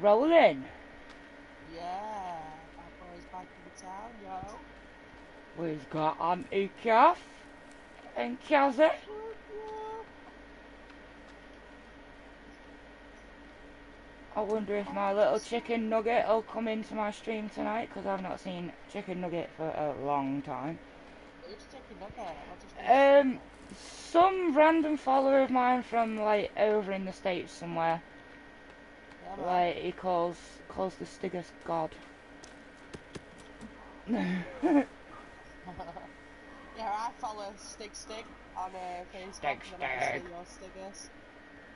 Rolling. Yeah, bad boys back in town, yo. We've got Auntie Kath and Kazzy. I wonder if my little chicken nugget will come into my stream tonight because I've not seen chicken nugget for a long time. Who's chicken nugget? Um, some random follower of mine from like over in the states somewhere. Yeah. Like he calls calls the Stiggers God. yeah, I follow Stig Stig on uh, Facebook. Stig and then obviously Stig. Stiggers.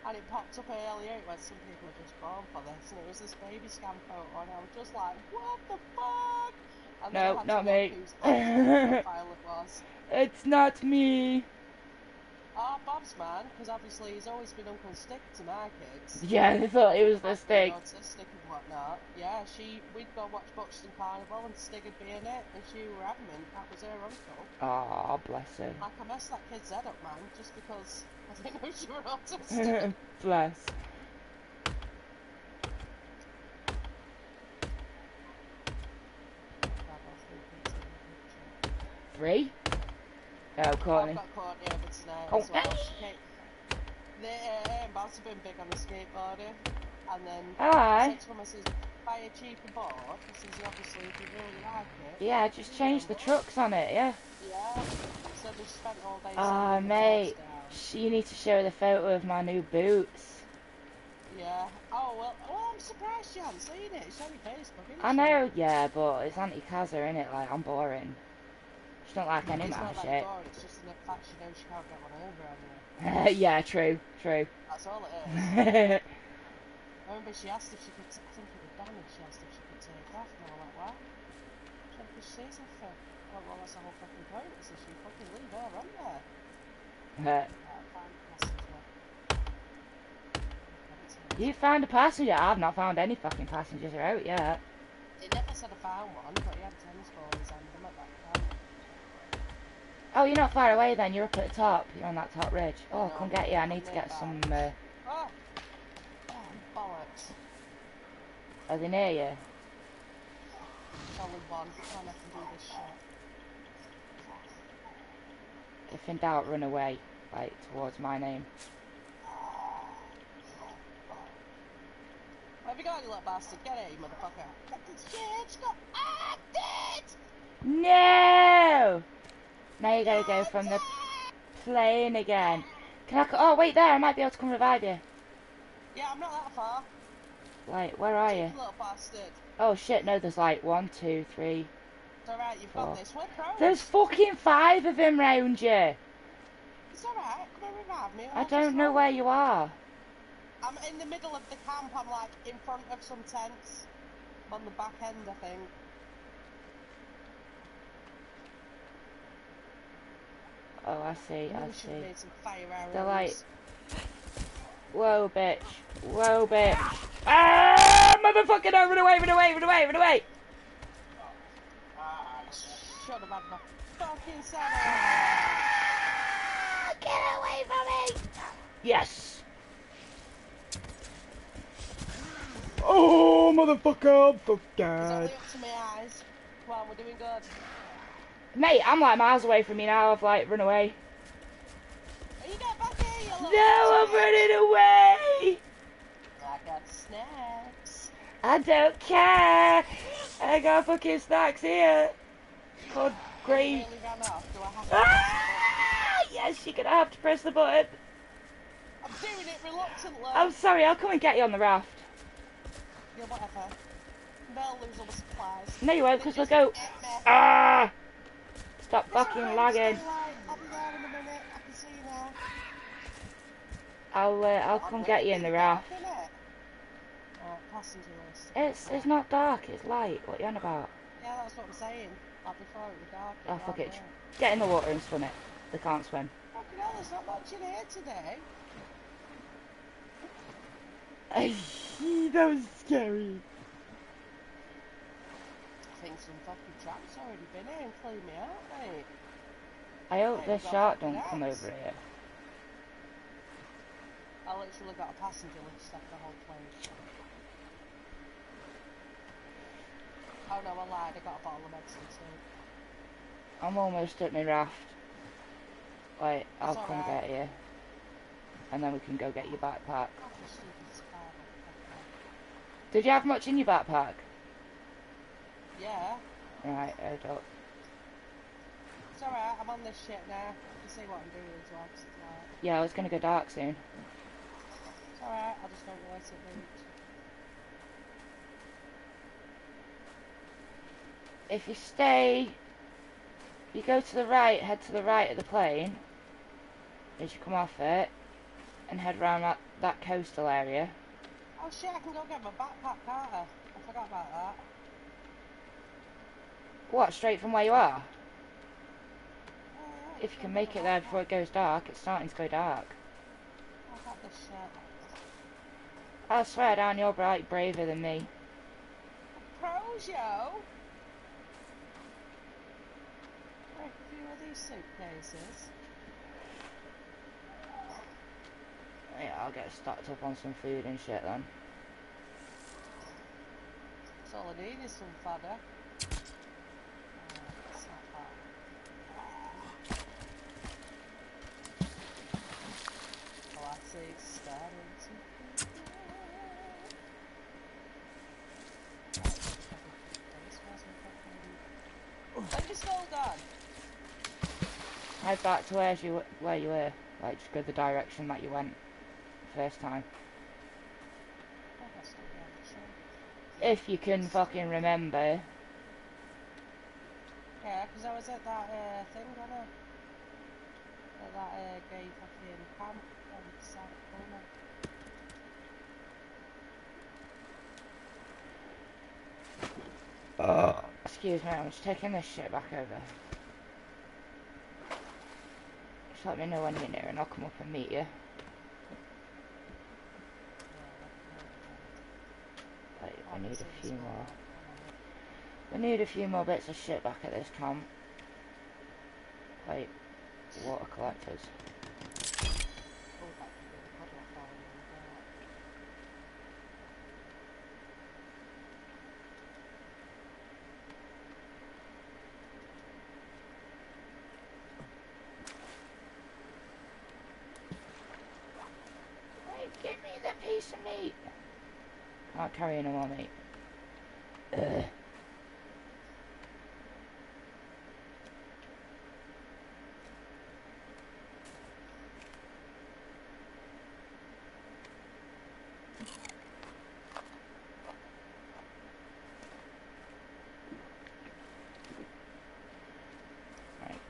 And it popped up earlier, it went, some people are just born for this, and it was this baby scam photo, and I was just like, what the fuck? And then I No, had not me. whose profile it was. it's not me. Oh, Bob's man, because obviously he's always been Uncle Stick to my kids. Yeah, they thought it was the stick. autistic and whatnot. Yeah, she, we'd go watch Buxton Carnival and Stig would be in it, and she were adamant that was her uncle. Oh, bless him. Like, I messed that kid's head up, man, just because I didn't know she were autistic. bless. Three? Oh, I've Courtney. got Courtney over tonight Oh, as well. She came, they, uh, been big on the skateboarding, and then I Aye. said to him, I says, buy a cheaper board, I says, obviously, if you really like it. Yeah, just change the trucks on it, yeah. Yeah, so they spent all day Ah, sanding mate. You need to show the photo of my new boots. Yeah. Oh, well, oh, I'm surprised you haven't seen it. It's on your Facebook, isn't I it? know, yeah, but it's Auntie Kazza, it? Like, I'm boring. She don't like any of It's like shit. boring, it's just the fact she knows she can't get one over on you. yeah, true, true. That's all it is. I remember she asked if she could, I think it was Danny, she asked if she could take off, and I went, what? She she's a fit. I went, well, that's the whole fucking point, so she fucking leave her on there. Uh, Right, fine, messenger. you found a passenger? I've not found any fucking passengers out yet. He never said I found one, but he had tennis balls and them at that time. Oh, you're not far away then. You're up at the top. You're on that top ridge. Oh, come get you. I need to get some. Uh, Oh! Bollocks. are they near you? Only one, and I can do this shit. If in doubt, run away. Like towards my name. Where have you got, you little bastard? Get it, you motherfucker. Get this shit, stop acting! No. Now you gotta go from the plane again. Can I? Oh wait, there. I might be able to come revive you. Yeah, I'm not that far. Like, where are you? You little bastard. Oh shit! No, there's like one, two, three. It's alright, you've Four. got this. There's fucking five of them round you. It's alright, come and revive me. I don't know where you are. I'm in the middle of the camp, I'm like in front of some tents. I'm on the back end, I think. Oh, I see. I Maybe should have see. made some fire arrows. They're like- Whoa, bitch. Whoa, bitch. Ah, motherfucker, no, run away, run away, run away, run away. Should have had my fucking saddle. Ah, get away from me. Yes. Oh, motherfucker, fuck It's only up to my eyes. Come on, we're doing good. Mate, I'm like miles away from you now. I've like run away. Are you get back here, you No, I'm running away. I got snacks. I don't care. I got fucking snacks here. Called I green. nearly ran off. Do I have to Ah! Yes, you're gonna have to press the button. I'm doing it reluctantly. I'm sorry, I'll come and get you on the raft. Yeah, whatever. They'll lose all the supplies. No, you won't, because we'll go. Ah! Stop fucking lagging. I'll be there in a minute. I can see you now. I'll uh, I'll come get you in the raft. Isn't it? Alright, passenger list. It's it's not dark. It's light. What are you on about? Yeah, that's what I'm saying. Like before it was dark. Oh fuck it. Get in the water and swim it. They can't swim. Fucking hell, there's not much in here today. that was scary. I think some fucking tramps already been here and cleaned me out, mate. I hope this shark don't come over here. I literally got a passenger list after the whole plane. Oh no, I lied. I got a bottle of medicine too. I'm almost at my raft. Wait, I'll come alright. get you. And then we can go get your backpack. You stupid spider. Did you have much in your backpack? Yeah. Right, hold up. It's alright. I'm on this shit now. You can see what I'm doing as well. it's light. Yeah, I was gonna go dark soon. It's alright. I just don't let it reach. If you stay, if you go to the right, head to the right of the plane, as you come off it, and head round that, that coastal area. Oh shit! I can go get my backpack, can't I? I forgot about that. What, straight from where you are? Oh, If you can make it there before it goes dark, it's starting to go dark. I got this shit. I swear down, you're bright braver than me. Projo? yo! Break a few of these suitcases. Oh, yeah, I'll get stocked up on some food and shit then. That's all I need is some fodder. Oh, it's not bad. To When you still done? Head back to where you where you were. Like just go the direction that you went first time. If you can fucking remember. Yeah, because I was at that uh, thing, wasn't I? At that uh, gay fucking camp on the side corner. Excuse me, I'm just taking this shit back over. Just let me know when you're near and I'll come up and meet you. Like, we need a few more. We need a few more bits of shit back at this camp. Like, water collectors. Hey, give me the piece of meat! Can't carry any more meat. Ugh. Right.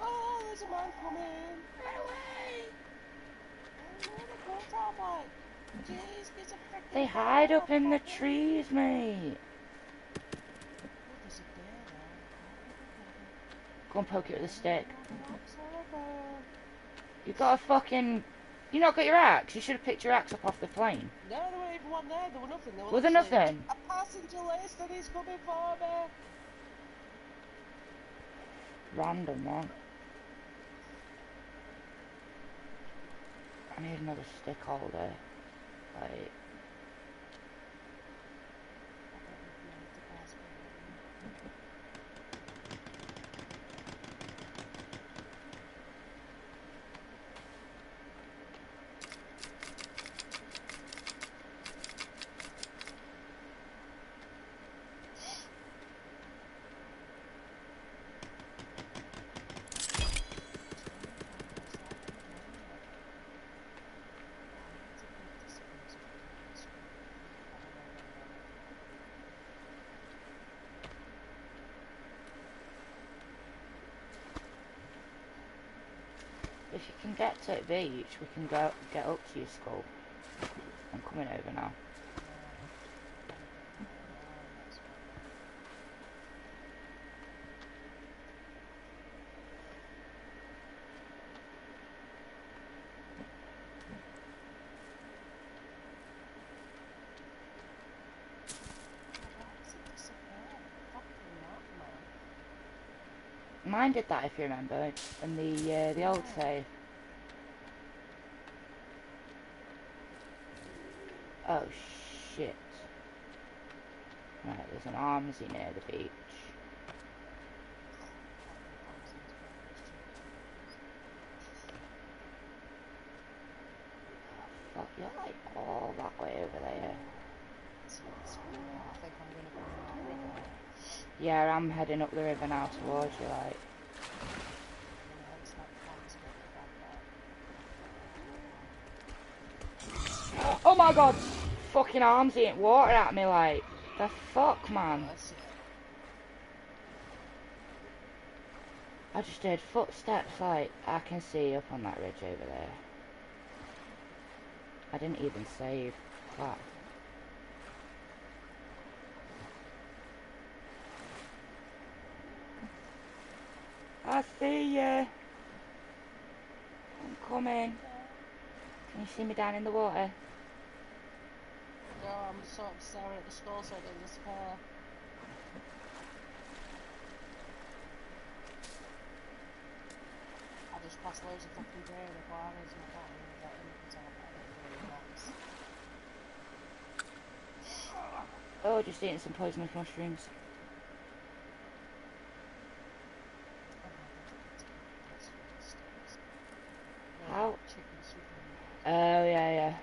Oh, there's a man coming! Run away! Oh, where the go from, like? Jeez, get a freaking They hide up in the trees, mate. There's a bear there. Go and poke it with a stick. You got a fucking. You not got your axe? You should have picked your axe up off the plane. No, there wasn't even one there. There were nothing. There Was there literally nothing? A passenger list and he's coming for me. Random one. I need another stick holder. Like, if you can get to the beach, we can go get up to your school. I'm coming over now. Mine did that, if you remember, in the uh, the old save. Oh shit. Armsy near the beach. Fuck, you're like all that way over there. Yeah, I'm heading up the river now towards you, like. Oh my god! Fucking armsy ain't water at me, like. The fuck, man? I just heard footsteps, like, I can see up on that ridge over there. I didn't even save. Fuck. I see ya. I'm coming. Can you see me down in the water? I'm sort of staring at the skull so I despair. I just passed loads of fucking grey iguanas and I can't really get in until I get it. Oh, just eating some poisonous mushrooms. How? Chicken soup Oh, yeah, yeah.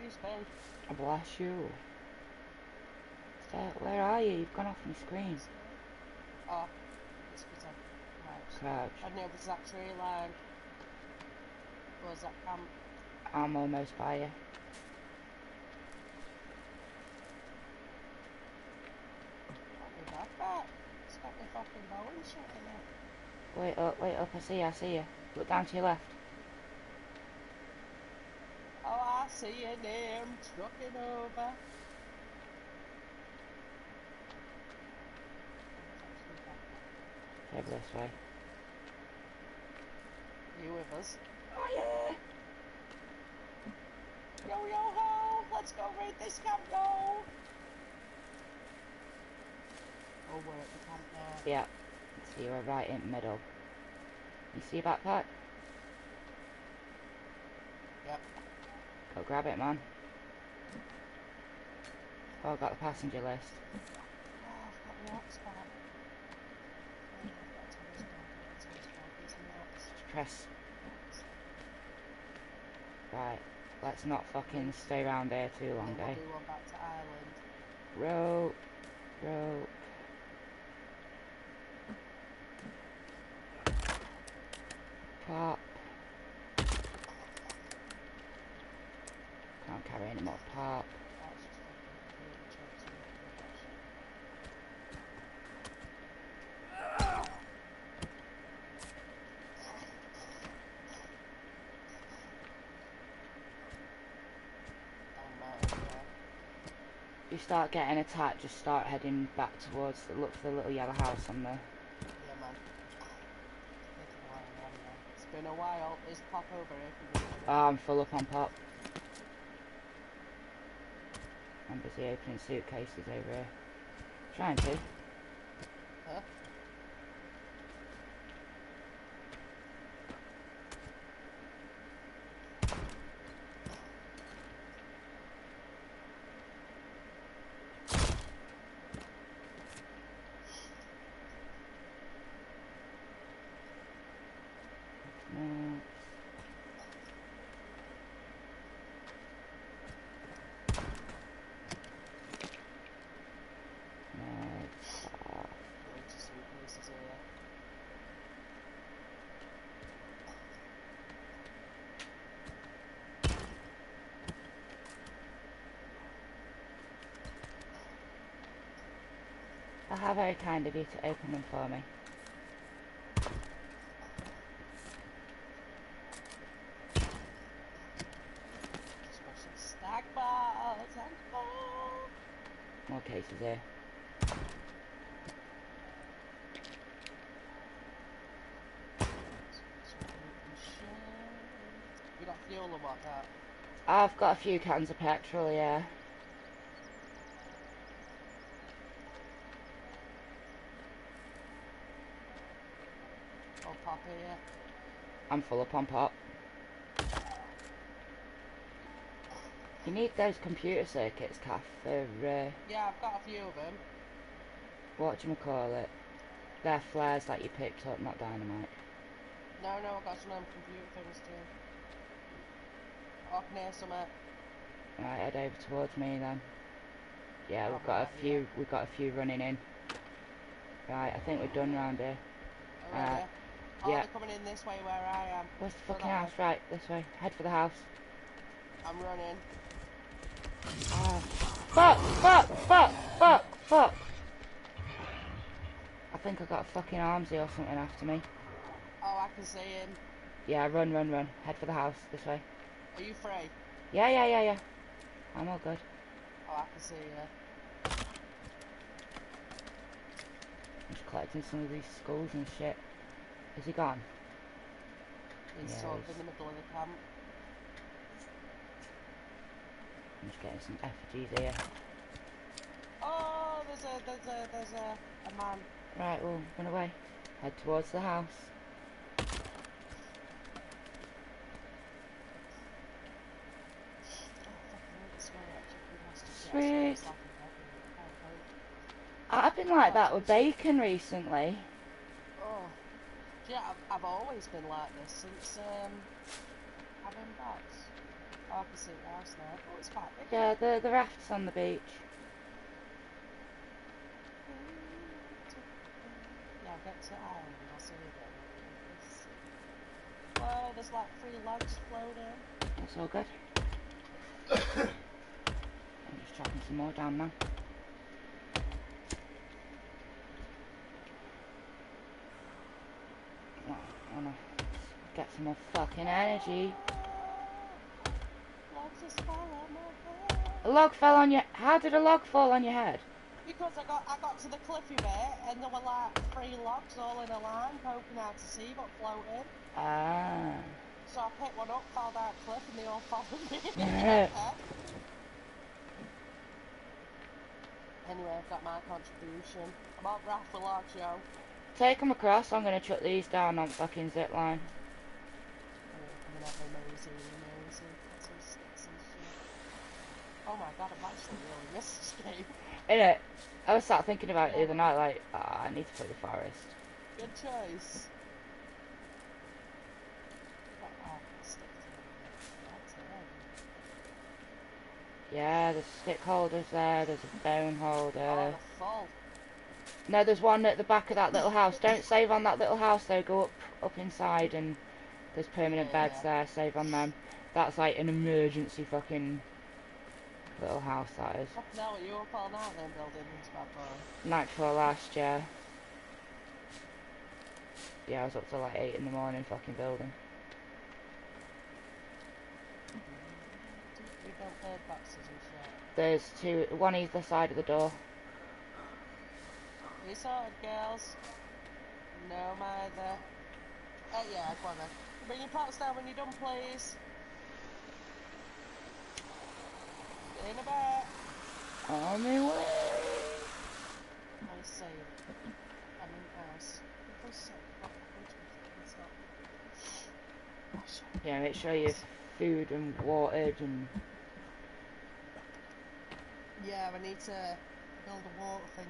Excuse me. Bless you. So, where are you? You've gone off my screen. Oh, it's because I'm right. Crouch. I know there's that tree line. Was that camp? I'm almost by you. Got me back back. It's got me fucking bow and shit in it. Wait up, wait up. I see you, I see you. Look down to your left. Oh, I see your name trucking over. Head this way. You with us? Oh, yeah. Yo yo ho! Let's go raid this camp now! Oh, we're at the camp now. Yeah. So you're right in the middle. You see your backpack? Yep. Go grab it, man. Oh, I've got the passenger list. Oh. Oh. Press. Right. Let's not fucking stay around there too long, eh? Rope. Rope. Pop. Can't carry any more pop. That's just fucking really chokes me up. Down mountain, yeah. You start getting attacked, just start heading back towards the look for the little yellow house on the Yeah, man. Taking a while, man, yeah. It's been a while. Is pop over here? Oh, I'm full up on pop. I'm busy opening suitcases over here. Trying to. Huh? No. No. Ah. Loads of suitcases here. How very kind of you to open them for me. Special stack bars and more. Cases here. You got fuel or what that? I've got a few cans of petrol, yeah. Oh, pop here. I'm full up on pop. You need those computer circuits, Kath, for uh, Yeah, I've got a few of them. what do you call it? They're flares that you picked up, not dynamite. No, no, I've got some of them computer things too. Can hear uh, Right, head over towards me then. Yeah, we've got a few. We've got a few running in. Right, I think we're done round here. Right, Uh, yeah. Oh, yeah. they're coming in this way where I am. Where's the fucking house? Right, this way. Head for the house. I'm running. Ah. Fuck! Fuck! Fuck! Fuck! Fuck! I think I got a fucking armsy or something after me. Oh, I can see him. Yeah, run, run, run. Head for the house. This way. Are you free? Yeah, yeah, yeah, yeah. I'm all good. Oh, I can see you. I'm just collecting some of these skulls and shit. Is he gone? He's Yeah, sort of in the middle of the camp. I'm just getting some effigies here. Oh, there's a, there's a, there's a, a man. Right, well, run away. Head towards the house. Oh, fucking hell, it's smell like chicken mustard. Yeah, it Sweet. smells like a bacon. I can't I've been like that with bacon recently. Yeah, I've, I've always been like this since, um, I've been back. Oh, I can see the house now. Oh, it's back. Yeah, the the rafts on the beach. Yeah, I'll get to island. and I'll see you again. Whoa, there's like three logs floating. That's all good. I'm just chopping some more down now. Oh, I wanna get some more fucking energy. Logs just fall on my head. A log fell on your. How did a log fall on your head? Because I got I got to the cliffy bit and there were like three logs all in a line poking out to sea but floating. Ah. So I picked one up, fell down a cliff and they all followed me. Anyway, I've got my contribution. I'm on logs, yo. Take them across. I'm gonna chuck these down on fucking zip line. I'm gonna have amazing, amazing. Sticks and shit. Oh my god, I've actually really missed this game. Innit? I was sat thinking about it the other night, like, ah, I need to play the forest. Good choice. But, oh, stick to it. That's it. Yeah, there's stick holders there. There's a bone Oh, holder. full. No, there's one at the back of that little house. Don't save on that little house though. Go up, up inside, and there's permanent beds there. Save on them. That's like an emergency fucking little house. That is. Hell, you up all night then building this bad boy? Night before last, yeah. Yeah, I was up till like eight in the morning, fucking building. We built bird boxes and. There's two, one either side of the door. You sorted, girls? No, neither. Oh yeah, go on then. Bring your pots down when you're done, please. In a bit. On my way. I see. I'm in house. For sake, what happened to me? It's not. Oh, shit. Yeah, make sure you've food and watered and Yeah, I need to build a water thing.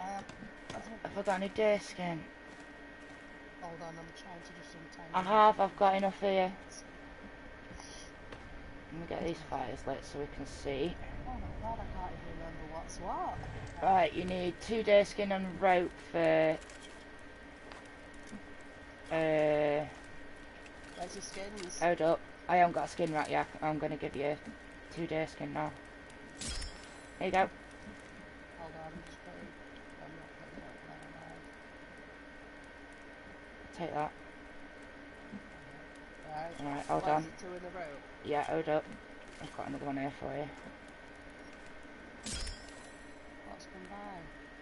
Um, I have I got any deer skin? Hold on, I'm trying to do some time. I have, I've got enough here. Let me get these fires lit so we can see. Oh my god, I can't even remember what's what. Right, you need two deer skin and rope for uh Where's your skins? hold up. I haven't got a skin right yet. I'm gonna give you two deer skin now. There you go. Hold on, I'm just putting. I'm not putting that there Take that. now. Right. Alright, hold on. two in a row? Yeah, hold up. I've got another one here for you. What's come by?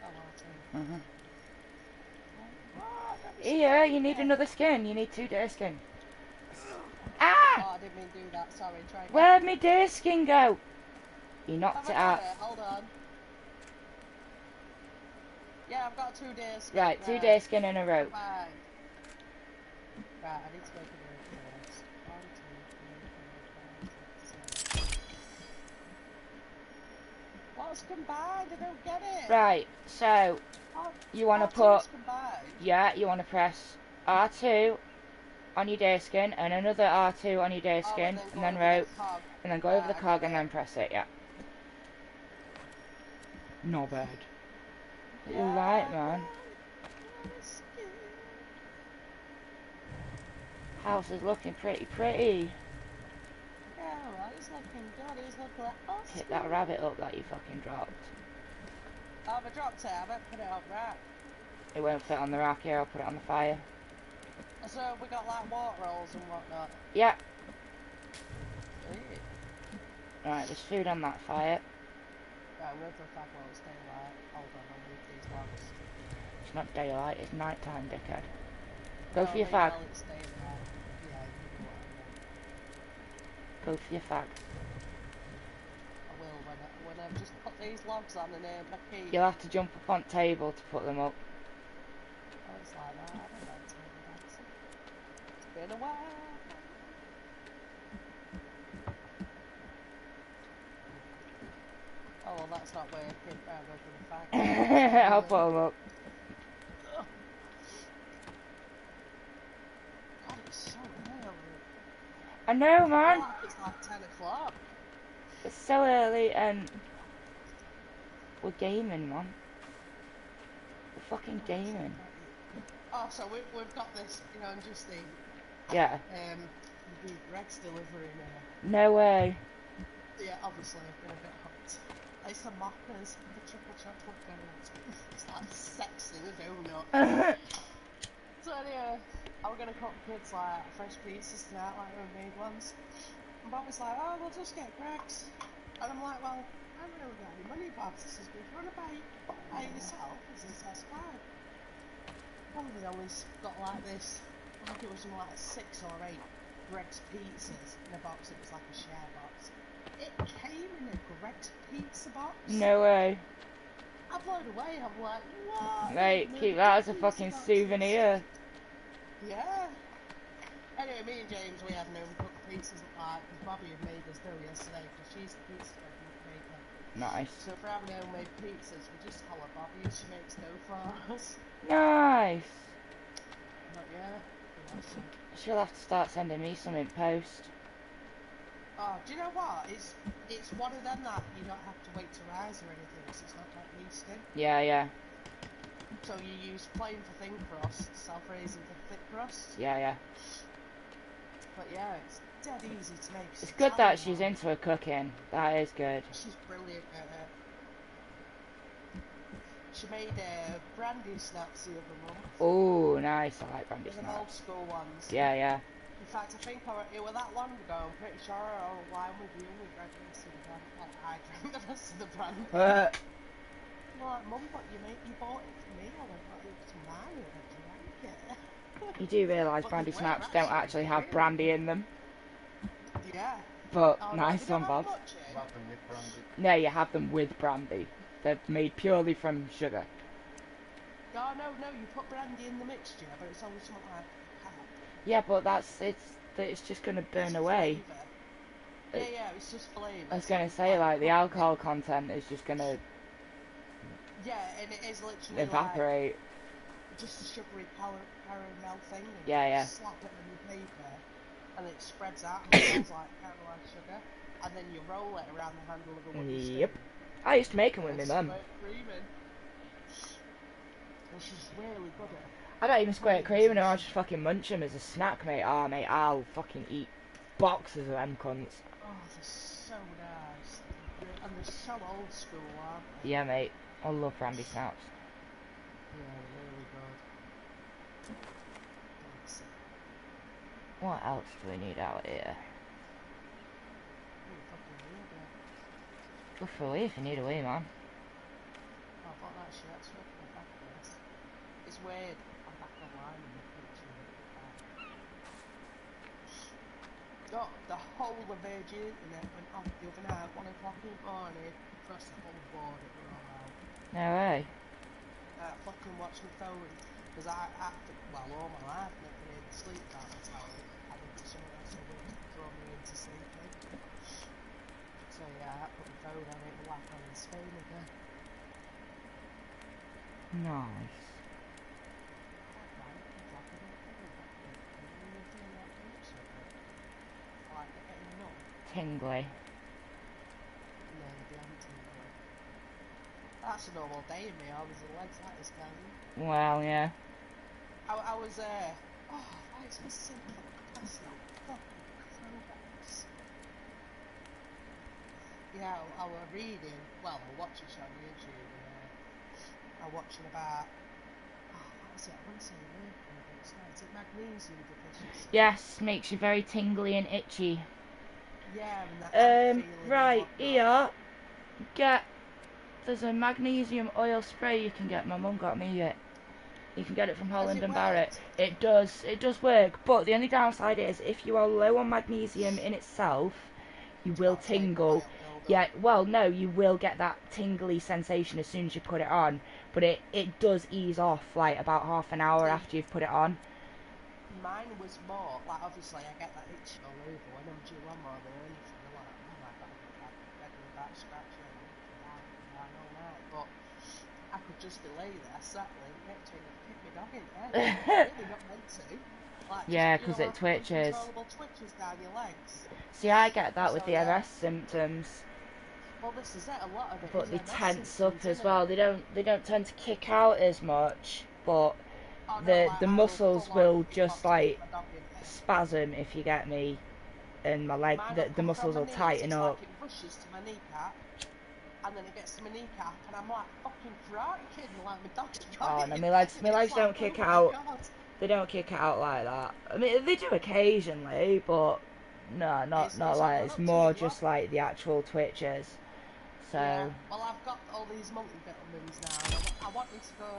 Oh, well, two. hmm Oh, that you need another skin. You need two deer skin. Ah! Oh, I didn't mean to do that. Sorry, try again. Where'd my deer skin go? You knocked Have it out. it? Hold on. Yeah, I've got two days. Right, two deer skin and a row. Fine. Right, I need to make a note first. One, two, three, four, five, six, seven. What's combined? I don't get it. Right, so Oh, you want oh, to put, yeah, you want to press R2 on your day skin and another R2 on your day Oh, skin go and then over the rope cog. and then go over the Right, cog okay. and then press it, yeah. Not bad. What you like, man? House is looking pretty pretty. Yeah, well, he's looking good. He's looking like oh, Pick that rabbit up that you fucking dropped. Oh, I dropped it. I better put it up right. It won't fit on the rack here, I'll put it on the fire. So we got like water rolls and whatnot. Yeah, Sweet. right, there's food on that fire. Right, going for while it's daylight. Hold on, I'll move these logs. It's not daylight, it's nighttime, dickhead. Go for your fag. while it's daylight. Yeah, you know what I mean. Go for your fag. I will when I, when I've just put these logs on and uh, my key. You'll have to jump up on table to put them up. Oh, it's like that. I don't dancing. It's been a while. Oh, well, that's not working. I'm going for the fag. I'll put them up. God, it's so early. I know, man. it's like 10 o'clock. It's so early and we're gaming, man. We're fucking gaming. Oh, so we, we've got this, you know, and just the, Yeah. um, the Greggs delivering, uh, No way. yeah, obviously, I've been a bit hot. It's the mockers, the triple chocolate donuts. It's like sexy, the donut. So anyway, I'm gonna cook kids like fresh pieces tonight, like the homemade ones. And Bob was like, oh, we'll just get Greggs. And I'm like, well, I haven't really got any money, Bob. He says, well, if you want to buy, buy yourself, he says, that's fine. Probably always got like this, I think it was something like six or eight Greggs pizzas in a box. It was like a share box. It came in a Greggs pizza box. No way. I blown away. I'm like, what? Mate, keep that as a fucking boxes. souvenir. Yeah. Anyway, me and James, we had no cooked pizzas like because Bobby had made us dough yesterday because she's the pizza maker. Nice. So if we're having homemade pizzas, we just holler Bobby and she makes dough for us. Nice. But yeah, yeah, She'll have to start sending me some in post. Oh, do you know what? It's it's one of them that you don't have to wait to rise or anything. So it's not like yeasting. Yeah, yeah. So you use plain for thin crust, self-raising for thick crust. Yeah, yeah. But yeah, it's dead easy to make. It's good that she's one. into her cooking. That is good. She's brilliant at it. She made uh, brandy snaps the other month. Oh, nice. I like brandy They're them old school ones. Yeah, yeah. In fact, I think I, it was that long ago. I'm pretty sure I was lying with you. We drank the rest of the brand. I drank the rest of the brand. Uh, You're like, Mum, but you make you bought it for me. I went, well, it was mine. I it. you do realise brandy snaps don't actually actually have brandy in them. Yeah. But Oh, nice they don't one, Bob. much in. Wrapping with brandy. No, you have them with brandy. They're made purely from sugar. Oh, no, no, you put brandy in the mixture, but it's only something like half. Yeah, but that's it's it's just gonna burn It's away. flavour. Yeah, yeah, it's just flavour. I was gonna say like the alcohol content is just gonna Yeah, and it is literally evaporate. like just a sugary caramel thing. And Yeah, you yeah. Slap it on your paper, and it spreads out and it smells like caramelized sugar. And then you roll it around the handle of a wooden Yep. spoon. I used to make them with my mum. squirt cream in. And she's really good it. I don't even squirt cream in them. I just fucking munch them as a snack, mate. Ah, mate, I'll fucking eat boxes of them cunts. Oh, they're so nice. And they're so old school, aren't they? Yeah, mate. I love brandy snaps. Yeah, really good. What else do we need out here? Good for a wee if you need a wee, man. Oh, I bought that shirt so I back this. It's weird. I'm back online in the picture. Um, got the whole of Virgin Internet went off the other night, one o'clock in the morning, across the whole board, it were all out. No way. Uh, fucking watch my phone, because I, I, well, all my life, never been able to sleep my towel. I think someone else will throw me into sleeping. So yeah, I put my phone on it like I'm in Spain again. Nice. Right, it's like I don't feel like it. You know when you feel like doing something? Like getting numb? Tingly. No, the anti That's a normal day in me. I was the legs like this, cousin. Well, yeah. I, I was uh oh why is my simple that's not. Yeah, I, I was reading well, I watching it on YouTube and uh, I was watching about oh what was it? I say but it's not is it magnesium deficiency? Yes, makes you very tingly and itchy. Yeah, and Um, right, here, get, there's a magnesium oil spray you can get, my mum got me it. You can get it from Holland it and Barrett. It does, it does work, but the only downside is if you are low on magnesium in itself, you will That'll take a tingle. while to build up. Yeah, well, no, you will get that tingly sensation as soon as you put it on, but it, it does ease off like about half an hour after you've put it on. Mine was more like obviously I get that itch all over when I'm due on more than anything. Like, oh my god, I'm getting back scratching and down and down all night. But I could just be lay there, sat and get to it and kick my dog in there. really not meant to. Like, Yeah, just, 'cause you it know, twitches. Twitches down your legs. See, I get that with the yeah. MS symptoms. Well, this is it. A lot of it. but they MS tense up as well. They don't they don't tend to kick out as much, but Oh, no, the- like, the I muscles will just, like, kick my dog in there. spasm if you get me, and my leg Mine the, the muscles will tighten up. Like and then it gets to my kneecap, and I'm like fucking karate kid, and like my dog's Oh, no, my legs- my legs like, don't oh kick oh out. God. They don't kick out like that. I mean, they do occasionally, but no, not It's- not like it's more just like the actual twitches. So Yeah. Well, I've got all these multivitamins now. I, I wanted to go.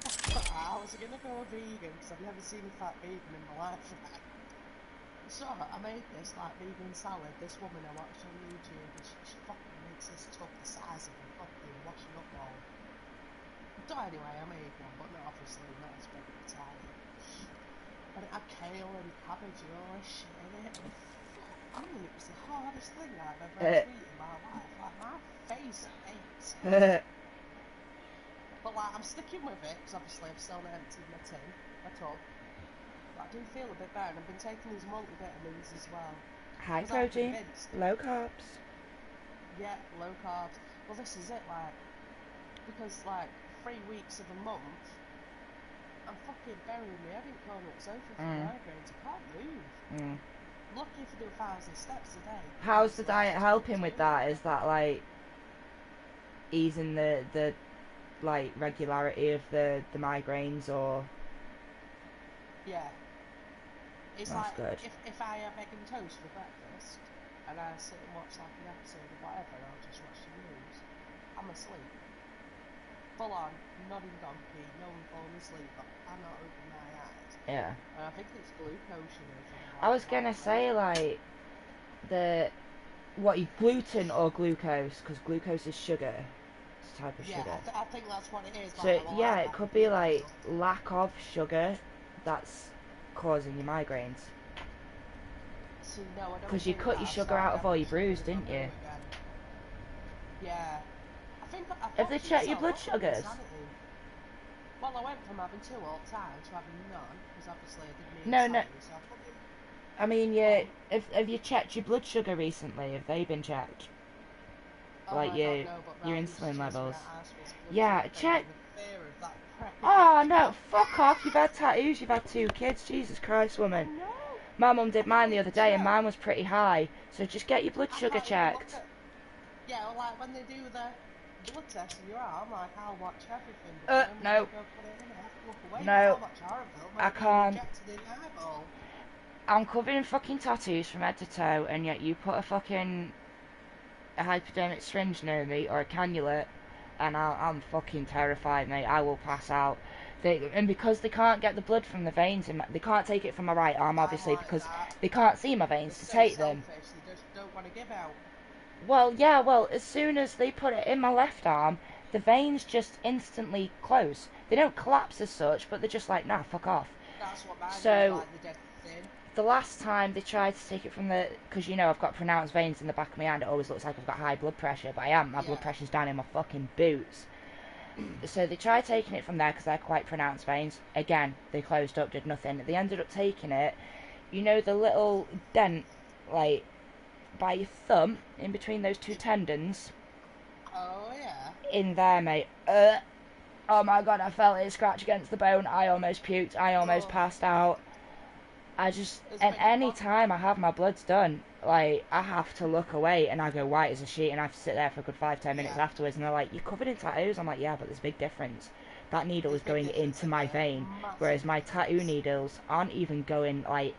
I was gonna go vegan because I've never seen a fat vegan in my life. So I made this like vegan salad. This woman I watched on YouTube, and she, she fucking this stuff the size of a fucking washing up bowl. So anyway, I made one, but not obviously not as big as Italian. And it had kale and cabbage and all this shit in it. I mean, it was the hardest thing I've ever eh. had in my life. Like my face aches. But like, I'm sticking with it because obviously I've still not emptied my tin, my tub. But I do feel a bit better. and I've been taking these multivitamins as well. high protein, low carbs. Yeah, low carbs. Well, this is it, like, because like three weeks of a month, I'm fucking burying my head in corner sofa for Mm. migraines. I can't move. Mm. I'm lucky if I do a thousand steps a day. How's the diet helping with that? Is that? that like easing the the like regularity of the the migraines or Yeah. It's That's like good. if if I have egg and toast for breakfast and I sit and watch like an episode of whatever and I'll just watch the news, I'm asleep. Full on, nodding donkey, no one falling asleep, but I'm not opening my eyes. yeah? And I think it's glucose you know, I was gonna like, say like the what you gluten or glucose because glucose is sugar. It's a type of Yeah, sugar. I, th- I think that's what it is. So like, yeah, it could be like lack of sugar that's causing your migraines. See, no, I don't 'Cause you cut your sugar out of all your brews, didn't you? Yeah. I think I Have they checked your blood What's wrong with sugars? Well, I went from having two all the time to having none, because obviously I didn't need No, no. so I put it- I mean, you um, have, have you checked your blood sugar recently? Have they been checked? Oh Like your- God, no, your Ryan used to insulin levels. out house with blood Yeah, check- and the fear of that prick. Oh no, fuck off! You've had tattoos, you've had two kids. Jesus Christ, woman. No. My mum did mine the other day, and mine was pretty high. So just get your blood sugar can't even look checked. at- Yeah, well, like when they do the blood test in your arm, like I'll watch everything. Uh, no. go put it in, I have to look away, No. I'll watch horror film, I can't. injected in the eyeball. I'm covered in fucking tattoos from head to toe, and yet you put a fucking a hypodermic syringe near me or a cannula, and I, I'm fucking terrified, mate. I will pass out. They, and because they can't get the blood from the veins, in my, they can't take it from my right arm, obviously, like because that. they can't see my veins They're to so take them. They just don't want to give out. Well, yeah, well, as soon as they put it in my left arm, the veins just instantly close. They don't collapse as such, but they're just like, nah, fuck off. That's what mine So- like the. The last time they tried to take it from the, because you know I've got pronounced veins in the back of my hand, it always looks like I've got high blood pressure, but I am. My blood pressure's down in my fucking boots. So they tried taking it from there because they're quite pronounced veins. Again, they closed up, did nothing. They ended up taking it. You know the little dent, like by your thumb, in between those two tendons, Oh yeah. in there, mate. Uh, oh my god, I felt it scratch against the bone. I almost puked. I almost Oh. passed out. I just, and any time I have my bloods done, like I have to look away and I go white as a sheet, and I have to sit there for a good five ten minutes afterwards, and they're like, "You're covered in tattoos." I'm like, "Yeah, but there's a big difference. That needle is going into my vein, whereas my tattoo needles aren't even going like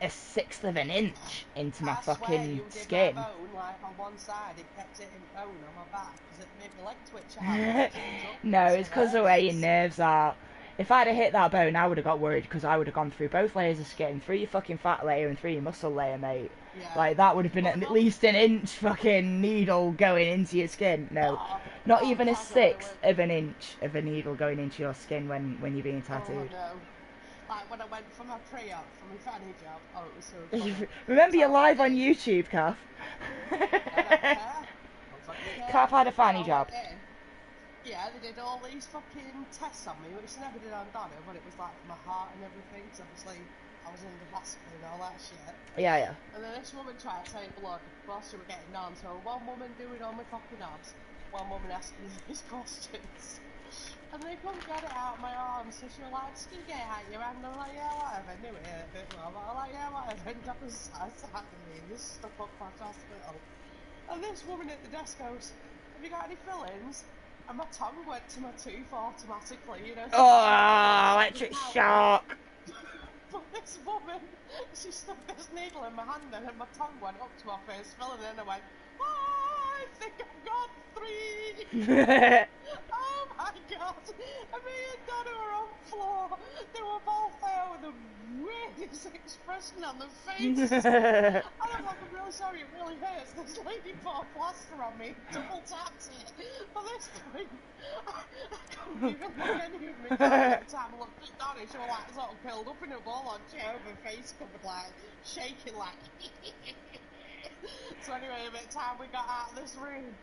a sixth of an inch into my I fucking skin." My bone, like on one side, it it bone on my back because it made my leg twitch out. It changed up. no, it's because of where your nerves are. If I'd have hit that bone, I would have got worried because I would have gone through both layers of skin, through your fucking fat layer and through your muscle layer, mate. Yeah. Like that would have been at least an inch fucking needle going into your skin. No, Oh, not oh, even a sixth of an inch of a needle going into your skin when when you're being Oh tattooed. no. Like when I went for my pre-op for my fanny job, oh it was so funny. Remember, you're live on YouTube, Kath. I don't care. I don't fucking care. Kath had a fanny job. In. Yeah, they did all these fucking tests on me, which they never did on Donna, but it was like my heart and everything, because obviously I was in the hospital and all that shit. Yeah, yeah. And then this woman tried to take blood whilst we were getting on, so one woman doing all my fucking odds, one woman asking me these questions. And they couldn't get it out of my arm, so she was like, just gonna get it out your hand. I'm like, yeah, whatever. Knew it hurt a bit more, but I'm like, yeah, whatever. And that was, I sat me, this stuff up back hospital. And this woman at the desk goes, have you got any fillings? And my tongue went to my tooth automatically, you know. Oh, electric shock. But this woman, she stuck this needle in my hand and my tongue went up to my face, filling in, and I went, oh, I think I've got three. Oh my god! And me and Donna were on the floor. They were both there with oh, the weirdest expression on their faces. and I'm like, I'm really sorry, it really hurts. This lady put a plaster on me, double tapped it. But this time, I, I couldn't even look any of me. Every time I looked at Donna, she was like sort of curled up in a ball on chair with her face covered, like, shaking like. so anyway, by the time we got out of this room,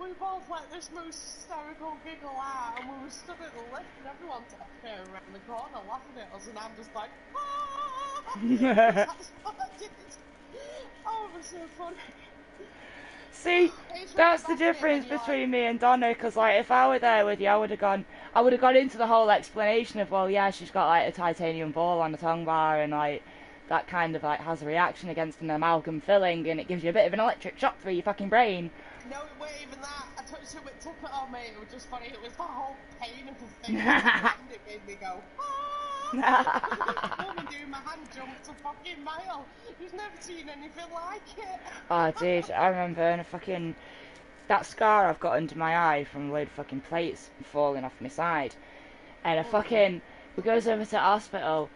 we both let this most hysterical giggle out, and we were stood at the lift, and everyone tappered around the corner laughing at us, and I'm just like, ah! That's what I did. Oh, it was so funny. See, that's the difference between me and Donna. Because like, if I were there with you, I would have gone. I would have gone into the whole explanation of, well, yeah, she's got like a titanium ball on the tongue bar, and like that kind of like has a reaction against an amalgam filling, and it gives you a bit of an electric shock through your fucking brain. No, it wasn't even that. I some it took it on me. It was just funny. It was the whole pain of the thing. and it made me go. Ah! Doing my hand jumped a fucking mile. You've never seen anything like it. Oh, dude, I remember in a fucking that scar I've got under my eye from a load of fucking plates falling off my side, and a fucking we goes over to hospital,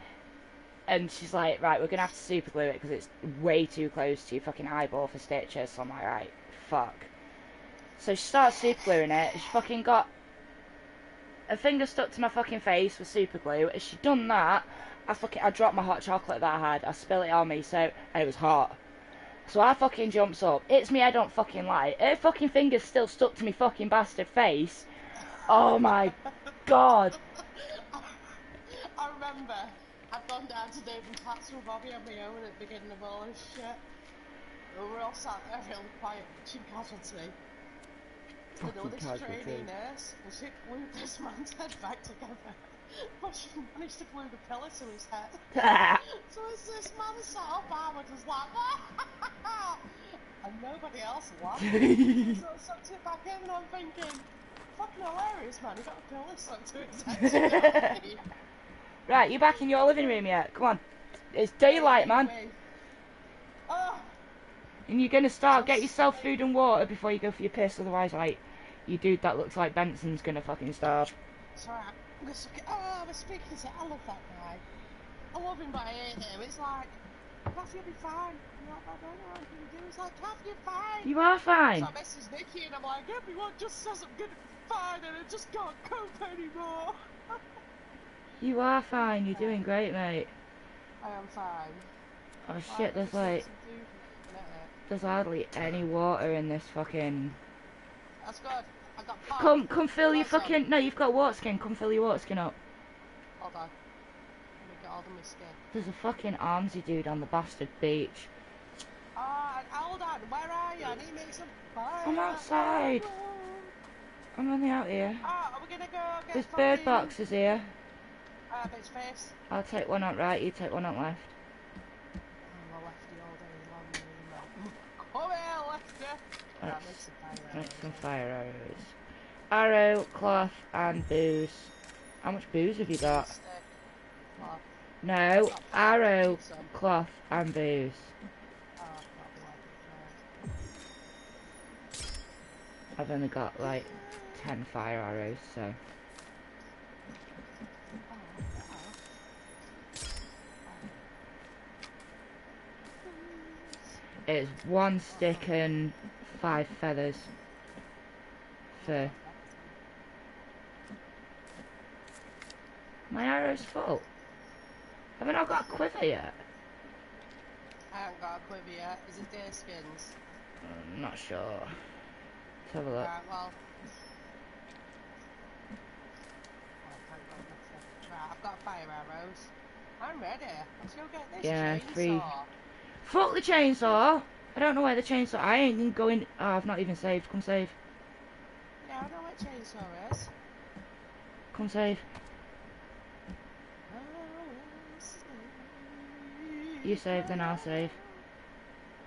and she's like, right, we're gonna have to super glue it because it's way too close to your fucking eyeball for stitches. So I'm like, right, fuck. So she starts super gluing it. She fucking got her finger stuck to my fucking face with super glue. As she done that, I fucking I dropped my hot chocolate that I had. I spilled it on me, so it was hot. So I fucking jumps up. It's me, I don't fucking lie. Her fucking finger's still stuck to me fucking bastard face. Oh my god. I remember I'd gone down to Dave and Pat's with Bobby on my own at the beginning of all this shit. We were all sat there really quiet watching casualty. Was Fucking this Casualty. nurse, and she glued this man's head back together. But she managed to glue the pillow to his head. So as this man sat up, I was just like, and nobody else laughed. so I sucked it back in, and I'm thinking, fucking hilarious, man. He got a pillow stuck to his head. right, you back in your living room yet? Come on. It's daylight, man. Oh, And you're gonna start get yourself food and water before you go for your piss, otherwise like you dude that looks like Benson's gonna fucking starve. sorry. I'm just looking. Oh, I was speaking to. I love that guy. I love him, but I hate him. It's like, Kath, you'll be fine. I'm like, I don't know what I'm gonna do. It's like, Kath, you're fine. You are fine. So I message Nikki and I'm like, everyone just says I'm gonna be fine and I just can't cope anymore. You are fine. You're doing great, mate. I am fine. Oh shit, there's like? There's hardly any water in this fucking. That's good. I got pop. Come, come fill your fucking. No, you've got water skin. Come fill your water skin up. Hold on. Let me get all the my skin. There's a fucking armsy dude on the bastard beach. Ah, and hold on. Where are you? I need to make some fire. I'm outside. I'm only out here. Ah, are we gonna go There's bird boxes here. Ah, face. I'll take one on right. You take one on left. I'm a lefty all day long. Come here, lefty. Right, Let's make some fire. arrows. Arrow, cloth, and booze. How much booze have you got? No, arrow, cloth, and booze. I've only got like 10 fire arrows, so. It's one stick and five feathers. For my arrow's full. Haven't I not got a quiver yet? I haven't got a quiver yet. Is it deer skins? I'm not sure. Let's have a look. Right, well. Thank God, that's it. Right, I've got fire arrows. I'm ready. Let's go get this Yeah, chainsaw. three. Fuck the chainsaw! I don't know where the chainsaw. I ain't even going. Oh, I've not even saved. Come save. Yeah, I don't know what chainsaw is. Come save. You save, then I'll save.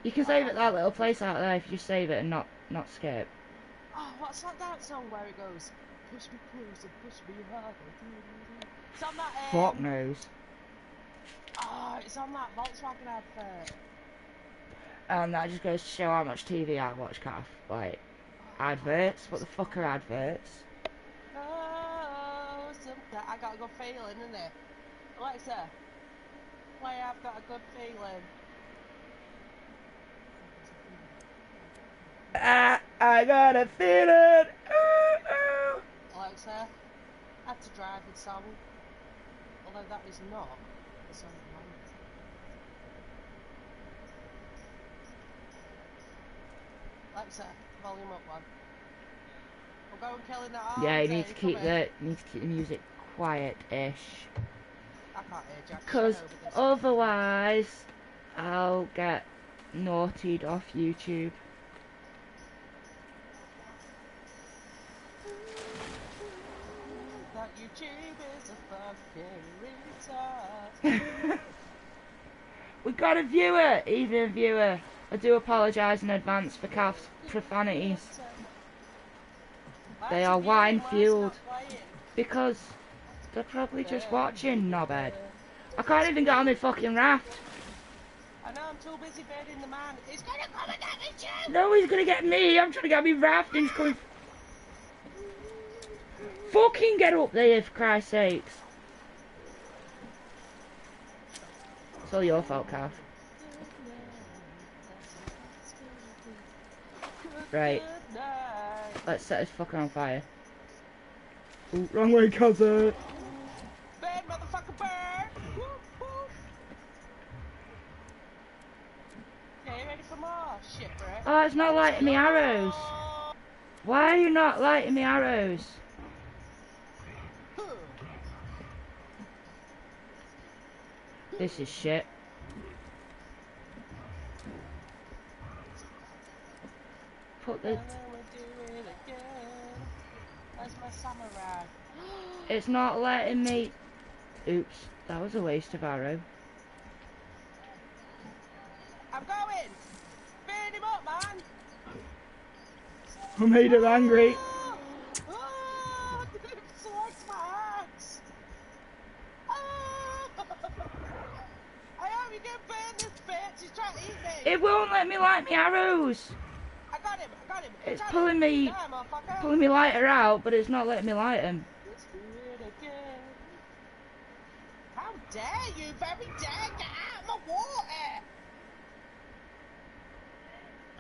You can save at that little place out there if you save it and not not skip. Oh, what's that dance song where it goes? Push me closer, push me harder. It's on that. Um, Fuck knows. Oh, it's on that Volkswagen advert. And that just goes to show how much TV I watch, Kath. Like, adverts? What the fuck are adverts? Oh, something. I got a good feeling, innit? Alexa, play I've got a good feeling. Ah, I got a feeling. Ooh, ooh. Alexa, add to drive driving song. Although that is not the song I want. Alexa, volume up one. We're going killing that arm. Yeah, you need to keep the need to keep the music quiet-ish, I can't hear Jack. cause Shut over this. otherwise I'll get naughtied off YouTube. That YouTube is a fucking retard. we got a viewer, evening viewer. I do apologise in advance for Kath's profanities They are wine muted? Why is it fueled. because they're probably just watching knobhead. I can't even get on my fucking raft. I know I'm too busy birding the man. He's gonna come and get me! No, he's gonna get me. I'm trying to get me raft and he's coming. Fucking get up there, for Christ's sakes. It's all your fault, Calf. Right. Let's set this fucker on fire. Ooh, wrong way, cousin. Bird, motherfucker, bird! Whoop, whoop. Yeah, you ready for more? Shit. Oh, it's not lighting me arrows. Why are you not lighting me arrows? This is shit. Put the. And then we do it again. Where's my samurai? It's not letting me. Oops, that was a waste of arrow. I'm going! Burn him up, man! I made him angry. Selects my axe! Ah! I hope you get burn this bitch! He's trying to eat me! It won't let me light me arrows. I got him! I got him! It's pulling me- Pulling me lighter out, but it's not letting me light him. Let's do it again. How dare you! Very dare! Get out of my water!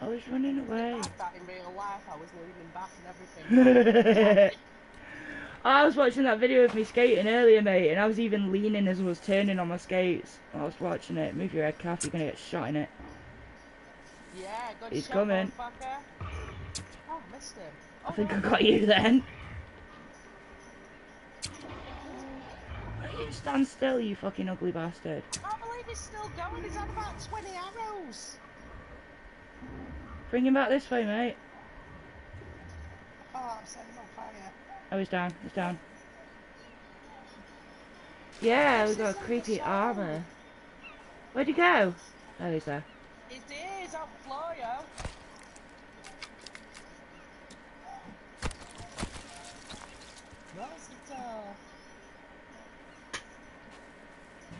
I was running away. I that in real life. I was leaning back and everything. I was watching that video of me skating earlier, mate, and I was even leaning as I was turning on my skates. I was watching it. Move your head, Kath. You're gonna get shot in it. Yeah, good He's shot, coming. Oh, missed him. I Oh, think I got you then. You stand still, you fucking ugly bastard? I can't believe he's still going. He's had about 20 arrows. Bring him back this way, mate. Oh, I'm setting him on fire. Oh, he's down. He's down. Yeah, we've got a creepy armor. Where'd he go? Oh, he's there. He's there, he's on the floor, yo. Where's the door?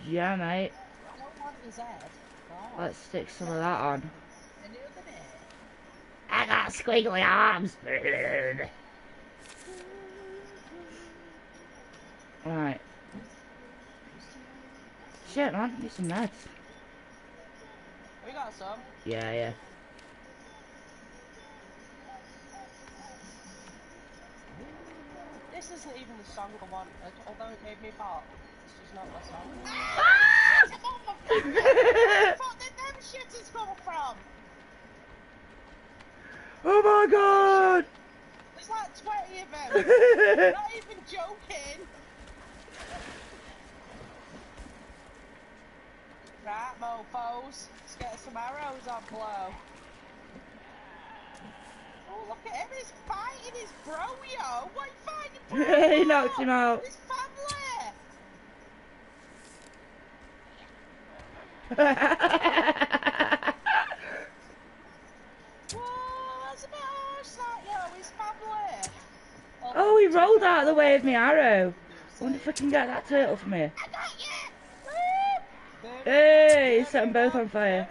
Yeah, mate. I don't want his head. Let's stick some of that on. And over there. I got squiggly arms. Right. Shit, man. Need some meds. We got some. Yeah, yeah. This isn't even the song I wanted, although it made me pop. Not the song. Where the fuck did them come from? oh my god! There's like 20 of them. not even joking. Right, mofos. Let's get some arrows on blow. Oh, look at him. He's fighting his bro, yo. What are you fighting he knocked him out. His family. Whoa, that's a bit harsh, that, yo. His family. oh, he rolled out of the way of my arrow. I wonder if I can get that turtle from here. Hey, he set them both on fire.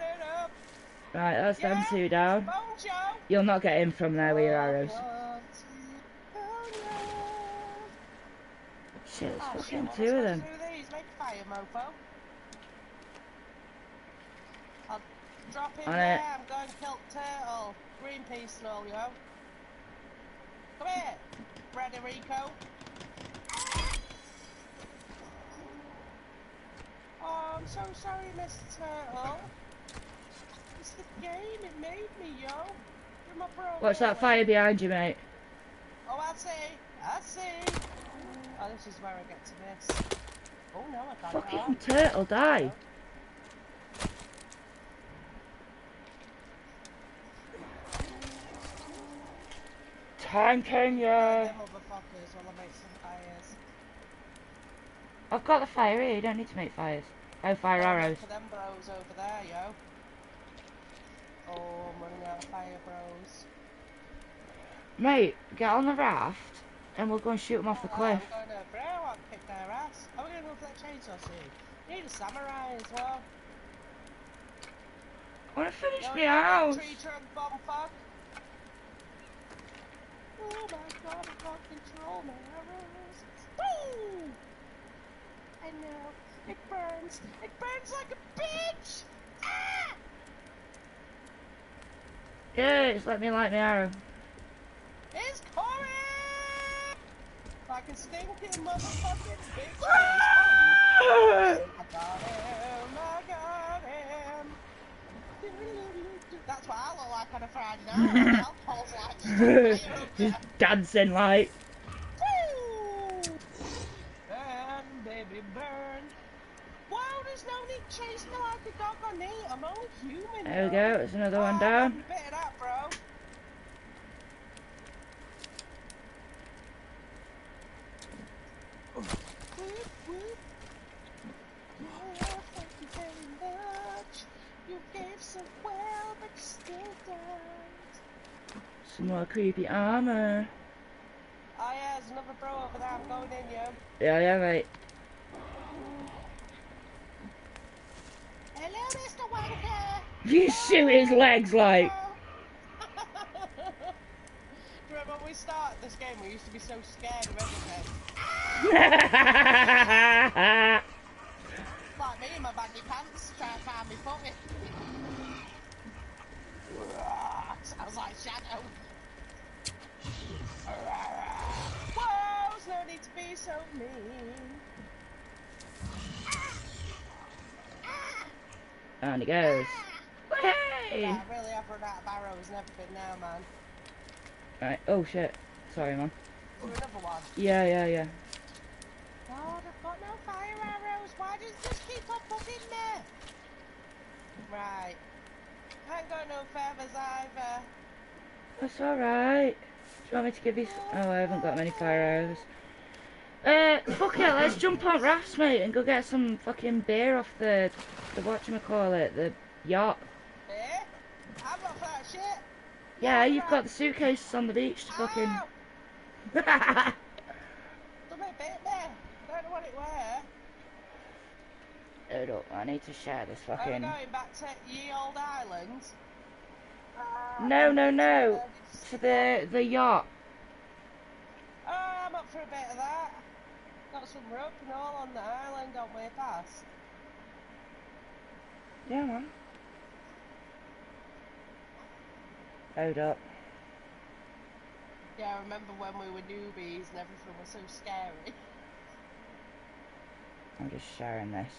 Right, that's them two down. You'll not get in from there with your arrows. Shit, there's fucking two of them. go through these. Make a fire, mofo. I'll drop in On there. it. I'm going to kill turtle. Greenpeace and all, yo. Come here, Frederico. Oh, I'm so sorry, Mr. Turtle. It's the game. It made me, yo. You're my bro. Watch that fire behind you, mate. Oh, I see. I see. Oh, this is where I get to miss. Oh no, I it Fucking turtle, die. Time Kenya. Them I make some fires. I've got the fire here, you don't need to make fires. Oh, fire Oh, arrows. For them bros over there, yo. Oh, I'm running out of fire, bros. Mate, get on the raft and we'll go and shoot them off the Oh, cliff. I'm going to bro, I'll kick their ass. Oh, we're going to go for that chainsaw soon. Need a samurai as well. I want to finish Yo, my house. Tree trunk bomb fuck. Oh my god, I can't control my arrows. Woo! I know. It burns. It burns like a bitch! Ah! Just let me light my arrow. It's coming! Like a stinking motherfucking face. Ah! That's what I look like on a Friday night. Like just dancing like. Burn, baby, burn. Wow, there's no need to chase me like a dog on me. I'm only human. There we go, there's another Oh, one I'm down. having Some more creepy armor. Oh yeah, there's another bro over there. I'm going in, yo. Yeah, yeah, mate. Hello, Mr. Wanker. You shoot his legs like. Remember when we started this game, we used to be so scared of everything. Like me in my baggy pants, trying to find me footy. Sounds like Shadow. Whoa, There's no need to be so mean. And it goes. Hey! Yeah, I really have run out of arrows and everything now, man. Right. Oh shit. Sorry, man. Another one. Yeah, yeah, yeah. God, I've got no fire arrows. Why does this keep on putting me? Right. I ain't got no feathers either. That's alright. Do you want me to give you... Oh, I haven't got many fire arrows. Uh, fuck it, let's jump on rafts, mate, and go get some fucking beer off the... The whatchamacallit, the yacht. I'm not for that shit. Yeah, you've got the suitcases on the beach to fucking... Ow! Somebody bit me. Don't know what it were. Hold up, I need to share this fucking... going back to ye old island? Ah, No, no, no. uh, To the, the yacht. Oh, I'm up for a bit of that. Got some rope and all on the island on way past. Yeah, man. Hold up. Yeah, I remember when we were newbies and everything was so scary. I'm just sharing this.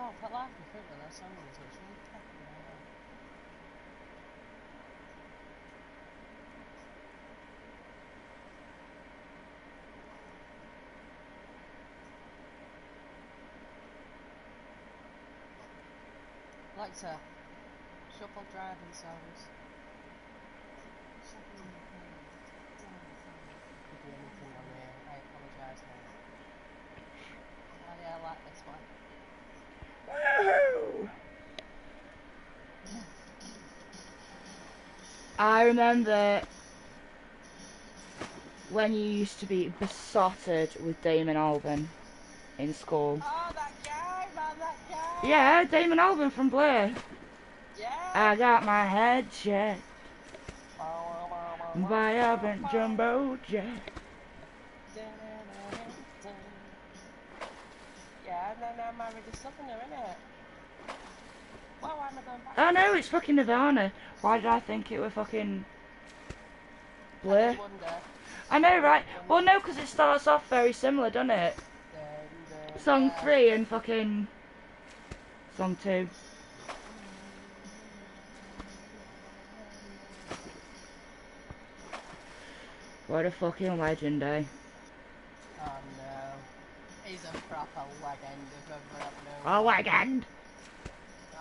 Oh that life in front of that song was it's really pecking my head. Alexa, shuffle driving songs. Could be anything on here. I apologise now. Oh yeah, I like this one. I remember when you used to be besotted with Damon Albarn in school. Oh, that guy, man, that guy. Yeah, Damon Albarn from Blur. Yeah. I got my head checked by a bent jumbo jet. Yeah, and then I'm married to Southerner, innit? Well, why am I going back? Oh no, it's fucking Nirvana. Why did I think it were fucking I Blur? I know, right? Well, no, because it starts off very similar, doesn't it? Song three and fucking song two. What a fucking legend, eh? Oh no. He's a proper legend if ever I've known. A legend!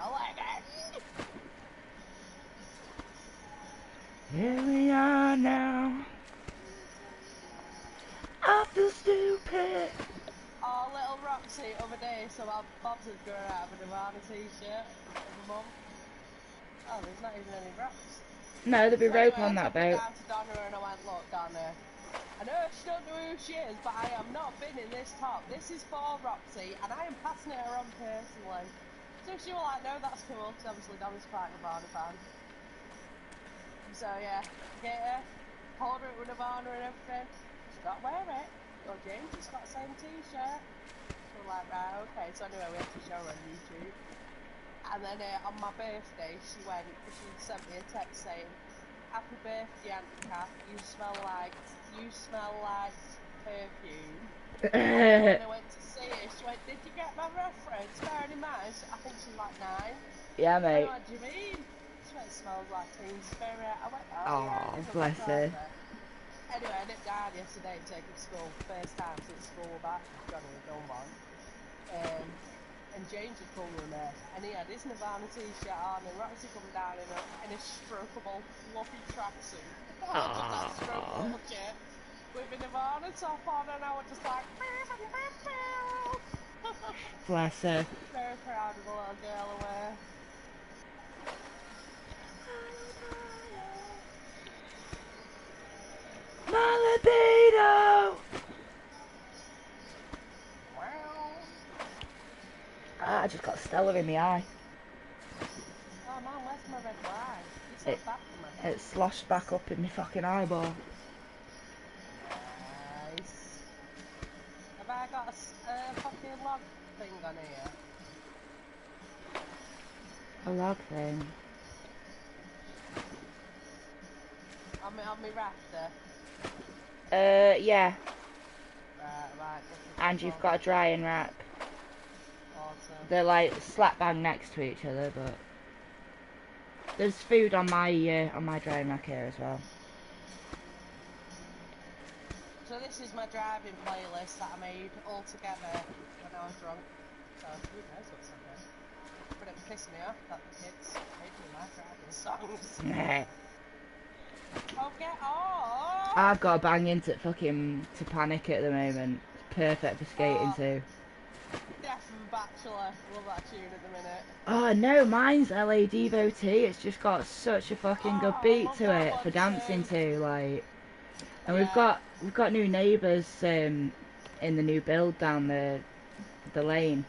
A legend! Here we are now. I feel stupid. Oh, little Roxy, other day, so our Bob's has grown out of a Nirvana t-shirt of a mum. Oh, there's not even any rocks. No, there'll be So rope on that boat. down to Donna and I went, look, Donna, I know she don't know who she is, but I am not bin in this top. This is for Roxy, and I am passing it her on personally. So she was like, no, that's cool, because obviously Donna's quite a Nirvana fan. So yeah, get her, hold her at Nirvana and everything. She's got to wear it. Well, James has got the same t-shirt. So like, right, okay. So anyway, we had to show her on YouTube. And then uh, on my birthday, she went, she sent me a text saying, Happy birthday, Auntie Kath. You smell like, you smell like perfume. and I went to see her, she went, Did you get my reference? Bearing in mind, I think she's like nine. yeah, mate. what do you mean? Smells like spirit. I went, oh, yeah. bless her. Anyway, I nipped down yesterday to take her to school. First time since school back. Johnny had done one. Um, and James had come with me, and he had his Nirvana t-shirt on, and Roxy come down in a, in a strokeable, fluffy tracksuit. That strokeable with a Nirvana top on, and I was just like, Bless her. very proud of the little girl away. My libido! Wow. Ah, I just got Stella in the eye. Oh man, where's my red wine? It's It- back It sloshed back up in my fucking eyeball. Nice. Have I got a uh, fucking log thing on here? A log thing. On me, on me rafter. Uh, yeah. Right, right. And you've got a drying rack. Awesome. They're like slap bang next to each other, but there's food on my uh, on my drying rack here as well. So this is my driving playlist that I made all together when I was drunk. So who knows what's on there. But it pissed me off that the kids me my driving songs. Oh! I've got a bang into fucking to panic at the moment. It's perfect for skating Oh. too. And Bachelor. Love that tune at the minute. Oh no, mine's LA Devotee. It's just got such a fucking good Oh, I beat to it for dancing too. to, like. And we've got we've got new neighbours um, in the new build down the the lane,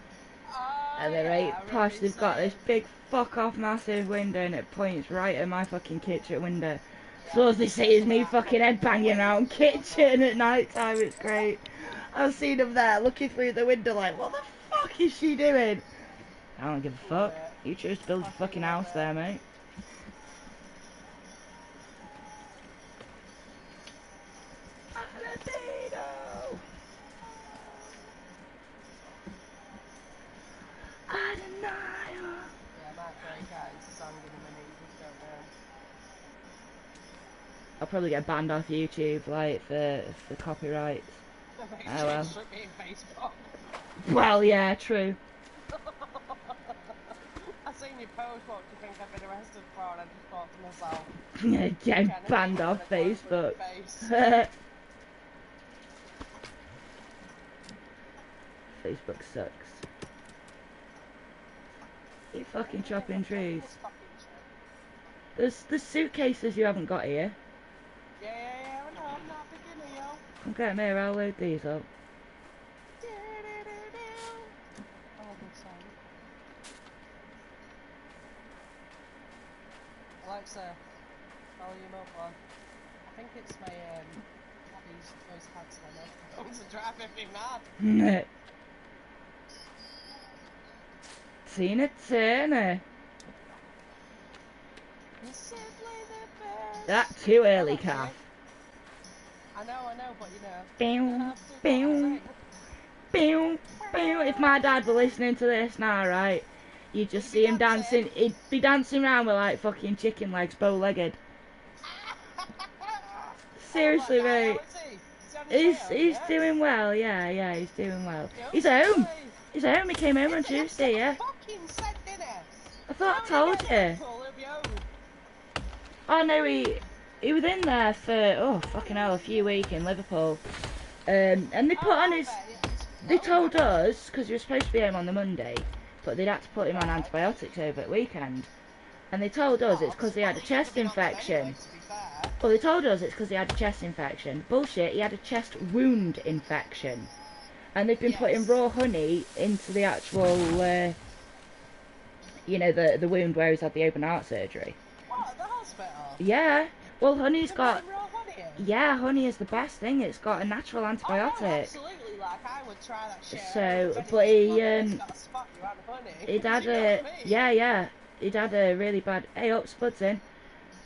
Oh, and they're yeah, right posh. you They've got this big fuck off massive window, and it points right at my fucking kitchen window. So all they see is me fucking head banging around kitchen at night time. It's great. I've seen them there looking through the window like, what the fuck is she doing? I don't give a fuck. You chose to build a fucking house there, mate. I'll probably get banned off YouTube, like for for copyrights. Make Oh, well. it's straight in Facebook. Well, yeah, true. I seen your post, what do you think I've been arrested for? And I just thought to myself, Getting "Jenna, banned off gonna go for Facebook. face." Facebook sucks. You fucking chopping trees. There's the suitcases you haven't got here. Yeah, yeah, yeah, I know, I'm not yo. Come get me, I'll load these up. Alexa, volume up on. I think it's my um, Abby's voice headset. I'm going to drive me mad. Tina Turner. That too early, calf. I know, I know, but you know. Boom, boom, boom, boom. If my dad were listening to this now, right, you'd just see him dancing. He'd be dancing around with like fucking chicken legs, bow-legged. Seriously, Oh, mate. how is he? Is he on his He's he's doing well, yeah, yeah, he's doing well. He's home. He's home. He came home on? Tuesday, yeah. Fucking said, didn't it? I thought I told you. get Liverpool? He'll be home. Oh no, he he was in there for oh fucking hell a few weeks in Liverpool, um, and they put on his. They told us because he was supposed to be home on the Monday, but they'd had to put him on antibiotics over the weekend, and they told us it's because he had a chest infection. Well, they told us it's because he had a chest infection. Bullshit. He had a chest wound infection, and they've been putting raw honey into the actual, uh, you know, the the wound where he's had the open heart surgery. What, at the hospital? Yeah. Well, honey's got. honey? Yeah, honey is the best thing. It's got a natural Oh, no, antibiotic. absolutely, like, I would try that shit. So, but he, on it, it's um, got a spot, you had honey. He'd had a. I? Yeah, yeah. He'd had a really bad. Hey, up, Spud's in.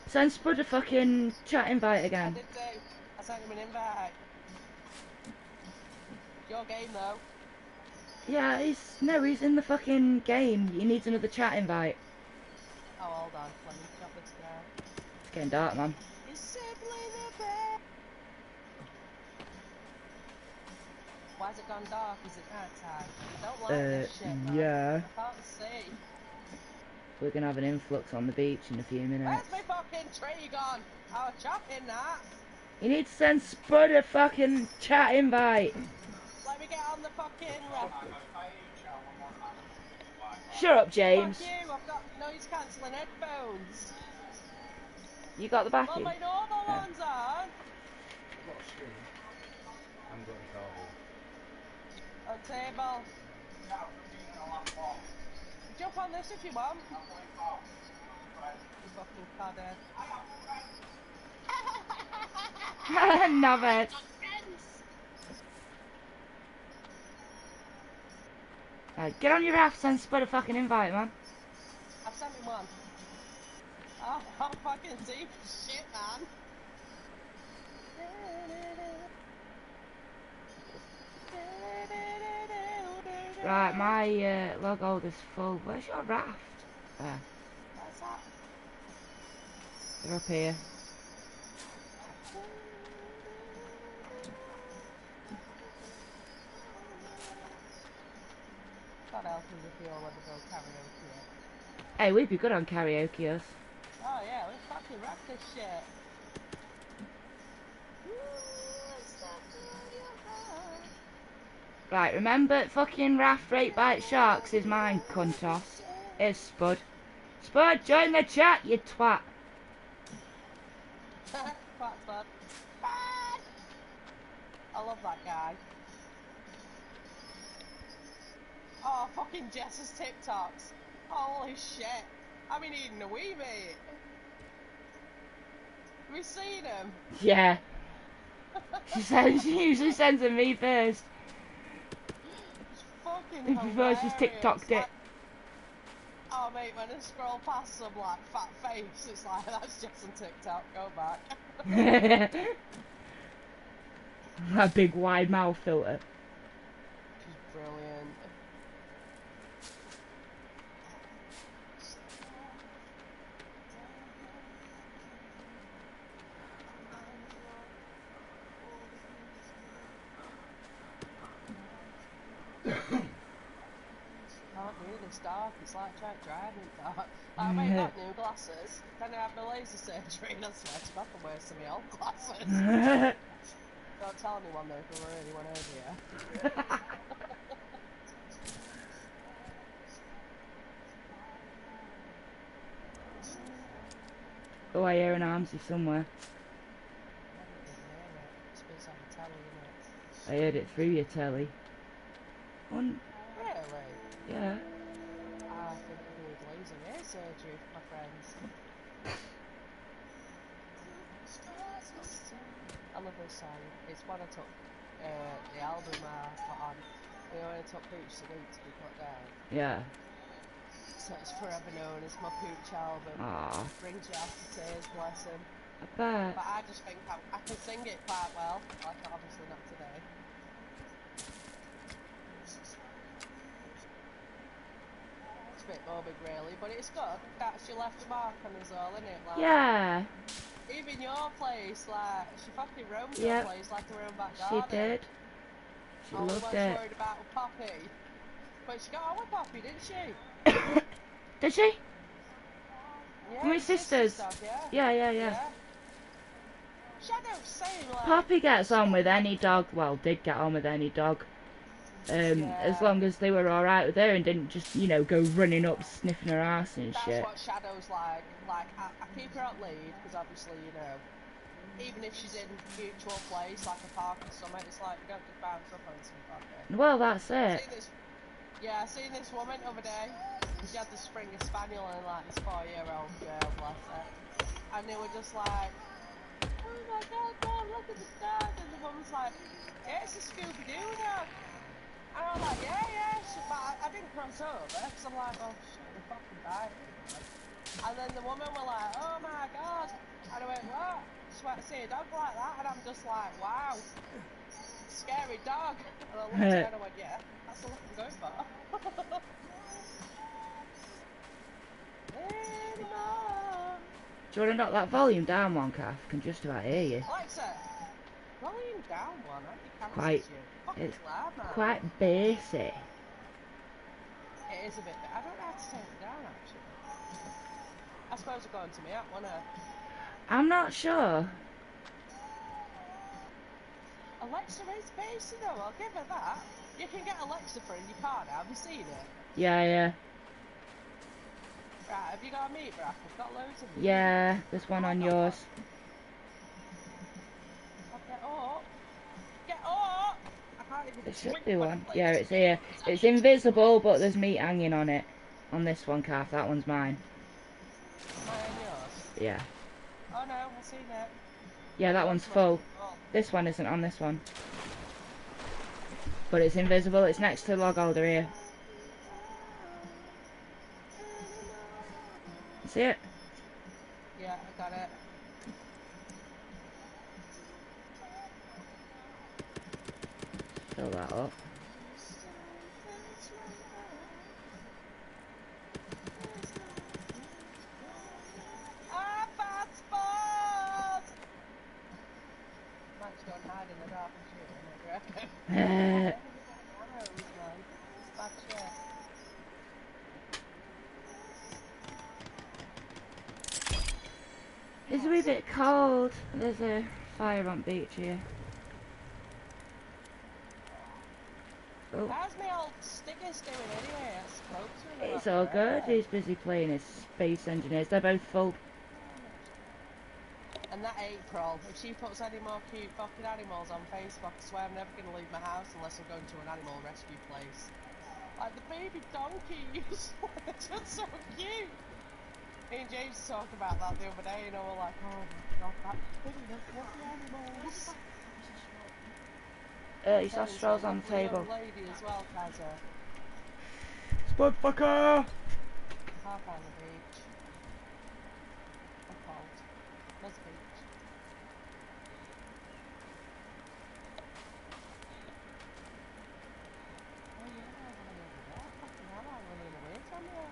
Send Spud a fucking chat invite I again. did do. I sent him an invite. Your game, though. Yeah, he's. No, he's in the fucking game. He needs another chat invite. Oh, hold on. Let me chop this down. It's getting dark, man. You're simply the best. Why has it gone dark? Is it night time? I don't like Uh, this shit, man. yeah. I can't see. We're gonna have an influx on the beach in a few minutes. Where's my fucking tree gone? I was chopping that. You need to send Spud a fucking chat invite. Let me get on the fucking ref. Shut up, James. Fuck you, I've got noise cancelling headphones. You got the Well, backing? my normal Yeah. ones are. What screen? I haven't got any cardboard. A table. Jump on this if you want. You fucking codder. Love it. Right, get on your ass and Spud a fucking invite, man. I've sent him one. Oh, I'm fucking deep shit, man. Right, my uh, log holder's full. Where's your raft? There, Where's that? they're up here. God help us if we all want to go karaoke. Hey, we'd be good on karaoke, us. Oh yeah, let's fucking rock this shit. Right, remember fucking raft rate bite sharks is mine, cuntos. Here's Spud. Spud, join the chat, you twat. Quack bud. Quack! I love that guy. Oh, fucking Jess's TikToks. Holy shit. I mean, eating a wee mate. Have we seen him? Yeah. She says she usually sends them me first. It's fucking He prefers his hilarious. TikTok dick. Like, oh, mate, when I scroll past some, like, fat face, it's like, that's Jess on TikTok. Go back. that big wide mouth filter. She's brilliant. This dark, it's like trying driving dark. I made got new glasses, then I had my laser surgery and I swear to God I'm wearing some of my old glasses. Don't tell anyone though if I really went over here. oh, I hear an armsy somewhere. I'm a telly, innit? I heard it through your telly. Un- Really? yeah. I think I need laser ear surgery for my friends. I love this. It's one I took, uh, the album I put on. When I took Pooch to Week to be put down. Yeah. So it's forever known as my Pooch album. Aw, Brings you out to tears, bless him. I bet. But I just think I, I can sing it quite well. Like, obviously not today. It's a bit morbid, really, but it's good. That she left a mark on us all, innit? Like, Yeah, Even your place, like, she fucking roamed Yep. your place like her own back she did. She loved it. worried about with Poppy. But she got on with Poppy, didn't she? Did she? Yeah, My sisters. sister, yeah. Yeah, yeah, yeah. Shadow's saying, like... Poppy gets on with any dog. Well, did get on with any dog. Um, as long as they were alright with her and didn't just, you know, go running up sniffing her ass and That's shit. That's what Shadow's like. Like, I, I keep her at lead, because obviously, you know, even if she's in mutual place, like a park or something, it's like, you don't just bounce up on somebody. Well, that's it. seen this, yeah, I seen this woman the other day. She had the Springer Spaniel and like this four-year-old girl, bless her. And they were just like, "Oh my God, Mom, look at the dog!" And the woman's like, "Yeah, it's a Scooby Doo dog." And I was like, "Yeah, yeah," but I, I didn't cross over because eh, I'm like, "Oh shit, the fucking bite." And then the woman were like, "Oh my God!" And I went, "What?" She went, "See a dog like that?" And I'm just like, "Wow." Scary dog. And I looked at her and I went, yeah, that's the look I'm going for. Anymore. Do you want to knock that volume down one, Kath? I can just about hear you. Alexa, volume down one. I I Quite- messaged you. Fucking it's. Quite basic. It is a bit. I don't know how to turn it down actually. I suppose we're going to me up, won't I? I'm not sure. Alexa is bassy though. I'll give her that. You can get Alexa for in your car now. Have you seen it? Yeah, yeah. Right. Have you got a meat rack? I've got loads of them. Yeah, there's one on yours. I can't There should be one. Yeah, it's here. It's invisible, but there's meat hanging on it. On this one, calf. That one's mine. Mine and yours. Yeah. Oh no, I've seen it. Yeah, that one's full. This one isn't on this one. But it's invisible. It's next to the log holder here. See it? yeah, I got it. Shit. it's a wee bit cold. There's a fire on the beach here. Oh, How's my old stickers doing anyway? I spoke to him it's about all that. Good. He's busy playing his space engineers. They're both full. And that April, if she puts any more cute fucking animals on Facebook, I swear I'm never going to leave my house unless I'm going to an animal rescue place. Like the baby donkeys. They're just so cute. Me and James talked about that the other day, and I was like, oh my god, that thing, fluffy animals. Uh, he saw straws on the table. lady as well, Kaiser. Spud fucker! On the beach. I'm cold. There's a. Oh yeah, I'm running over there. Fucking hell, I'm running away from you.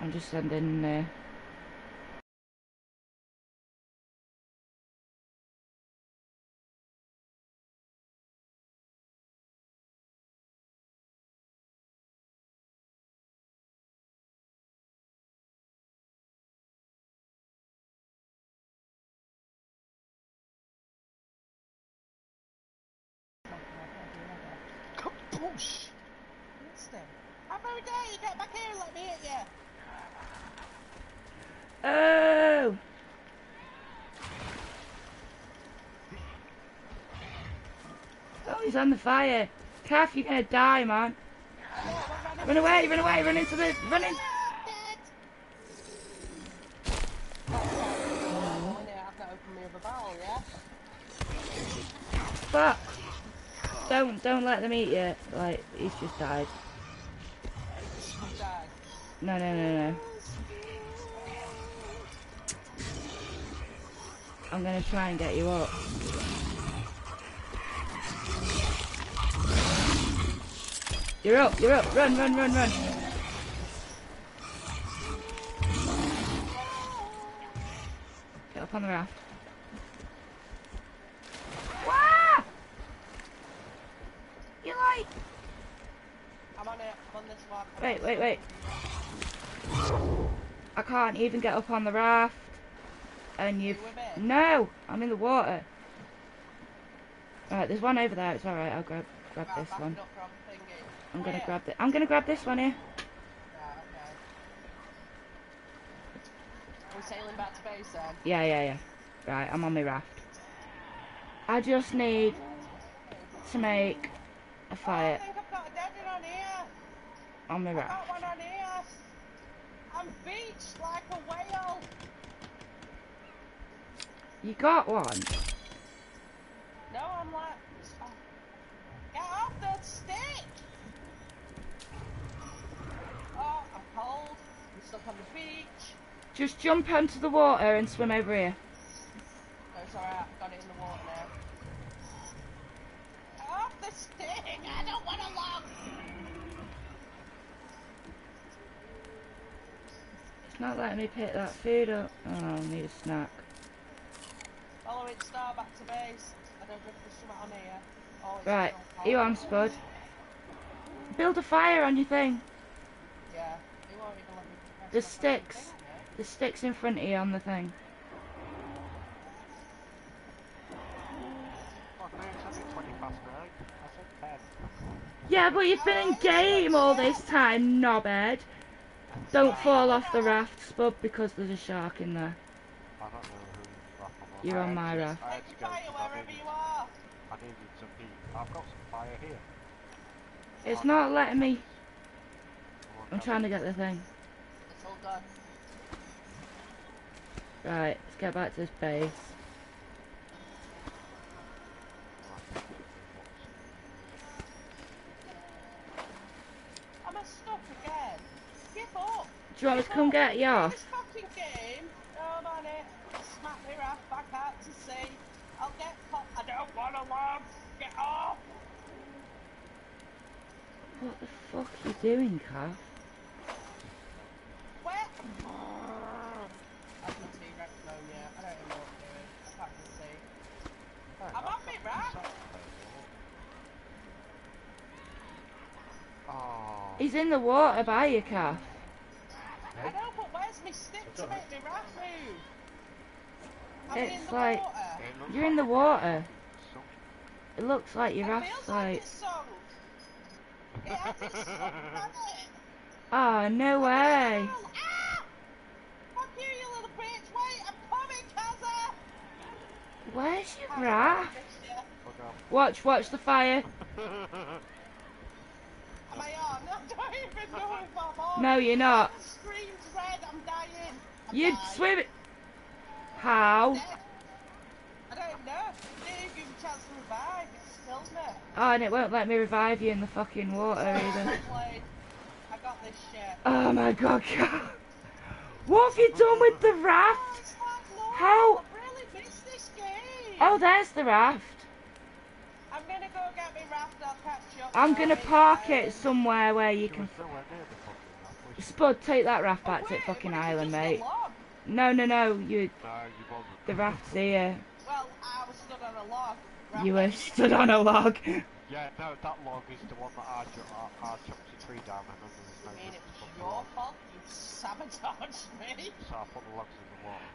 I'm just sending. Uh, Push! Missed him. How very dare you get back here and let me hit you? oh! Oh, on the fire. Calf, you're gonna die, man. Run away, run away, run into the. Run in. Fuck. Don't, don't let them eat you. Like, he's just died. No, no, no, no. I'm gonna try and get you up. You're up, you're up. Run, run, run, run. Get up on the raft. Wah! You like. I'm on it. I'm on this one. Wait, wait, wait. I can't even get up on the raft. And you've. You? No! I'm in the water. Alright, there's one over there. It's alright. I'll grab grab this one. up from thingy. I'm gonna grab the. I'm gonna grab this one here. We're sailing back to base then. Yeah, yeah, yeah. Right, I'm on my raft. I just need to make a fire. Oh, I think I've got a dead one on here. on my I've raft. got one on here. I'm beached like a whale. You got one? No, I'm like. oh. Get off the stick! Oh, I'm cold. Stuck on the beach. Just jump onto the water and swim over here. No, it's alright. I've got it in the water now. Off the stick! I don't want to log! It's not letting me pick that food up. Oh, I need a snack. Following star back to base. I don't know if there's something on here. Oh, Right, you on, Spud? Build a fire on your thing. Yeah, he won't even let me press The sticks. The sticks in front of you on the thing. Fuck me, it's only 20 past 9. I said 10. Yeah, but you've been in game all this time, knobhead. Don't fall off the raft, Spud, because there's a shark in there. I don't know who raft I'm on. You're on my raft. I had Take to your go fire because I wherever needed- you are. I needed some heat. I've got some fire here. It's not letting me. I'm trying to get the thing. Right, let's get back to this base. I'm stuck again. Give up. Do you want us to come get you? This fucking game. No, I'm on it. Smack me right back out to sea. I'll get caught. I don't want to log. Get off. What the fuck are you doing, Kath? Oh. He's in the water by you, Kath. I know, but where's my stick to make me raft move? I'm in It's the like- water. You're in the like water. some- It looks like your It raft's feels like like. it's sunk. It Where's your raft? I missed Fuck Watch, watch the fire. Am I on? I don't even know if I'm on. No, you're not. The red, I'm dying. I'm You'd swim it. How? I don't know. Didn't give me a chance to revive. It killed me. Oh, and it won't let me revive you in the fucking water either. I got this shit. Oh my god. What have you done with the raft? it's. How- Oh, there's the raft. I'm gonna go get me raft. I'll catch you up. I'm gonna park it somewhere where you You can. was nowhere near the fucking raft, was you? Spud, take that raft oh, back to wait, fucking what island, it's just a mate. log? No, no, no. You, No, you the raft's here. Well, I was stood on a log. You were stood on a log. Yeah, no, that log is the one that I, ju- I, I chucked the tree down there was no I mean, it was your fault. You sabotaged me. So I put the logs in the water.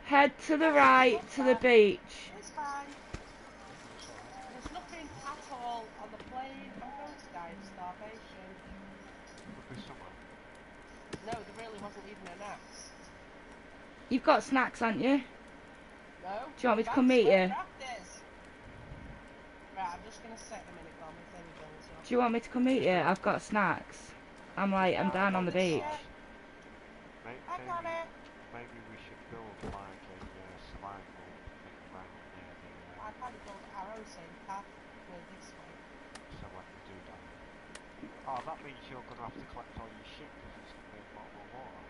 Head to the right to the beach. It's fine. There's nothing at all on the plane. I'm going to die of starvation. Could be somewhere. No, there really wasn't even an axe. You've got snacks, haven't you? No. Do you want me to come meet where you? Right, I'm just gonna set a minute, Bob. There we go. So. Do you want me to come meet you? I've got snacks. I'm like, I'm down on the beach. I got it. maybe we should build like a uh, survival thing around near the I uh, can't build arrows in path with this way. so what we do down Oh, that means you're gonna have to collect all your shit because it's gonna be a lot more water.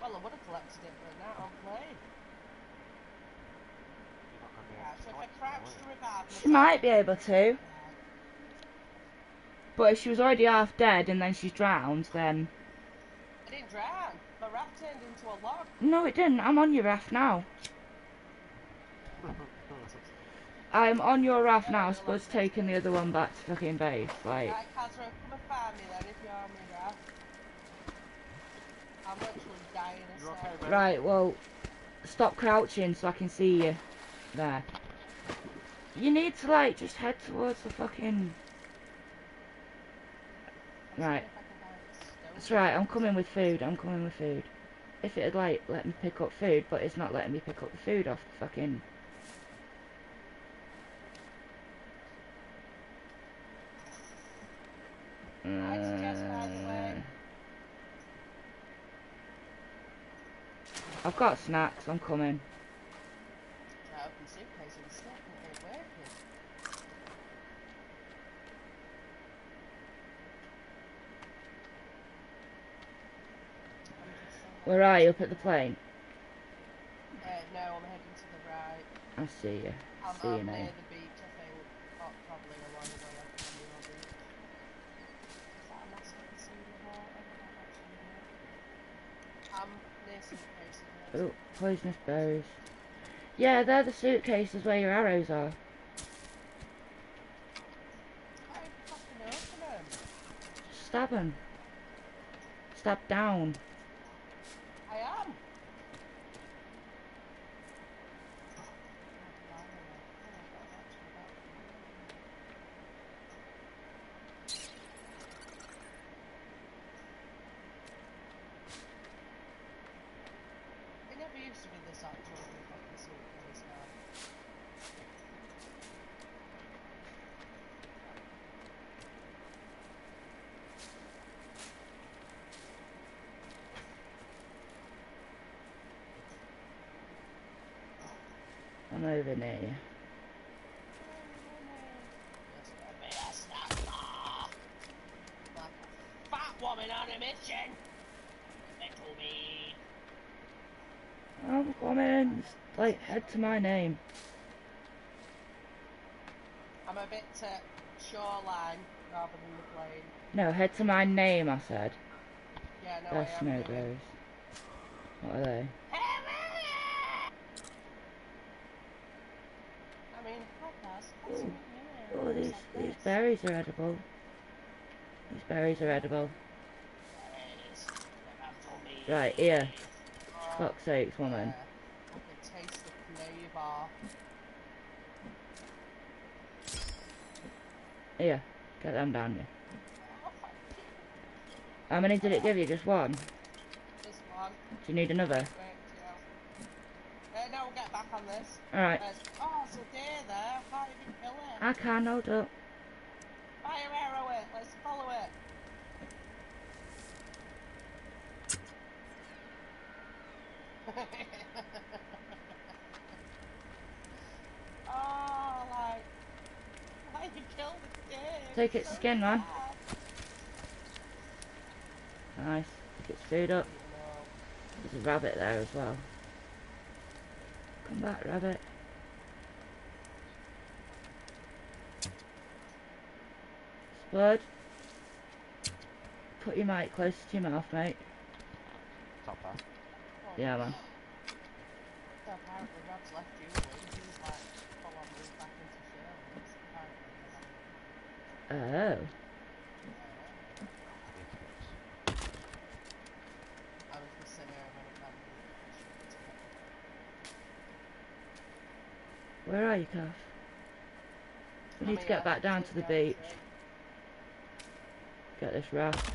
Well, I would have collected it, but now I'm playing. You're not gonna be Right, able so to if I collect crouch it, to revive She might be able to, but if she was already half dead and then she's drowned, then. I didn't drown. The raft turned into a log. No, it didn't. I'm on your raft now. I'm on your raft now. Spud's taking the other one back to fucking base. Like, Right, Kazra, come and find me then if you're me raft. I'm literally dying okay, right, well, stop crouching so I can see you. There. You need to, like, just head towards the fucking. Right. if I can find a stone. That's right, I'm coming with food. I'm coming with food. If it'd, like, let me pick up food, but it's not letting me pick up the food off the fucking. I suggest, by the way- I've got snacks. I'm coming. Open suitcase and stuff and it ain't working. I'm just saying. Where are you? Up at the plane. Uh, no, I'm heading to the right. I see you. I'm, See you now. near the beach, I think. Oh, probably along the way up on the other beach. Is that a mask I can see in the water? I don't actually know. I'm near suitcases. now. Oh, poisonous berries. Yeah, they're the suitcases where your arrows are. I ain't fucking them. Stab them. Stab down. I am. It never used to be this actual fucking suitcase now. I'm over near you. Like a fat woman on a mission. Little me. I'm coming. Just, like, head to my name. I'm a bit uh, shoreline rather than the plane. No, head to my name, I said. Yeah, no, They're I snowberries. What are they? I mean, hi guys. What's Ooh. in here? Oh, these, these berries are edible. These berries are edible. Berries. They're for me. Right, here. Fuck's sakes, woman. yeah. I can taste flavour. Here, get them down here. Oh. How many did it give you? Just one? This one. Do you need another? Uh, no, we'll get back on this. Alright, oh, there's a deer there. I can't even kill it. I can, hold up. Fire arrow it. Let's follow it. oh, like, why you killed the deer? Take its So skin, man. Nice. Pick its food up. There's a rabbit there as well. Come back, rabbit. Spud. Put your mic closer to your mouth, mate. Top there. Oh, Yeah, man. So apparently Rob's left you alone. He was like, full on moved back into Sherlands. Apparently. Oh. I was just sitting there when it got Where are you, Calf? We need to get back down to the beach. Get this raft.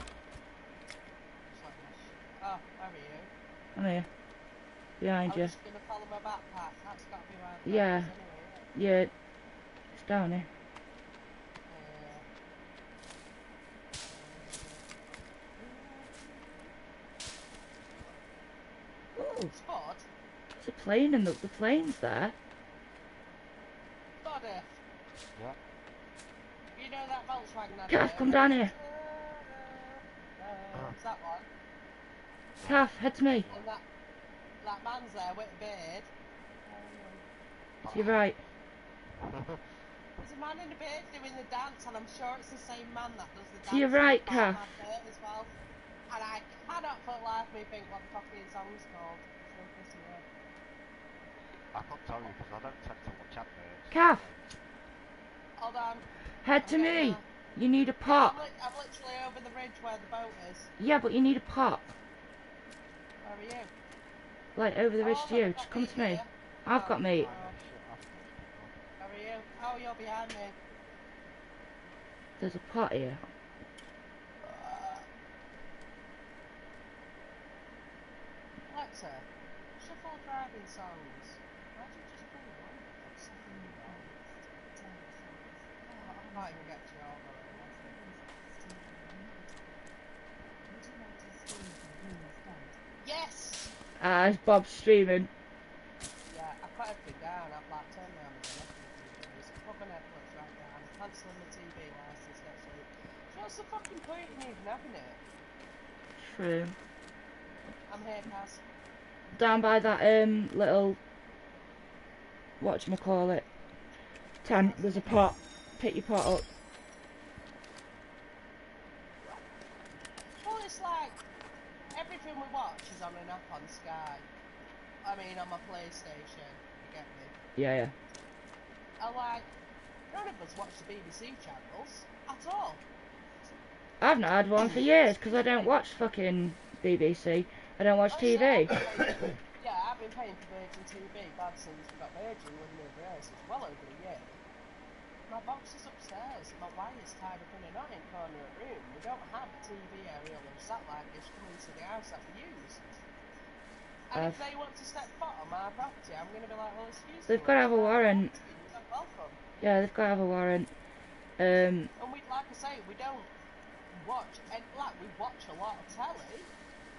Oh, where are you? I'm here. Behind you. just gonna follow my backpack. That's got to be where the Yeah. back is anyway. Yeah. It's down here. Yeah. Spot? there's a plane and the, the plane's there. Spot it. Yeah. You know that Volkswagen I Calf, come down here. Is that one? Calf, head to me. And that, that man's there with a beard. To your right. There's a man in a beard doing the dance, and I'm sure it's the same man that does the dance. To your right, Batman Kath. bit As well. And I cannot for life me think what the fuck his song's called. So pissing me off. I can't tell you because I don't tend to watch adverts. Calf, Hold on. head to I'm getting me. there. You need a I'm, pot. li- I'm literally over the ridge where the boat is. Yeah, but you need a pot. Where are you? Like over the ridge Oh, to you. Just come to me. here. I've got meat. Oh, shit, I've- Where are you? Oh, you're behind me. There's a pot here. Uh, Alexa, shuffle driving songs. Why don't you just play one? I might even get to your Yes! Ah, it's Bob streaming. Yeah, I put everything down. I've like turned down the electric Put my Netflix right down. Cancelling the TV license next week. So what's the fucking point in even having it? True. I'm here, Cass. Down by that um little whatchamacallit. Tan there's a pot. Pick your pot up. Well, it's like everything we watch is on an app on Sky. I mean, on my PlayStation. You get me? Yeah, yeah. I like. None of us watch the BBC channels at all. I've not had one for years because I don't watch fucking BBC. I don't watch Oh, TV. Paying- yeah, I've been paying for Virgin TV bad since we got Virgin with me over it's well over a year. My box is upstairs, my wire's tied up in a knot in corner of the room. We don't have a TV aerial or satellite dish coming into the house that we use. And if they want to step foot on my property, I'm going to be like, well, excuse me. They've gotta have a warrant. property, You're not welcome. Yeah, they've got to have a warrant. Um, And we, like I say, we don't watch, and like we watch a lot of telly,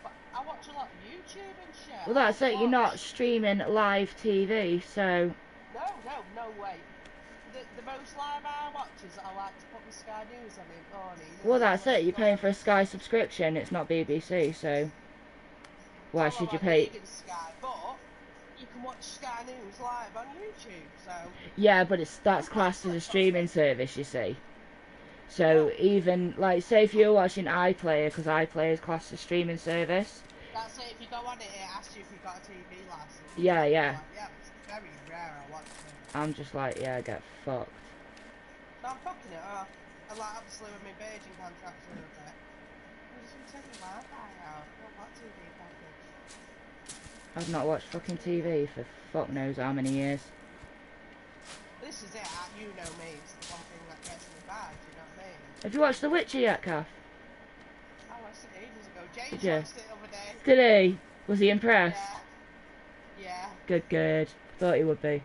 but I watch a lot of YouTube and shit. well, that's it. You're not streaming live TV, so No, no, no way. The, most live I watch is I like to put the Sky News on in the morning. well, that's it. You're paying for a Sky subscription. It's not BBC, so why Oh, should you pay? Sky, but you can watch Sky News live on YouTube. So Yeah, but it's that's classed as a streaming service, you see. So even like, say if you're watching iPlayer, because iPlayer is classed as streaming service. that's it. If you go on it, it asks you if you've got a TV license. Yeah, yeah. Yeah, it's very rare I watch. I'm just like, yeah, get fucked. So I'm fucking it off. And like obviously with my Virgin contract for a bit. I'm just take my out. I don't want TV package. I've not watched fucking TV for fuck knows how many years. This is it. You know me. It's the one thing that gets me bad. You know what I mean? Have you watched The Witcher yet, Kath? I watched it ages ago. James Did you? watched it the other day. Did he? Was he impressed? Yeah. Yeah. Good, good. Thought he would be.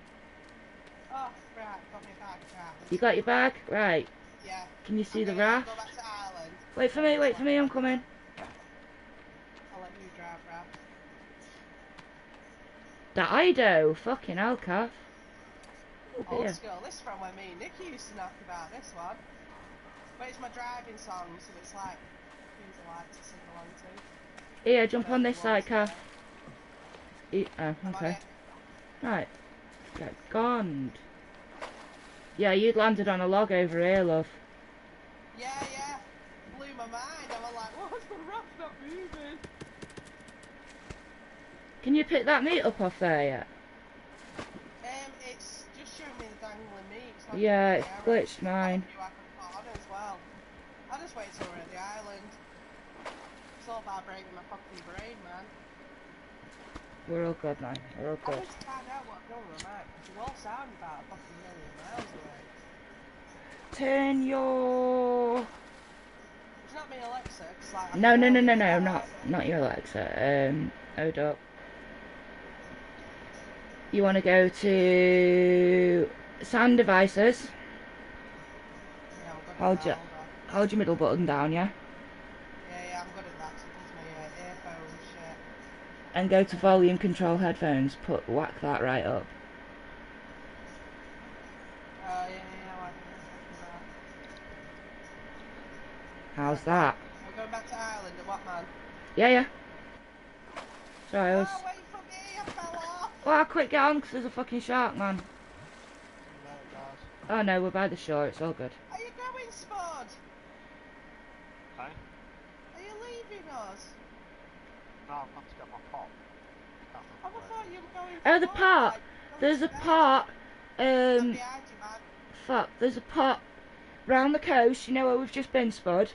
Oh, right. Got me back. Right. You got your bag? Right. Yeah. Can you see I'm the raft? Go back to Ireland. Wait for me, wait for me, I'm coming. I'll let you drive, Raf. Dido! Fucking hell. Oh Old dear. school. This is from when me and Nicky used to knock about this one. But it's my driving song, so it's like things I like to sing along to. Here, jump on this side, Kath. E- oh, okay. Right. Get gone. Yeah, you'd landed on a log over here, love. Yeah, yeah. Blew my mind. I was like, what's the raft not moving? Can you pick that meat up off there yet? Um, it's just showing me the dangling meat. It's Yeah, it's glitched mine. I can put on as well. I'll just wait till we're at the island. It's all about breaking my fucking brain, man. We're all good now. We're all good. need to find out what's going on mine, because you all sound about a fucking million miles away. Turn your. It's not me Alexa, like... No, no, no, no, no, not not your Alexa. Um, hold up. You want to go to sound devices. Yeah, I'm good at Hold your, hold your middle button down, Yeah, yeah, I'm good at that. So it does my uh, earphone shit. And go to volume control headphones. Put whack that right up. Oh, yeah, yeah, yeah, I can that. How's that? We're going back to Ireland, or what, man? Yeah, yeah. Sorry, I was. Oh, wait for me, I fell off! Well, quick, get on, 'cause there's a fucking shark, man. No. Oh no, we're by the shore. It's all good. Are you going, Spud? Hey? Are you leaving us? No, I've got to get my pot. Can't Oh, I remember thought you were going Oh, the like, There's a going Um, behind you, man. fuck. There's a pot round the coast. You know where we've just been, Spud.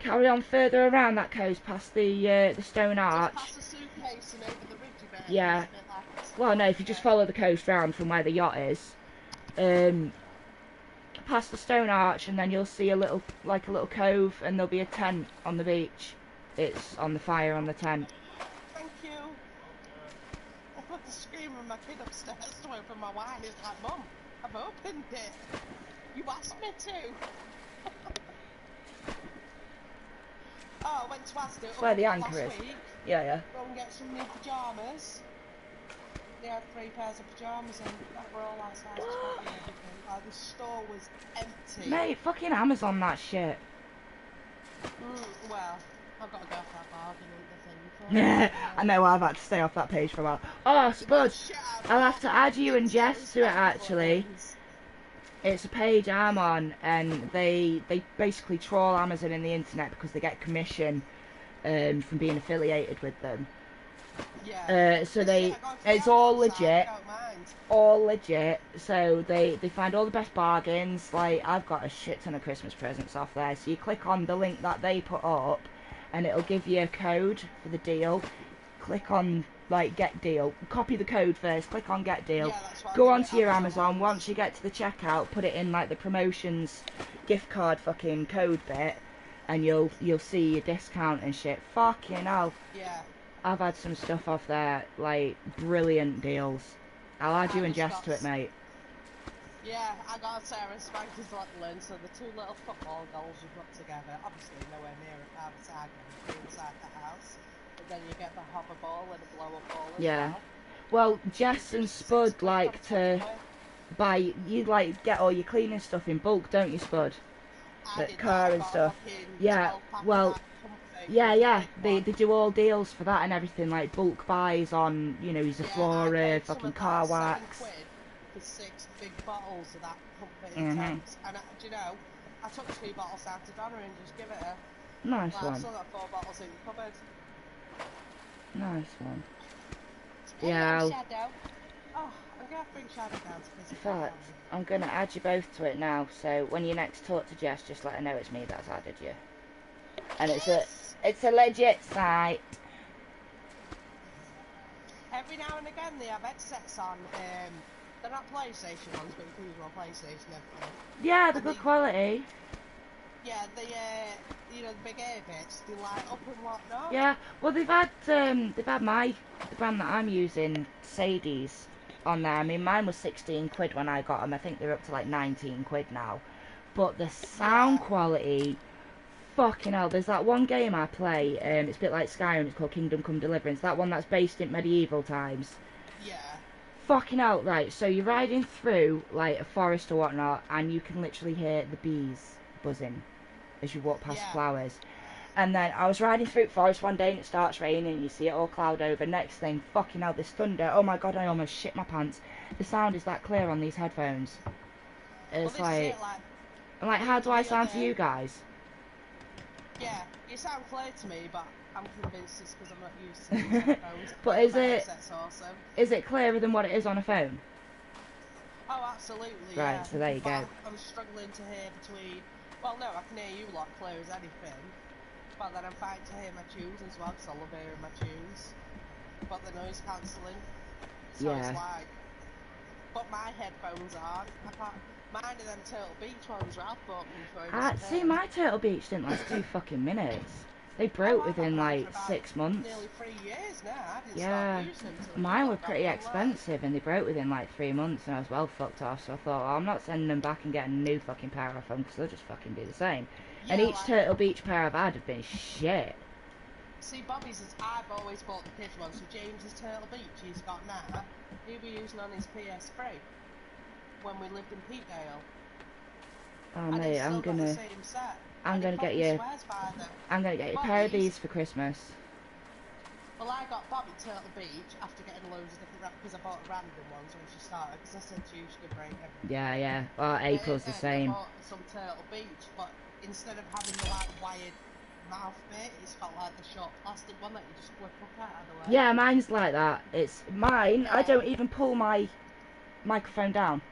Carry on further around that coast, past the uh, the stone arch. Just past the suitcase and over the ridge a bit. Yeah. It's a bit like it's- Well, no, if you just follow the coast round from where the yacht is, um, past the stone arch, and then you'll see a little, like a little cove, and there'll be a tent on the beach. It's on the fire on the tent. Thank you. I put the scream of my kid upstairs to open my wine. He's like, Mum, I've opened it. You asked me to. oh, I went to it where the anchor is. Week. Yeah, yeah. Go and get some new pyjamas. They had three pairs of pyjamas and that were all our and everything. Like, the store was empty. Mate, fucking Amazon that shit. Mm, well, I've got to go for that bargain, ain't the thing. I know I've had to stay off that page for a while. Oh, Spud, Shit out of I'll have to add you and Jess to it actually. It's a page I'm on, and they they basically troll Amazon in the internet because they get commission um, from being affiliated with them. Yeah. Uh, so they, I got to it's all legit, I don't mind. all legit. So they they find all the best bargains. Like I've got a shit ton of Christmas presents off there. So you click on the link that they put up, and it'll give you a code for the deal. Click on like get deal. Copy the code first. Click on get deal. Yeah, that's what I Go onto your Amazon. Once you get to the checkout, put it in like the promotions gift card fucking code bit, and you'll you'll see your discount and shit. Fucking hell. Yeah. I've had some stuff off there, like brilliant deals. I'll add you and just Jess to it, mate. Yeah, I got Sarah Spanker's little one, so the two little football goals you put together, obviously nowhere near a outside them, inside the house. But then you get the hover ball and the blow up ball as Yeah. well. Well, Jess and Spud like to buy. You like get all your cleaning stuff in bulk, don't you, Spud? The car and stuff. Yeah, 12 pack of well. Yeah, yeah. They they do all deals for that and everything, like bulk buys on, you know, Yeah, I Zoflora, paid fucking car wax. For six big bottles of that comfort Mhm. intense. And uh, do you know, I took two bottles out to Donna and just give it her. Nice Like, I've one. still got four bottles in the cupboard. Nice one. Yeah, I'll- Shadow. Oh, I'm gonna bring Shadow down to visit. Fact, I'm gonna add you both to it now. So when you next talk to Jess, just let her know it's me that's added you. And it's a it's a legit site. Every now and again they have headsets on. Um, they're not PlayStation ones, but you can use them on PlayStation. Everything. Yeah, the And good they- quality. Yeah, the uh, you know the big air bits, they light up and whatnot. Yeah. Well, they've had um they've had my the brand that I'm using, Sades, on there. I mean, mine was 16 quid when I got them. I think they're up to like 19 quid now. But the sound Yeah. quality, fucking hell. There's that one game I play. Um, it's a bit like Skyrim. It's called Kingdom Come Deliverance. That one that's based in medieval times. Fucking out right? So you're riding through like a forest or whatnot and you can literally hear the bees buzzing as you walk past Yeah. flowers. And then I was riding through forest one day and it starts raining you see it all cloud over. Next thing fucking hell this thunder. Oh my god I almost shit my pants. The sound is that clear on these headphones. It's is like like I'm like how do I sound to you guys? Yeah, you sound clear to me, but I'm convinced it's because I'm not used to headphones. But is it- awesome. is it clearer than what it is on a phone Oh, absolutely. Right, yeah. so there you But go. I'm, I'm struggling to hear between. Well, no, I can hear you lot clear as anything. But then I'm fighting to hear my tunes as well, because I love hearing my tunes. But the noise cancelling. So Yeah. it's like. But my headphones aren't. Mine are them Turtle Beach ones, Ralph bought me for. Ah, see my Turtle Beach didn't last two fucking minutes they broke within like six months Nearly three years now. I didn't Yeah, start using them till Mine were pretty expensive and they broke within like three months and I was well fucked off so I thought well, I'm not sending them back and getting a new fucking pair off them because they'll just fucking do the same. and each Turtle Beach pair I've had have been shit. See, Bobby's is I've always bought the kids one, so James's Turtle Beach he's got now, he'll be using on his PS3 when we lived in Peakdale. Oh and mate, I'm gonna same set. I'm gonna get you swears by them. I'm gonna get you a pair of these for Christmas. Well, I got Bobby Turtle Beach after getting loads of different because I bought random ones when she started because I said to you she could break everything. Yeah, yeah. Well April's the And I same. bought some Turtle Beach, but instead of having the like wired mouth bit, it's got like the short plastic one that you just whip up out of the way. Yeah, mine's like that. It's mine. I don't even pull my microphone down.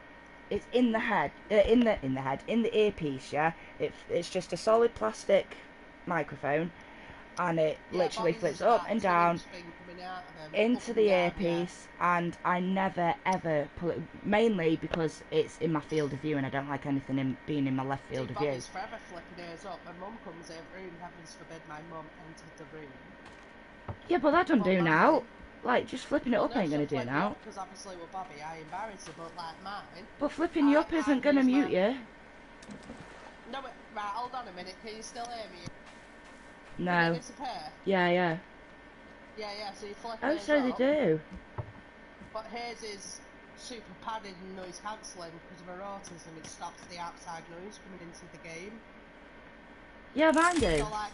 It's in the head, uh, in the in the head, in the earpiece. Yeah, it, it's just a solid plastic microphone, and it Yeah, literally flips up and down thing coming out of them, up into the down, yeah. earpiece, and I never ever pull it. Mainly because it's in my field of view, and I don't like anything in being in my left See, field of view. Forever flipping hers up. My mum comes in room, heavens forbid my mum entered the room. Yeah, but that don't Well, do now. Like just flipping it up no, ain't gonna do flip now. Because obviously with Bobby, I embarrass her, but like mine. But flipping you up I isn't gonna mute you. No, but, right, hold on a minute. Can you still hear me? No. it? Yeah, yeah. Yeah, yeah. So you flip Oh, so they do. But hers is super padded and noise cancelling because of her autism. It stops the outside noise coming into the game. Yeah, mine do. So like,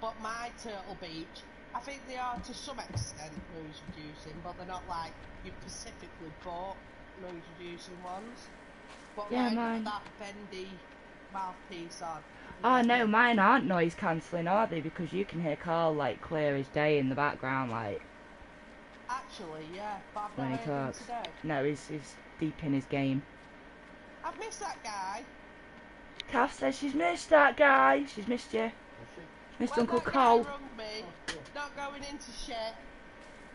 but my Turtle Beach, I think they are to some extent noise reducing, but they're not like you specifically bought noise reducing ones. But Yeah, mine, mine- that bendy mouthpiece on. Oh no, mine aren't noise cancelling, are they? Because you can hear Carl like clear as day in the background. Like, Actually, yeah, but I've When not he heard him talks. today. no, he's, he's deep in his game. I've missed that guy. Kath says she's missed that guy. She's missed you. Missed When Uncle that Cole. guy rung me, not going into shit.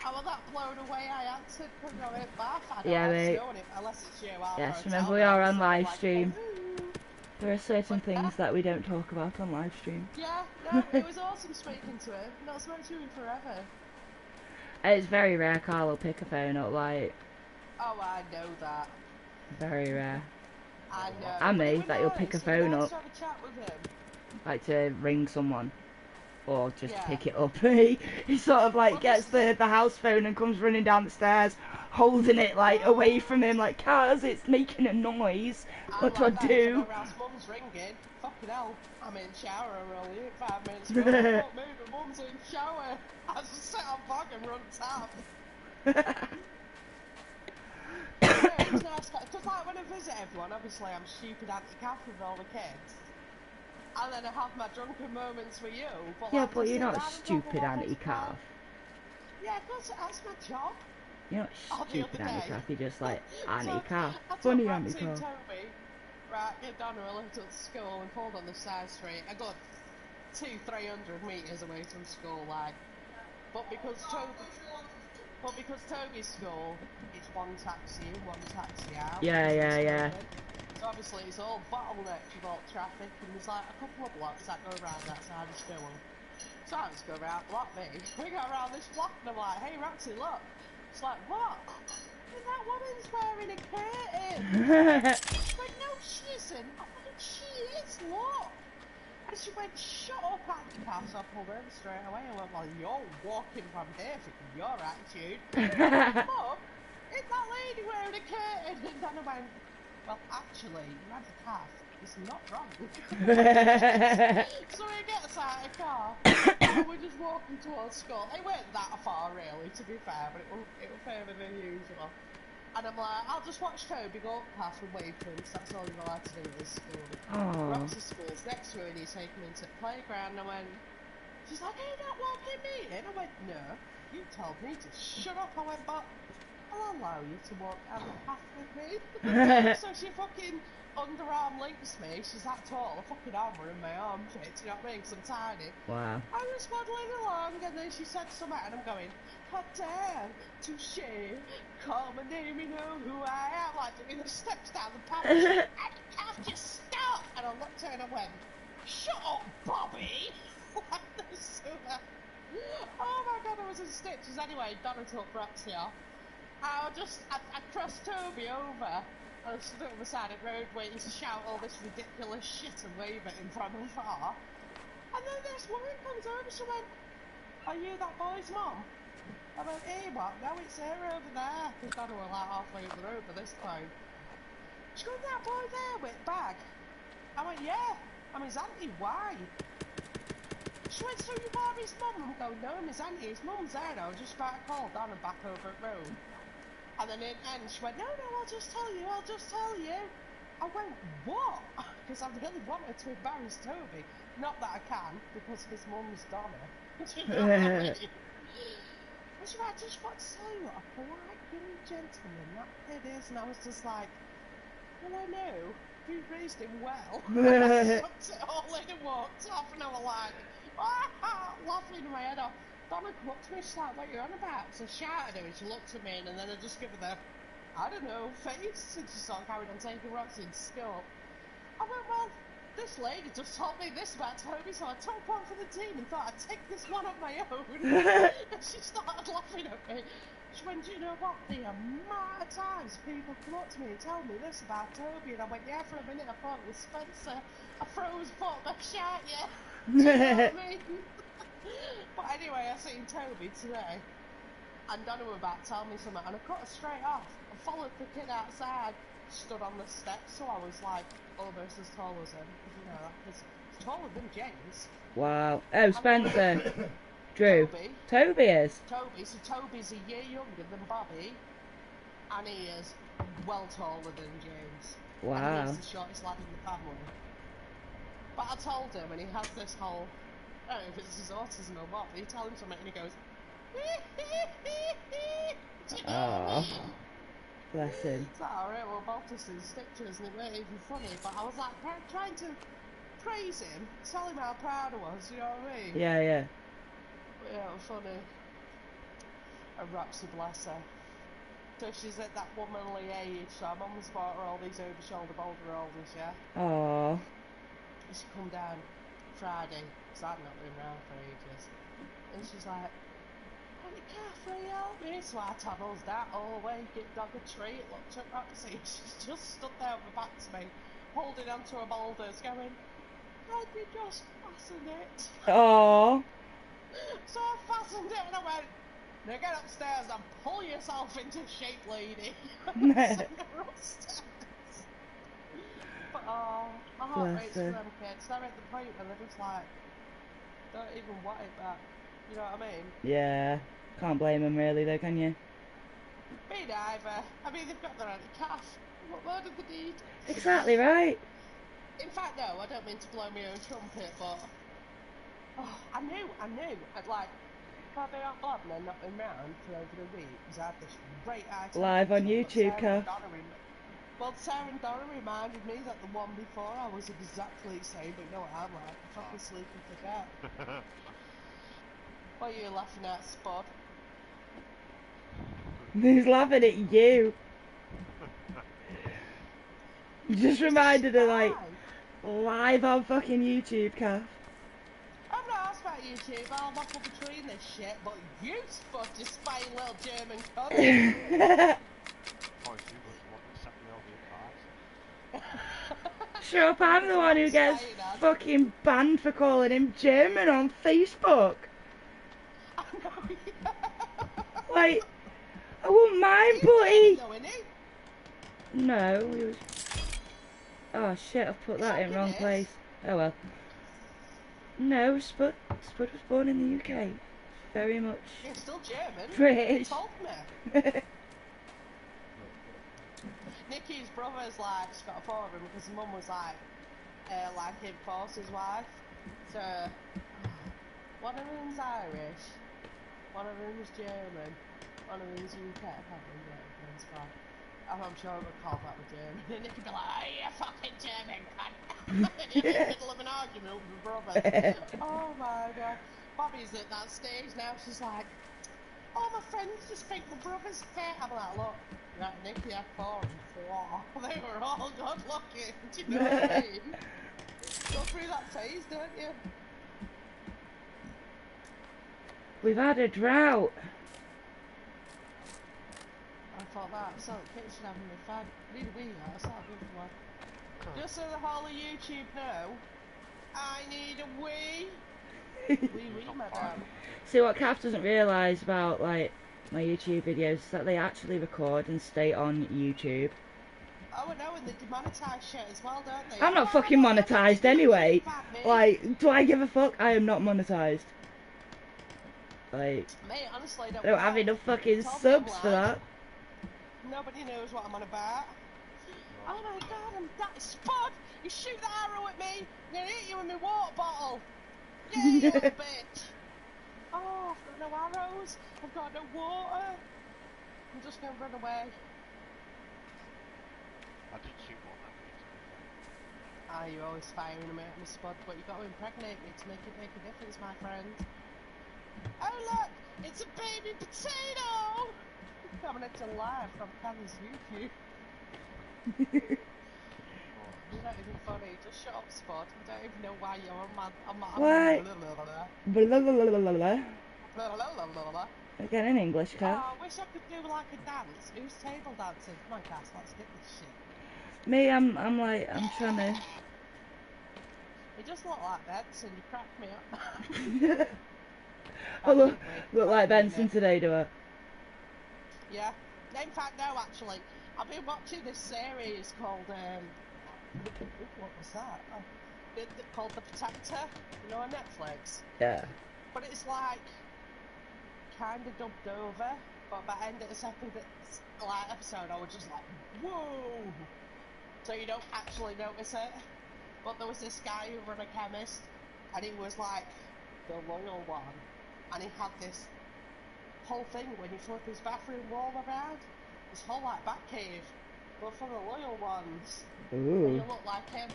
I was that blown away I answered because I went bath. I Yeah, mate. it unless it's you. I'll Yes, remember we are on live stream. "Ooh." There are certain What's that? things that we don't talk about on live stream. Yeah, no, it was awesome speaking to him. Not spoken to him forever. It's very rare Carl will pick a phone up. Like, Oh, I know that. very rare. I know. And me, that you'll pick a nice, it was phone up. to have a chat with him. Like to ring someone. Or just Yeah. pick it up. he, he sort of like gets the, the house phone and comes running down the stairs. holding it like away from him, like, Kaz, it's making a noise. What do I like that, do? so my ass mum's ringing. Fucking hell, I'm in shower already. Five minutes, ago. I move. Mum's in shower. I just sit on bog and run tap. Yeah, it's nice, because like when I visit everyone, obviously I'm stupid Auntie Kath with all the kids. And then I have my drunken moments with you. But yeah, like, but you're not down and have a stupid, chat- Calf. Yeah, because that's my job. You're not Oh, stupid, Auntie. Calf. You're just like Auntie Calf. I Funny Roxy Auntie and Calf. Right, get down to a little school and pulled on the side street. I got two, three hundred metres away from school, like. But because Toby, but because Toby's school, it's one taxi in, one taxi out. Yeah, yeah, yeah. So obviously it's all bottlenecked with all traffic, and there's like a couple of blocks that go around that side of school. So I just go around block me. We go around this block and I'm like, hey Roxy, look. It's like, what? And that woman's wearing a curtain. She went, no, she isn't. Oh I went, she is, look. And she went, shut up, Cass. I pulled over straight away. I went, well, you're walking from here for your attitude. Mum, is that lady wearing a curtain? And then I went, well, actually, your Cass is not wrong. So he gets out of the car, and we're just walking towards school. It weren't that far, really, to be fair, but it was, it was further than usual. And I'm like, I'll just watch Toby go up past and wave to him, 'cause that's all you're allowed to do at this school. Aw. Roxy's school's next to her, and he's taking me to the playground, and I went, she's like, are you not walking me And I went, no, you told me to shut up. I went, but I'll allow you to walk down the path with me. so she fucking underarm links me. She's that tall. A fucking arm were in my armpit. Do you know what I mean? 'Cause I'm tiny. wow. I was waddling along, and then she said something, and I'm going, hot damn, touche, call my name, you know who I am. Like doing the steps down the path. and can't just stop. And I looked at her and I went, shut up, Bobby. Like this, oh my god, I was in stitches. Anyway, Donna took Roxy off. I just, I, I crossed Toby over. I stood on the side of the road waiting to shout all this ridiculous shit and wave at him from afar. And then this woman comes over, she went, Are you that boy's mum? I went, Hey, what? No, it's her over there. Because Donna were like halfway up the road by this time. She goes, That boy there with bag? I went, Yeah. I'm his auntie, why? She went, So you are his mum? I'm going, No, I'm his auntie. His mum's there now. Was just about to call Donna back over at road. And then in the end, she went, No, no, I'll just tell you, I'll just tell you. I went, What? Because I really wanted to embarrass Toby. Not that I can, because his mum's Donna. Do you know what I mean? And she went, I just want to tell you what a polite young gentleman that kid is. And I was just like, Well, I know. You raised him well. I sucked it all in and walked off, and I was like, ah, laughing my head off. Donna come up to me, like, what you on about? So I shouted at her, and she looked at me, and then I just give her the, I don't know, face, and she of carried on taking Roxy into school. I went, well, this lady just told me this about Toby, so I took one for the team and thought I'd take this one on my own. and she started laughing at me. She went, do you know what? The amount of times people come up to me and tell me this about Toby, and I went, yeah, for a minute I thought it was Spencer. I froze, thought I shot you. Do you know what I mean? but anyway, I seen Toby today, and Donna were about to tell me something, and I cut her straight off. I followed the kid outside, stood on the steps, so I was like almost as tall as him. You know, he's taller than James. wow. Oh, Spencer. Drew. Toby, Toby is. Toby, so Toby's a year younger than Bobby, and he is well taller than James. And Wow. he's the shortest lad in the family. But I told him, and he has this whole, I don't know if it's his autism or what, but you tell him something and he goes, Do you know what I Aw. mean? Bless him. It's like, alright, well, both us stitches, and it weren't even funny, but I was like trying to praise him, tell him how proud I was, you know what I mean? Yeah, yeah. But yeah, it was funny. And Roxy, bless her. So she's at that womanly age, so her mum's bought her all these over-shoulder boulder rollers, yeah? Aww. And she come down Friday, because I've not been round for ages. And she's like, Auntie Kath, will you help me? So I toddles that all the way, get dog a treat, looked at Roxy, and she's just stood there with her back to me, holding onto her boulders, going, Can you just fasten it? Oh. So I fastened it and I went, Now get upstairs and pull yourself into shape, lady. But oh, my heart Bless rates for them kids. They're at the point where they're just like, don't even want it back. You know what I mean? Yeah. Can't blame them really though, can you? Me neither. I mean, they've got their own cash. What more do they need? Exactly right. In fact, no, I don't mean to blow my own trumpet, but oh, I knew, I knew. I'd like, Bobby O'Blabner not been round for over a week because I had this great item. Live on YouTube, Sarah and Kath. Donna rem- Well, Sarah and Donna reminded me that the one before I was exactly the same, but you know what I'm like, I fucking sleep and forget. What are you laughing at, Spud? He's laughing at you? You just reminded her like live on fucking YouTube, Kath. I'm not asked about YouTube, I'll waffle between this shit, but you Spud, fucking spying little German cunt. Oh, you was the one that sent me all the advice. Shut up, I'm the one who gets fucking banned for calling him German on Facebook. I know, yeah. Like, I wouldn't mind, but he... No, he was... Oh shit, I've put that in wrong place. Oh well. No, Spud, Spud was born in the UK. Very much You're still German. British. Nikki's brother's like, she's got a photo of him because his mum was like, uh, like in his wife. So, one of them's Irish, one of them's German, one of them's UK. I can't remember what one's. I'm, I'm sure it would call that the German. And Nikki'd be like, oh, you fucking German cunt. in the middle of an argument with her brother. oh my god. Bobby's at that stage now, she's like, all my friends just think my brother's fit. I'm like, look, that Nicky had four and four. They were all good looking. Do you know what I mean? Go through that phase, don't you? We've had a drought. I thought that. So the kids should have me fun. Need a wee now. It's not a good one. Just so the whole of YouTube know, I need a wee. Wee wee, madam. See what Kath doesn't realise about like my YouTube videos that they actually record and stay on YouTube. Oh, I know, and they demonetize shit as well, don't they? I'm not Oh, fucking well, monetised anyway. Like, do I give a fuck? I am not monetised. Like, Mate, honestly, I don't have enough fucking subs for that. Nobody knows what I'm on about. Oh my god, I'm that spud! You shoot the arrow at me, I'm gonna hit you with my water bottle! Yeah, you bitch! Oh, I've got no arrows, I've got no water! I'm just gonna run away. I did shoot one that way, to be fair. Ah, you're always firing them at me, spot, but you've got to impregnate me to make it make a difference, my friend. Oh look, it's a baby potato! Coming into live from Candy's YouTube. You're not even funny. Just shut up, Spud. I don't even know why you're my. My blah, blah, blah, blah. Again in English, Oh, I wish I could do like a dance. Who's table dancing? Come on, Cass, let's get this shit. Me, I'm, I'm like, I'm trying to. You just look like Benson. You crack me up. I look, look like Benson today, do I? Yeah. In fact, no, actually. I've been watching this series called, um, what was that? Oh, it, it- called The Protector, you know, on Netflix. Yeah. But it's like, kind of dubbed over, but by the end of the second like, episode, I was just like, whoa! So you don't actually notice it. But there was this guy who ran a chemist, and he was like the loyal one, and he had this whole thing when you flip his bathroom wall around, this whole like bat cave, but for the loyal ones. Ooh. you look like him.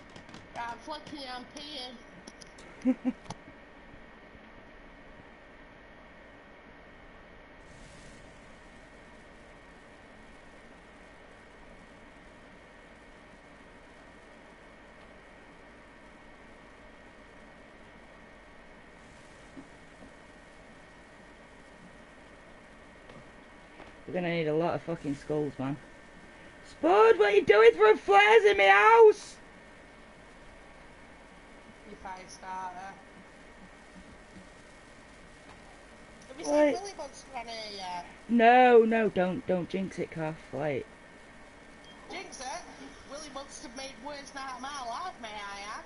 Uh, I'm flicking you, I'm peeing. We're gonna need a lot of fucking skulls, man. Spud, what are you doing throwing flares in my house? You fire starter. Have you seen Monster on here yet? No, no, don't, don't jinx it, calf. Wait. Jinx it. Willy Monster made worse night of my life, may I add?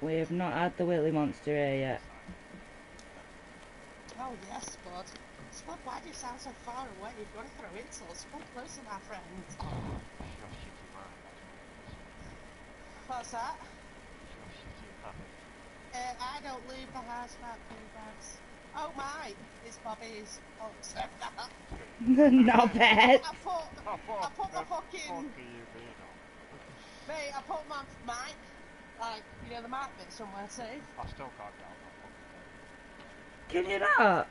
We have not had the Willy Monster here yet. Oh yes, Spud. Spud, why do you sound so far away? You're going to throw insults. Come closer, my friend. Your shitty man. What's that? Your shitty habit. Uh, I don't leave the house without poo bags. Oh my, it's Bobby's. Oh, except that. not bad. I put, I put the my fucking, fuck are you being on? mate, I put my mic, like, you know, the mic bit somewhere safe. I still can't get on that fucking thing. Can you not?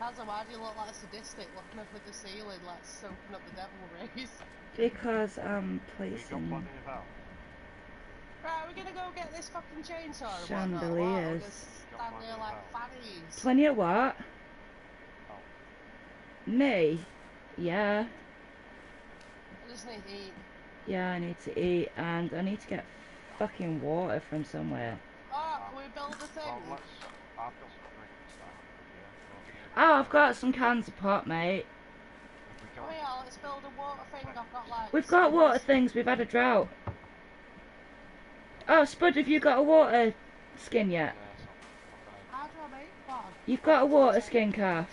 Hazza, why do you look like a sadistic looking up at the ceiling, like soaking up the devil rays? Because um, I'm We got placing plenty of. Right, we're gonna go get this fucking chainsaw. Chandeliers. Wow, stand there like fannies. plenty of what? Oh. Me? Yeah. I just need to eat. Yeah, I need to eat and I need to get fucking water from somewhere. Oh, can we build a thing? Well, let's. I've got some drinks down. Yeah. Oh, I've got some cans of pot, mate. If We oh, yeah, let's build a water thing. I've got like. We've got water things, we've had a drought. Oh, Spud, have you got a water skin yet? Yeah, so, How do I make one? You've got a water skin, calf.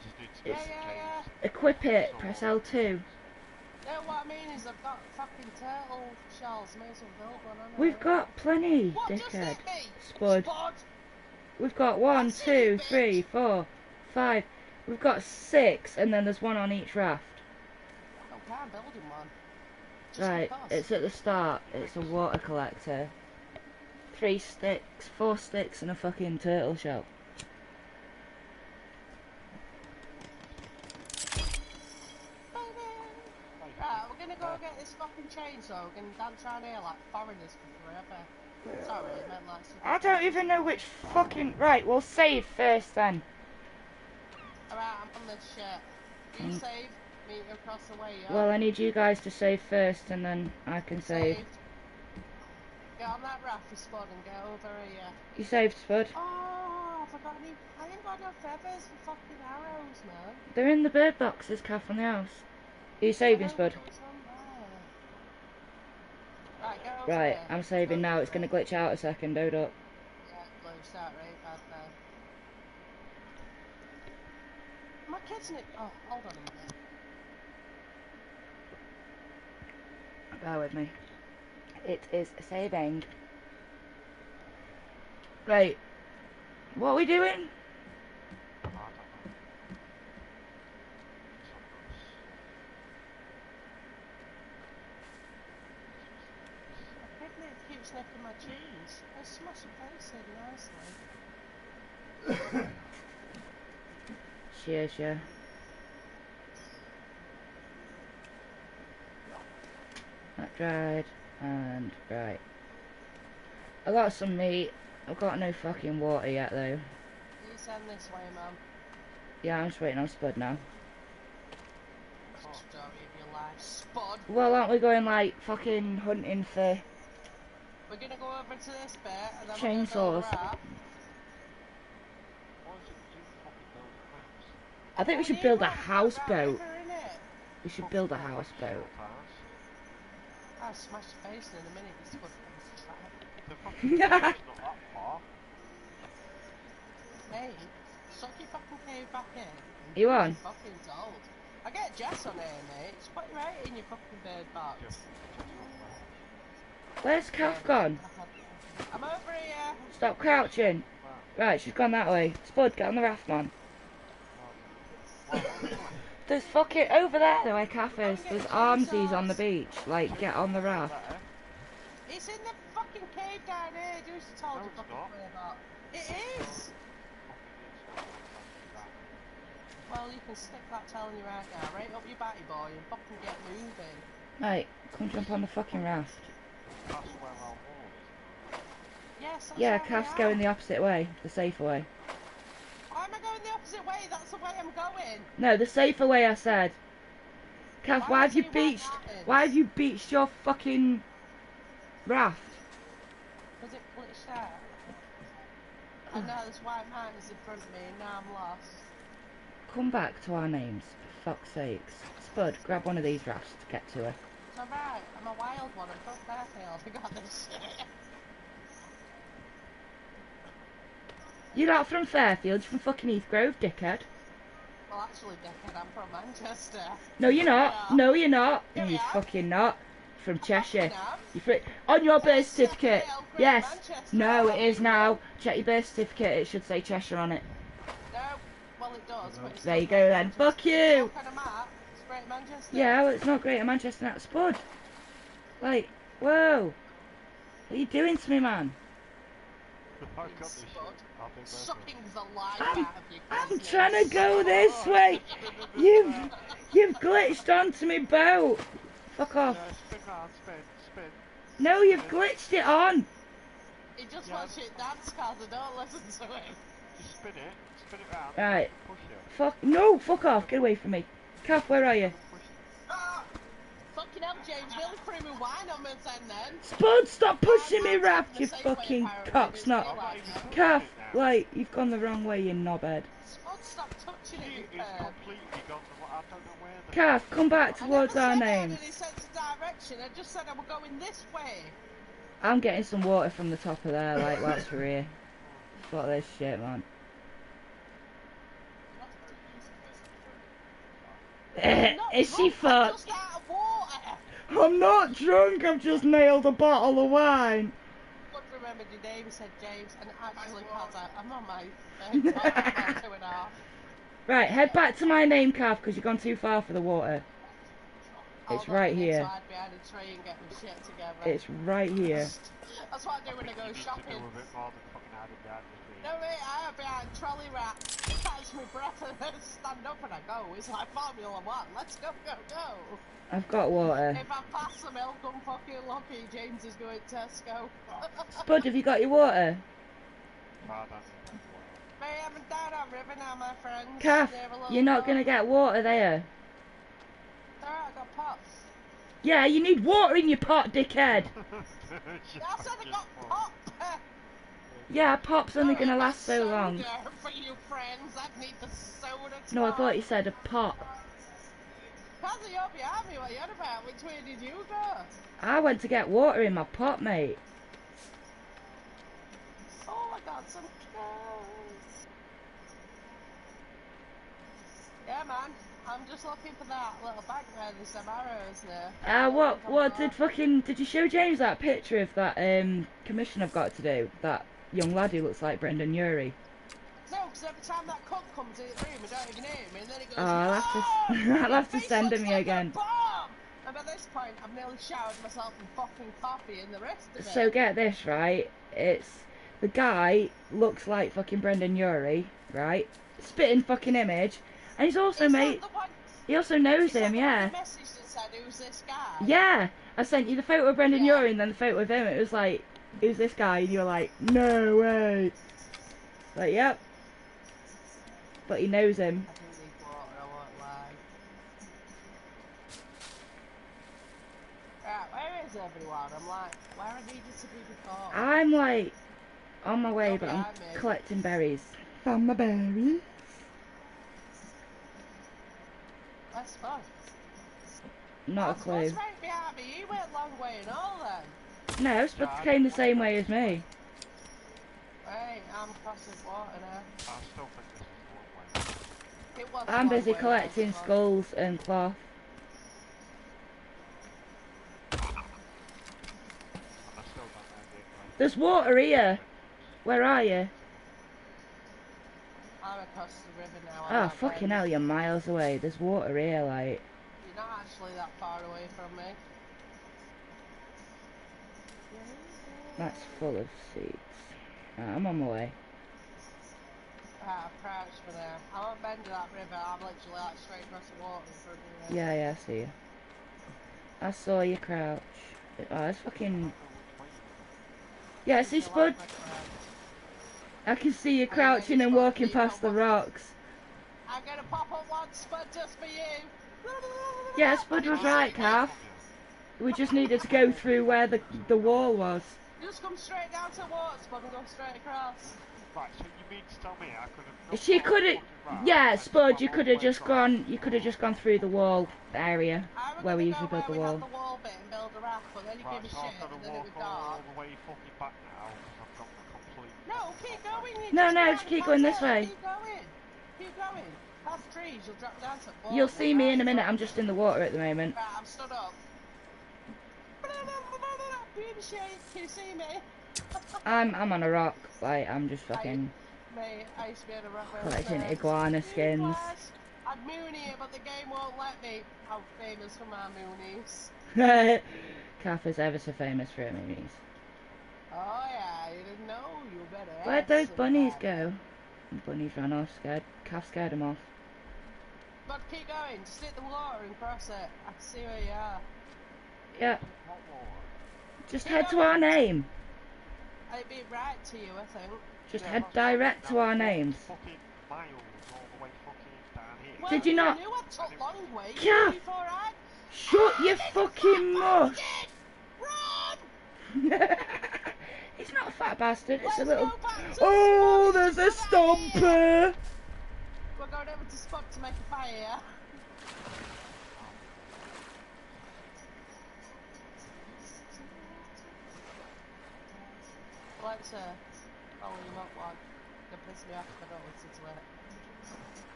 Just need to Yeah, yeah, yeah. Equip it, press L2. No, what I mean is I've got fucking turtle shells. May as well build one. haven't We've got plenty, What dickhead. Spud. Spud. We've got one, That's two, it, bitch. three, four, five. We've got six, and then there's one on each raft. Oh, okay, I'm building one. Just Right, it's at the start. It's a water collector. Three sticks, four sticks, and a fucking turtle shell. Right, we're gonna go get this fucking chainsaw. We're gonna dance around here like foreigners for forever. Sorry, I meant like. I don't even know which fucking. Right, we'll save first then. Alright, I'm on this shit. You Mm. save, you across the way, yeah? Well, I need you guys to save first, and then I can save. Saved. Get on that raft spot and get over here. You saved, Spud. Oh, I forgot any. I ain't got no feathers for fucking arrows, man. They're in the bird boxes, Calf, on the house. Are you saving, Spud? what's on there. Right, Right. I'm saving now. It's gonna glitch out a second. Hold up. Yeah, blue start right bad now. My kid's nick. Oh, hold on a minute. Bear with me. It is saving. Right. What are we doing? I don't know. My kid nick keeps nicking my jeans. I smash your face in nicely. Cheers, yeah. That dried and right. I got some meat. I've got no fucking water yet though. You send this way. Yeah, I'm just waiting on Spud now. Story of your life, Spud. Well, aren't we going like fucking hunting for? We're gonna go over to this bit and then we're gonna build Chainsaws. a raft. What is it you do fucking build a house? I think we should build a one for that houseboat. We should build a houseboat. I'll smash your face in a minute. This Spud comes. The fucking cave's not that far. Hey, suck your fucking cave back in. You on? Fucking. I get Jess on here, mate. Just put right in your fucking bird box. Just, just one Where's Kath gone? I'm over here. Stop crouching. Right, she's gone that way. Spud, get on the raft, man. Well, There's fucking over there where Kath is. There's armsies on the beach. Like, get on the raft. It's in the fucking cave down here. Do as you told No, you it's fucking not. about. It is. Well, you can stick that telling you right now. Right up your batty boy and fucking get moving. Right, come jump on the fucking raft. That's where our wall is. Yes, Yeah, where we Kath's are. going the opposite way. The safer way. Why am I going the opposite way? That's the way I'm going. No, the safer way, I said. Kath, Why why have you beached... Why have you beached your fucking raft? Was it glitched out? And now this white man is in front of me, and now I'm lost. Come back to our names, for fuck's sakes. Spud, grab one of these rafts to get to her. It's alright, I'm a wild one, I'm from Fairfield, I got this shit. You're not from Fairfield, you're from fucking Heathgrove, dickhead. Well, actually, dickhead, I'm from Manchester. No, you're not. Yeah. No, you're not. Yeah, you're yeah. fucking not. From Cheshire. You're fr- on your birth certificate. yeah, Yes. Manchester, No, it I'm is from- now. Check your birth certificate. It should say Cheshire on it. No, well it does, but it's There you go then. Manchester. Fuck you. Look map, it's Great Manchester. Yeah, well, it's not great at Manchester. That's Spud. Like, whoa. What are you doing to me, man? I got this shit. Spud. Happy birthday. Sucking the life I'm- out of you. I'm trying to go this way. You've you've glitched onto me boat. Fuck off. Yeah, spin round, spin, spin. No, you've glitched it on. He just Yeah. wants you to dance cars and don't listen to him. Just spin it, spin it round. Right. Push it, Fuck. No, fuck off. Get away from me. Calf, where are you? push. Ah! Fucking hell, James, really creamy wine on me then then. Spud, stop pushing me, I'm you the same way fucking apparently, cock it's snot. I'm not like even that. touching Calf, it now. Like, you've gone the wrong way, you knobhead. Spud, stop touching it, you perv. completely gone the I don't know where the Calf, come back I towards never our said I names. had any sense of direction. I just said I was going this way. I'm getting some water from the top of there, like, whilst we're here. Fuck this shit, man. Is she fucked? just out of water. I'm not drunk, I've just nailed a bottle of wine. But remembered your name, he said James, and actually cut out. I'm on my two and a half. Right, head back to my name, Calf, because you've gone too far for the water. Oh, it's Hold on right here. So I'd behind a tree and get my shit together. It's right here. That's what I do when I go shopping. Do a bit more than fucking hiding behind the tree. No, mate, I am behind trolley wrap. Catch my breath and then stand up and I go. It's like Formula One. Let's go, go, go. I've got water. If I pass the milk, I'm fucking lucky. James is going to Tesco. Spud, have you got your water? That's it, that's the way. Mate, I'm down on river now, my friends. Calf, Near a little you're not gonna get water there. Alright, I got pots. Yeah, you need water in your pot, dickhead. I said I got pop. Yeah, pop's only gonna last so long. For you friends, I need the soda. No, I thought you said a pot. How's the you're behind? What you on about? Which way did you go? I went to get water in my pot, mate. Oh, I got some clothes. Yeah, man. I'm just looking for that little bag where there's some arrows there. Ah, what, what did fucking, did you show James that picture of that, um, commission I've got to do? That young lad who looks like Brendon Urie? No, because every time that cunt comes in the room, I don't even hear him, and then he goes, Oh, I'll have to-! I'll have to send him like again. And by this point, I've nearly showered myself in fucking coffee and the rest of it. So get this, right? It's, the guy looks like fucking Brendon Urie, right? Spitting fucking image. And he's also, Is mate, he also knows him, yeah. said, who's this guy? Yeah, I sent you the photo of Brendon Yeah. Urie and then the photo of him. It was like, who's this guy? And you're like, no way. Like, yep. But he knows him. I do need water, I won't lie. Right, where is everyone? I'm like, where I needed to be before. I'm like on my way, but I'm me. collecting berries. Found my berries. That's fun. Not a clue. What's right behind me? You went long way and all then. No, Spud came the same way as me. Right, I'm crossing water eh? now. I still think this is the long way. It was a I'm busy collecting it fun. skulls and cloth. And I still don't know the exact- There's water here. Where are you? I'm across the river now. Oh, ah, I'm fucking going. hell, you're miles away. There's water here, like. You're not actually that far away from me. That's full of seeds. Right, ah, I'm on my way. Ah, right, I've crouched for. I'm on bend of that river. I'm literally like straight across the water in front of me. Yeah, yeah, I see you. I saw you crouch. Oh, it's fucking. Yeah, I see Spud. like my crouch? I can see you crouching and walking past the rocks. I'm gonna pop up one spud just for you. Yeah, Spud was right, Calf. We just needed to go through where the the wall was. Just come straight down to the water spud and go straight across. Right, so you mean to tell me I could have... not She could have, yeah, Spud. You could have just across? gone. You could have just gone through the wall area where we gonna usually build the where we wall. had the wall bit and build a raft, but then you Right, gave me so I've shit, got and to then it walk was all dark. the way fucking back now I've got the complete... No, keep going. No, just no, just keep going this way. Keep going. Keep going. Past trees, you'll drop down to the. You'll see me in a minute. I'm just in the water at the moment. Right, I'm stood up. Beauty shade, can you see me? I'm I'm on a rock. Like I'm just fucking. Mate, I used to be on a rock where Collecting iguana skins. I'd moon here, but the game won't let me. I'm famous for my moonies. Kath is ever so famous for her movies. Oh yeah, you didn't know? You better Where'd those bunnies somebody. go? The bunnies ran off scared. Kath scared them off. But keep going, just hit the water and cross it. I can see where you are. Yeah. Just head to our name. It'd be right to you, I think. Just Yeah, head direct to our names. Fucking miles all the way fucking down here. Well, Did you not- knew I took Yeah. I... Shut your fucking mouth. It's not a fat bastard. It's Let's a little. go back to Oh, there's a Spud out here. stomper. We're going over to Spud to make a fire, yeah? Alexa, oh, you want one? They piss me off if I don't listen to it.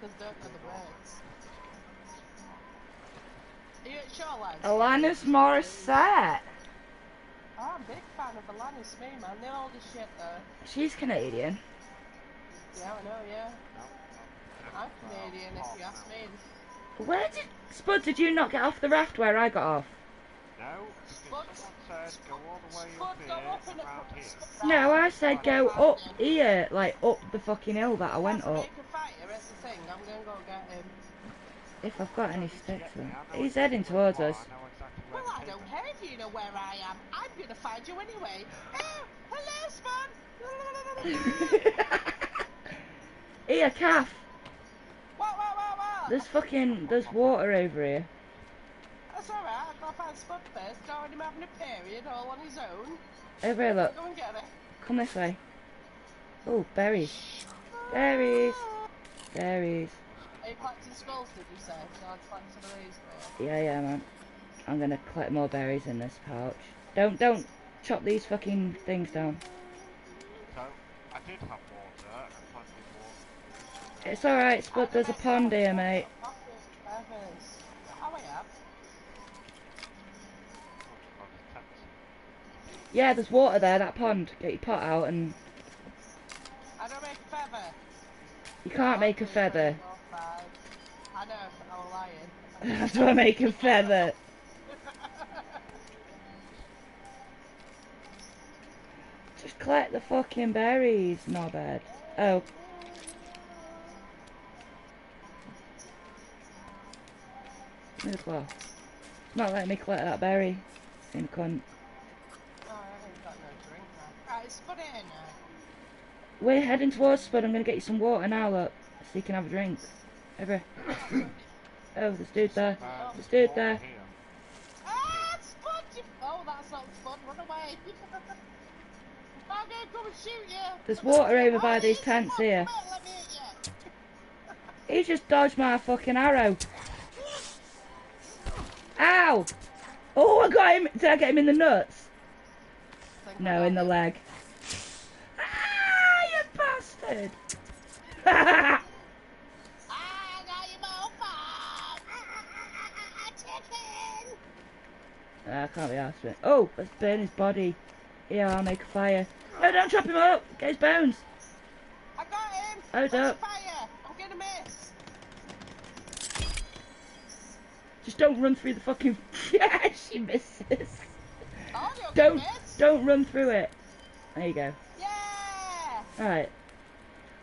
Because don't know the words. Are you at Shoreline? Alanis Morissette. I'm a big fan of Alanis, me, man. They're old as shit, though. She's Canadian. Yeah, I know, yeah. No, no. I'm Canadian, if you ask me. Where did Spud? Did you not get off the raft where I got off? No, because Spud- someone said go all the way Spud, up go here up and and round here. Spud, No. I said go up here, like up the fucking hill that I went up. Make a fire, that's the thing. I'm gonna go get him. If I've got any sticks, then. He's heading towards us. I know exactly where Well, I don't care if you know where I am. I'm gonna find you anyway. Oh, hello, Spud. here, calf. What, what, what, what? There's fucking there's water over here. That's alright. I've got to find first. Don't want him having a period all on his own. Over here, look. Go and get it. Come this way. Oh, berries. Berries. Berries. Are you collecting skulls, did you say? So I'd collect some of these for. Yeah, yeah, man. I'm gonna collect more berries in this pouch. Don't, don't chop these fucking things down. So, I did have water, and plenty of water. It's alright, but there's a pond here, mate. Yeah, there's water there, that pond. Get your pot out and I don't make a feather. you can't make a feather. three, four, five. I know, I'm lying. That's what I make a feather. Just collect the fucking berries, not bad. Oh. Where's? Not letting me collect that berry. In cunt. It's it. We're heading towards Spud. I'm gonna get you some water now, look. So you can have a drink. Over. Oh, there's dude there. Uh, There's dude there. Ah, Spud! Oh, that's not Spud. Run away. I'm gonna come and shoot you. There's water over by Oh, these tents here. come here, Let me hit you. He just dodged my fucking arrow. Ow! Oh, I got him. Did I get him in the nuts? No, in the leg. Ah, you bastard! Ah, I got you both up. Ah, ah, ah, ah, ah, chicken. Ah, I can't be asked for it. Oh, let's burn his body. Yeah, I'll make a fire. No, don't chop him up. Get his bones. I got him. Hold up. Fire. I'm gonna miss. Just don't run through the fucking. yeah, she misses. Oh, Don't, miss. don't run through it. There you go. Yeah. Right.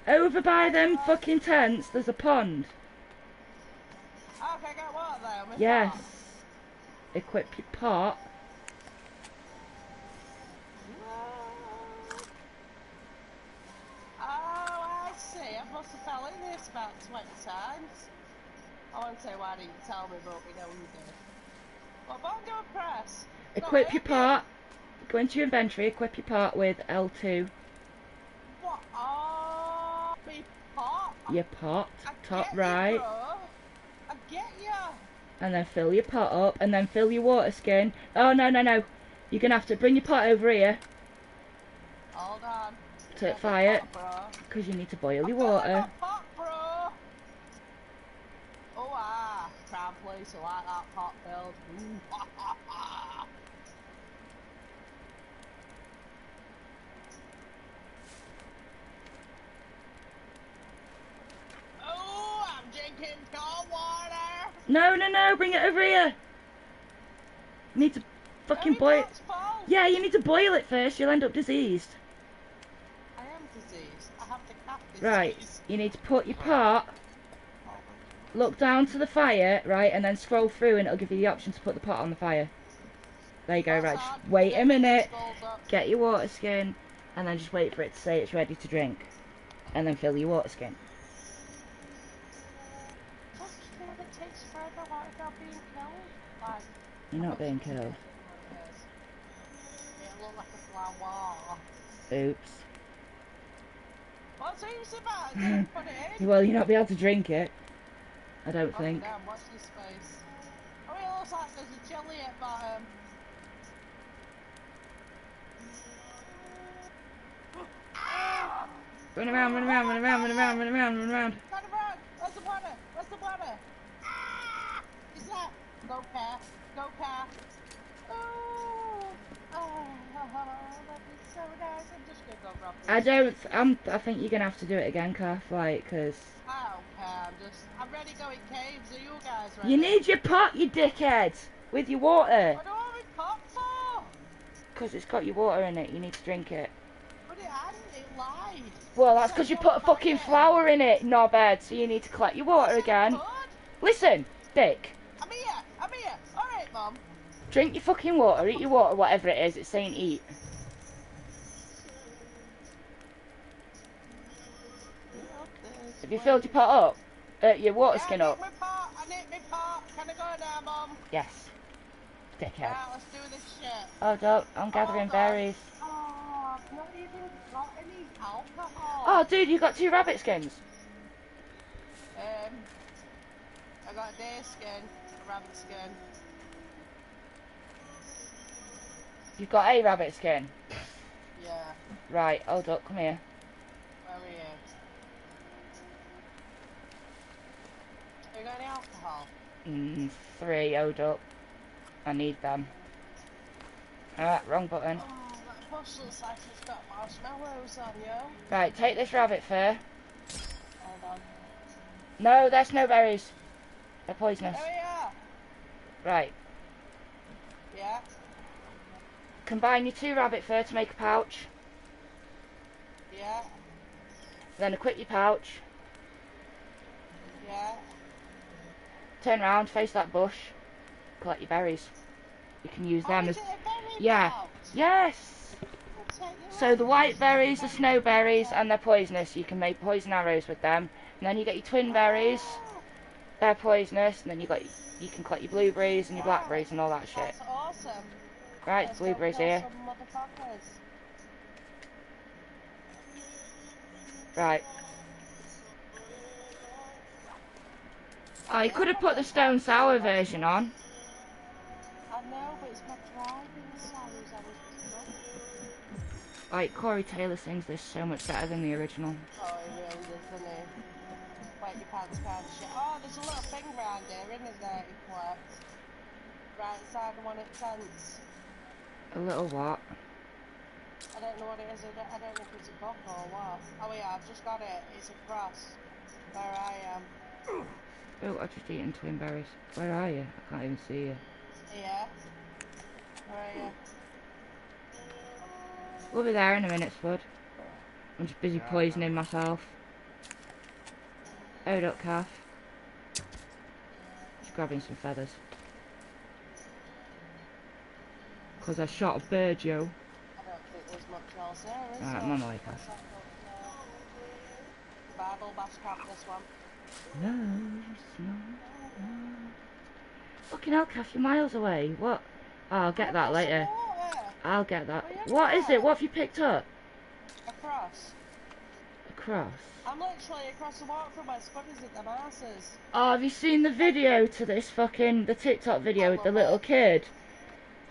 Over by them fucking tents, there's a pond. I get water there? with Yes. that? Equip your pot. Oh, I see. I must have fell in this about 20 times. I won't say why didn't you tell me, but we know you did. Do I press? Equip No, your okay. pot. Go into your inventory, equip your pot with L2. What? Oh, your pot, I top right, You. I and then fill your pot up, and then fill your water skin. Oh no no no! You're gonna have to bring your pot over here Hold on. to Get fire pot, because you need to boil your I'm filling water. pot. Oh ah, crab place, I like that pot build. Ooh, ha, ha, ha. Oh, Cold water. No no no! Bring it over here. You need to fucking boil. full. Yeah, you need to boil it first. You'll end up diseased. I am diseased. I have the cat disease. Right. You need to put your pot. Look down to the fire, right, and then scroll through, and it'll give you the option to put the pot on the fire. There you go. Right. Just wait a minute. Get your water skin, and then just wait for it to say it's ready to drink, and then fill your water skin. You're not being killed. It looked like a flower. Oops. What's easy about it? Didn't put it in. Well, you're not be able to drink it. I don't Oh, think. damn, watch this space. Oh, it looks like there's a jelly at bottom. Ah! Run around, run around, run around, run around, run around, run around. Run around! Where's the water? Where's the water? Ah! Is that? Cat. Go cat. Oh. Oh, oh, oh, oh, that'd be so nice. I'm just gonna go grab this. I don't. I'm. I think you're gonna have to do it again, Kath. Like, cause I don't care. I'm just. I'm ready to go caves. Are you guys ready? you need your pot, you dickhead, with your water. What do I for? Cause it's got your water in it. You need to drink it. But it hadn't. It lied. Well, that's because you put a fucking flower in it, knobhead. So you need to collect your water Yes, I again. Listen, Dick. I'm here. I'm here. Right, mum. Drink your fucking water, eat your water, whatever it is. It's saying eat. Have you filled your pot up? Uh, your water yeah, skin I up? my pot. I need my pot. Can I go now, mum? Yes. Dickhead. Yeah, let's do this shit. Oh, don't. I'm gathering on. berries. Oh, I've not even got any alcohol. Oh, dude, you got two rabbit skins. Um, I got a deer skin, a rabbit skin. You've got a rabbit skin. Yeah, Right, hold up, come here. where are you? Have you got any alcohol? Mm, three, hold up. I need them. Alright, wrong button. Oh, that bush looks like it's got marshmallows on, yo. Right, take this rabbit fur. Hold on. No, they're snowberries. They're poisonous. There we are. Right, Yeah. Combine your two rabbit fur to make a pouch. Yeah. Then equip your pouch. Yeah. Turn around, face that bush. Collect your berries. You can use oh, them oh, as. it a berry Yeah. pouch? Yes! I'll take you So the white berries are snowberries and they're poisonous. You can make poison arrows with them. And then you get your twin oh. berries. Oh, They're poisonous. And then you got you can collect your blueberries and your blackberries and all that shit. That's awesome. Right, Let's go here. Right. Oh, you could have put the stone sour version on. I know, but it's my driving sounds I was. Like Corey Taylor sings this so much better than the original. Oh, he really does, doesn't he? Wait your pants kind of shit. Oh, there's a little thing round here, isn't there, he collects? Right inside the one at tents. A little what? I don't know what it is, I don't, I don't know if it's a book or what. Oh yeah, I've just got it. It's a cross. Where I am. Oh, I just eaten twin berries. Where are you? I can't even see you. Here. Where are you? We'll be there in a minute, Spud. I'm just busy Yeah, poisoning myself. Hold up, calf. Just grabbing some feathers. Because I shot a bird, yo. I don't think there's much else there, is Alright, there? I'm on my way, Let's Kath. have a look now. Bible bash cap this one. No. Fucking hell, Kath, you're miles away. What? Oh, I'll get that later. I'll get that. Oh, what is it? What have you picked up? A cross. A cross? I'm literally across the water from my spudders at the masters. Oh, have you seen the video to this fucking the TikTok video with the little kid?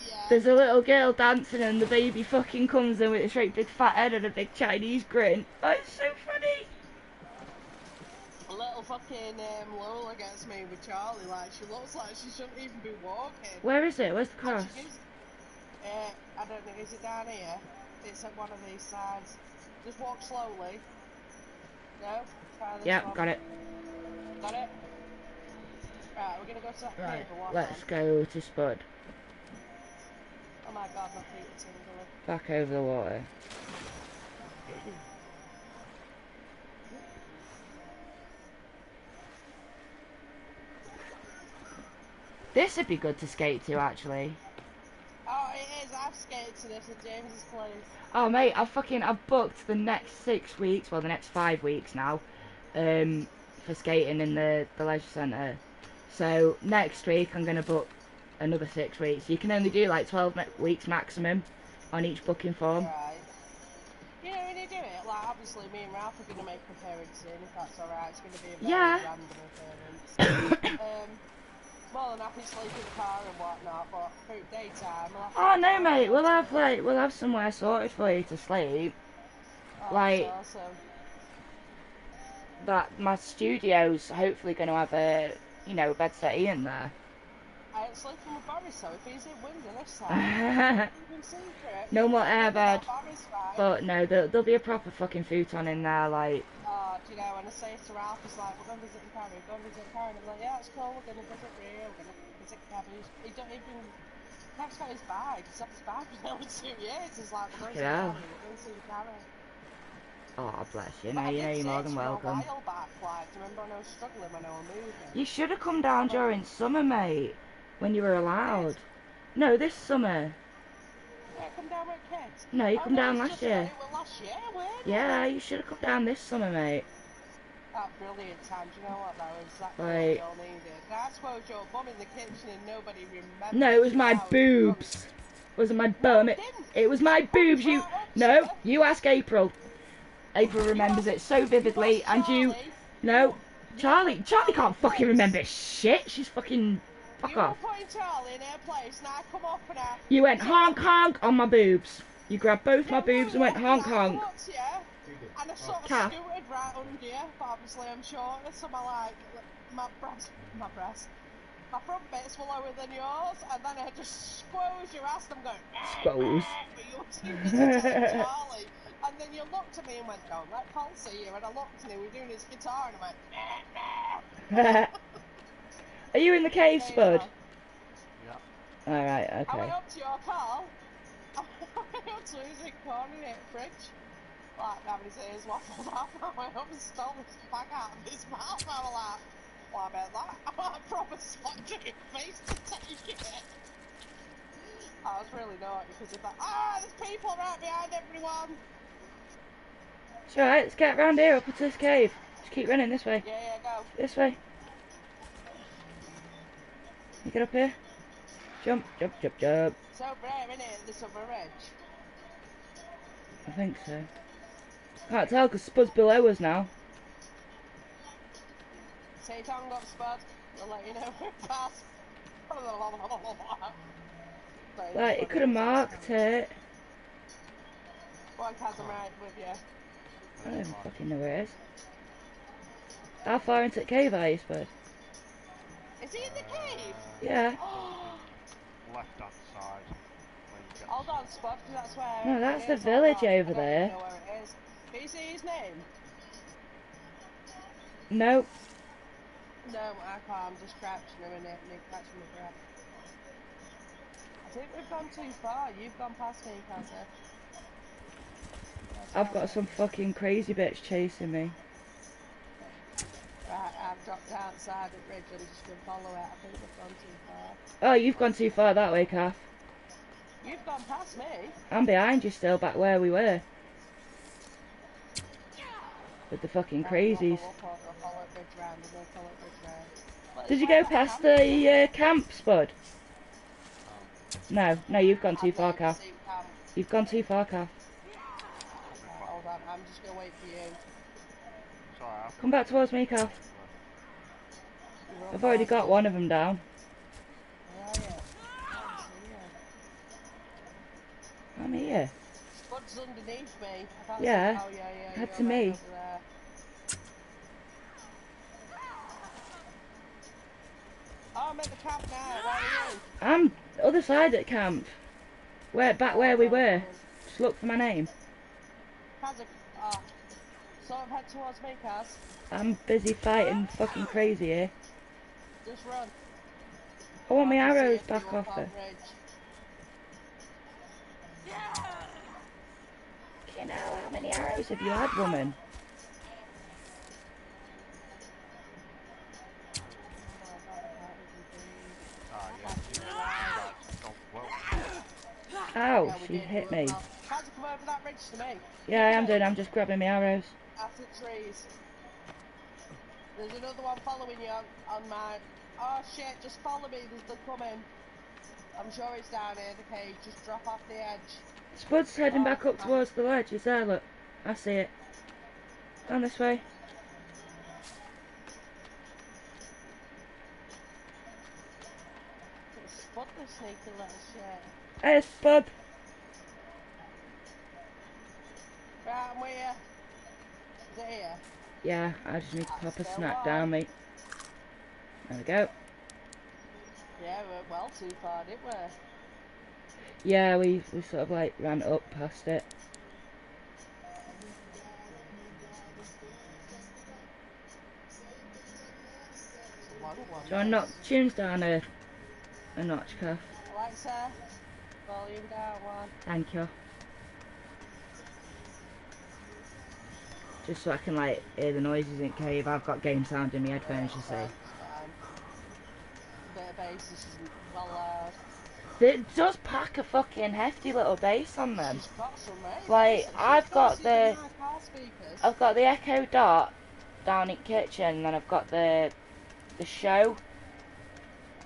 Yeah. There's a little girl dancing and the baby fucking comes in with a straight big fat head and a big Chinese grin. Oh, it's so funny. A little fucking um, Lola gets me with Charlie. Like she looks like she shouldn't even be walking. Where is it? Where's the cross? gives- Uh, I don't know. Is it down here? It's at one of these sides. Just walk slowly. No. Try Yep, one. got it. Got it. Right, we're gonna go to that Right, let's go to Spud. Oh my god, my feet are tingling. Back over the water. This would be good to skate to, actually. Oh, it is. I've skated to this at James's place. Oh mate, I've fucking I've booked the next six weeks, well the next five weeks now, um, for skating in the the leisure centre. So next week I'm gonna book another six weeks. You can only do like twelve ma- weeks maximum on each booking form. Right. You know, when you do it, like obviously me and Ralph are gonna make an appearance in, if that's alright. It's gonna be a very Yeah. random appearance. um, more than happy to sleep in the car and whatnot, but for daytime. To oh no mate, we'll have like we'll have somewhere sorted for you to sleep. Oh, like- awesome. That my studio's hopefully gonna have a you know bed settee in there. I ain't sleeping with Boris, so if he's in Windsor this time, even. No more airbed. Right? but no, there, there'll be a proper fucking futon in there, like Oh, do you know, when I say to Ralph, he's like, we're going to visit Carrie, we're going to visit Carrie. And I'm like, yeah, it's cool, we're going to visit Rio, we're going to visit Kevin. He don't even, Kev's got his bag, he's had his bag for over two years. He's like, we're going to see Fucking hell. We're going to see oh bless you. But No, you know you're more than welcome. Back, like, remember when I was struggling when I was moving? You should have come down during summer, mate, when you were allowed. No, this summer. Yeah, come down. No, you Oh, come no, down last year. was last year? Yeah, you should have come down this summer, mate. That brilliant time. Do you know what? That was exactly Like- what we all needed. Suppose your bum in the kitchen and nobody remembers. No, it was my boobs. It wasn't my bum. It, it was my boobs. You. No, you ask April. April remembers it so vividly, and you. No, Charlie. Charlie can't fucking remember shit. She's fucking. You were putting Charlie in her place, come up and I. You went honk honk on my boobs. You grabbed both my boobs and went honk honk. come up to you, and I sort of Calf. scooted right under you, but obviously I'm shorter, so my like my breast, my breast, my front bits were lower than yours, and then I just squoze your ass, and I'm going. Squoze. But you were too busy telling Charlie. And then you looked at me and went, don't let Paul see you. And I looked and he was doing his guitar and I went, Are you in the cave, Spud? Yeah. Alright, I went okay. up to your car. I went up to his in in the fridge. Like his ears waffled off. I went up and stole this bag out of his mouth. I was like, what about that? I like proper slapped your face to take it. I was really naughty because of that. Ah, there's people right behind everyone. It's alright, let's get round here up to this cave. Just keep running this way. Yeah, yeah, go. This way. You get up here. Jump, jump, jump, jump. It's over there, isn't it? This other ridge. I think so. Can't tell because Spud's below us now. Say Tom got spud. I'll let you know when we pass. Sorry, Like, it could have marked it. One chasm right with you. I don't fucking know where it is. How far into the cave are you, Spud? Is he in the cave? Yeah. Oh. Left hand side. Where you get Hold on, Spud, 'cause that's where. No, that's the village on, over there. even know where it is. Can you see his name? No. No, I can't. I'm just crouching a minute and he's catching my breath. I think we've gone too far. You've gone past me, Kazza. I've got some fucking crazy bitch chasing me. Right, I've dropped outside the ridge. I'm just going to follow it. I think we've gone too far. Oh, you've gone too far that way, Kath. You've gone past me. I'm behind you still, back where we were. With the fucking crazies. we'll follow- we'll follow it ridge round and we'll follow it ridge round. But Did you go past the uh, camp, Spud? No, no, you've gone too far, never Kath. You've gone too far, Kath. Right, hold on, I'm just going to wait for you. Come back towards me, Cal. I've already got one of them down. Where are you? I can't see you. I'm here. Spud's underneath me. Can't Yeah. Oh, yeah, yeah. Head to me. Oh, I'm at the camp now. Where are you? I'm the other side at camp. Where back where we were. Just look for my name. Kaz, oh. Ah. Sort of head towards me, Kaz. I'm busy fighting fucking crazy here. Just run. Oh, I want my I can see arrows back off ridge. You know, how many arrows have you had, woman? Oh, yeah, yeah. That's gone well. Ow, she hit we me. were well. Kaz, come over that ridge to me. Yeah, I am doing. I'm just grabbing my arrows. After trees. There's another one following you on, on my. Oh shit, just follow me, there's the coming. I'm sure it's down here, the cage. Just drop off the edge. Spud's heading back up oh, towards the ledge. He's there, look. I see it. Down this way. Spud the sneaky little shit. Hey, Spud. Right, I'm with you. Is it here? Yeah, I just need to pop a snack down, mate. There we go. Yeah, we went well too far, didn't we? Yeah, we we sort of like ran up past it. Do to knock tunes down a, a notch, Kath? Alexa, volume down one. Thank you. Just so I can like hear the noises in cave. I've got game sound in my headphones, you see. Fine, fine. Bit of bass, this is well loud. It does pack a fucking hefty little bass on them. She's got some range. Like, I've got the- high car speakers. I've got the Echo Dot down in kitchen, and then I've got the the show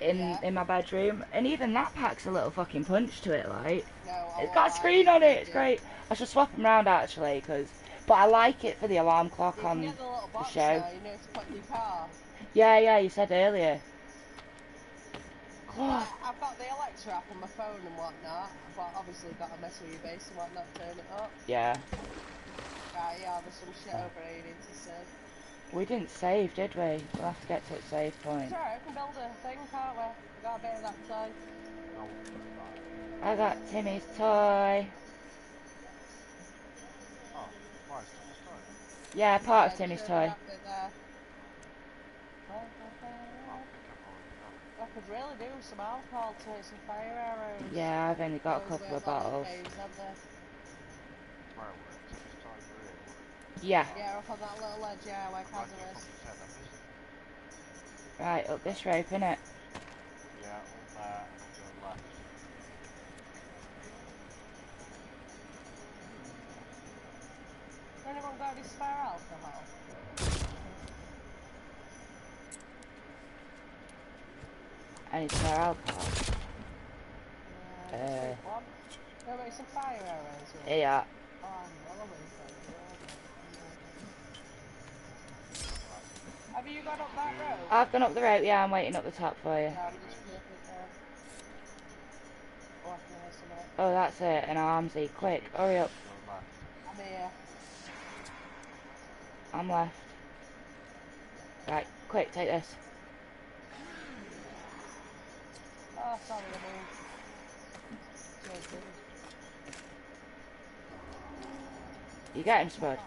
in Yeah. in my bedroom, and even that packs a little fucking punch to it. Like, No, it's got a screen on it. It's great. I should swap them round actually, cause but I like it for the alarm clock on. the show. now, you know, to put your car. Yeah, yeah, you said earlier. God, I've got the Alexa app on my phone and whatnot, but obviously got to mess with your bass and whatnot, turn it up. yeah. Right, yeah, there's some shit over here you need to see. We didn't save, did we? We'll have to get to a save point. It's alright, we can build a thing, can't we? We got a bit of that toy. I got Timmy's toy. Oh, why is Thomas going? Yeah, part of Timmy's toy. wrap it there. Uh, I think I've already done. I could really do some alcohol to make some fire arrows. Yeah, I've only got a uh, couple of bottles. caves, haven't they? Where were it? Timmy's toy for real, wasn't it? Yeah. Yeah, up on that little ledge, yeah, where Right, is. probably said I missed it. Right, up this rope, innit? Yeah, on there, and on the left. Has anyone got any spare alcohol? Need spare alcohol. Yeah, Uh. take one. Go make some fire arrows. with it. Yeah. Oh, I'm well away from it. Have you gone up that road? I've gone up the rope, yeah, I'm waiting up the top for you. Yeah, I'm just flipping it down. Oh, I can hear something. Oh, that's it, an armsy. Quick, hurry up. I'm here. I'm left. Right, quick, take this. Oh, sorry. You get him, Spud.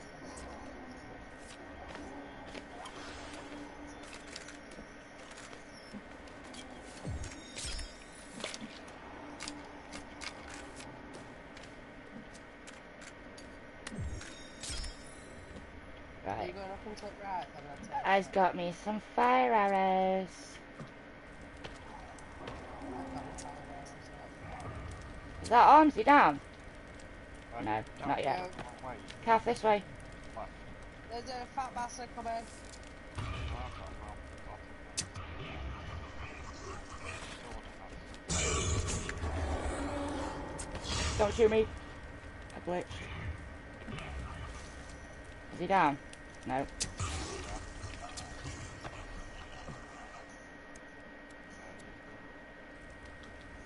Take I's got me some fire arrows. I've got the fire arrows Is that armsy down? Right, No, down not the yet. wrong Calf this way. There's a fat bastard coming. Oh, I've got wrong. Sword Don't shoot me. I glitched. Is he down? No.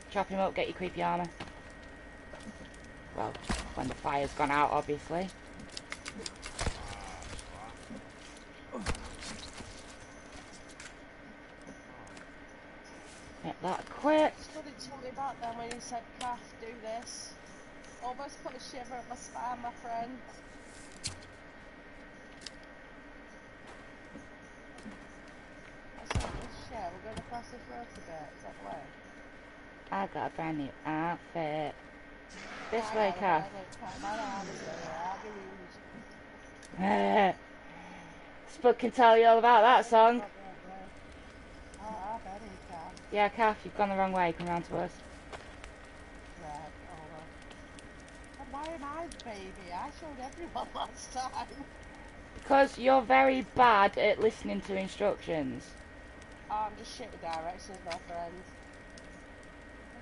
Chop him up, get your creepy armour. Well, when the fire's gone out, obviously. Get that quick. Somebody told me about them when you said, Craft, do this. Almost put a shiver up my spine, my friend. We're going across this road a bit. Is that way? I got a brand new outfit. This I way, Kath. brand new car. My arm is there, I'll be used. Spud can tell you all about that song. Oh, I bet he can. Yeah, Kath, you've gone the wrong way. Come round to us. On. Oh, why am I the baby? I showed everyone last time. Because you're very bad at listening to instructions. Oh, I'm just shit with directions, my friend.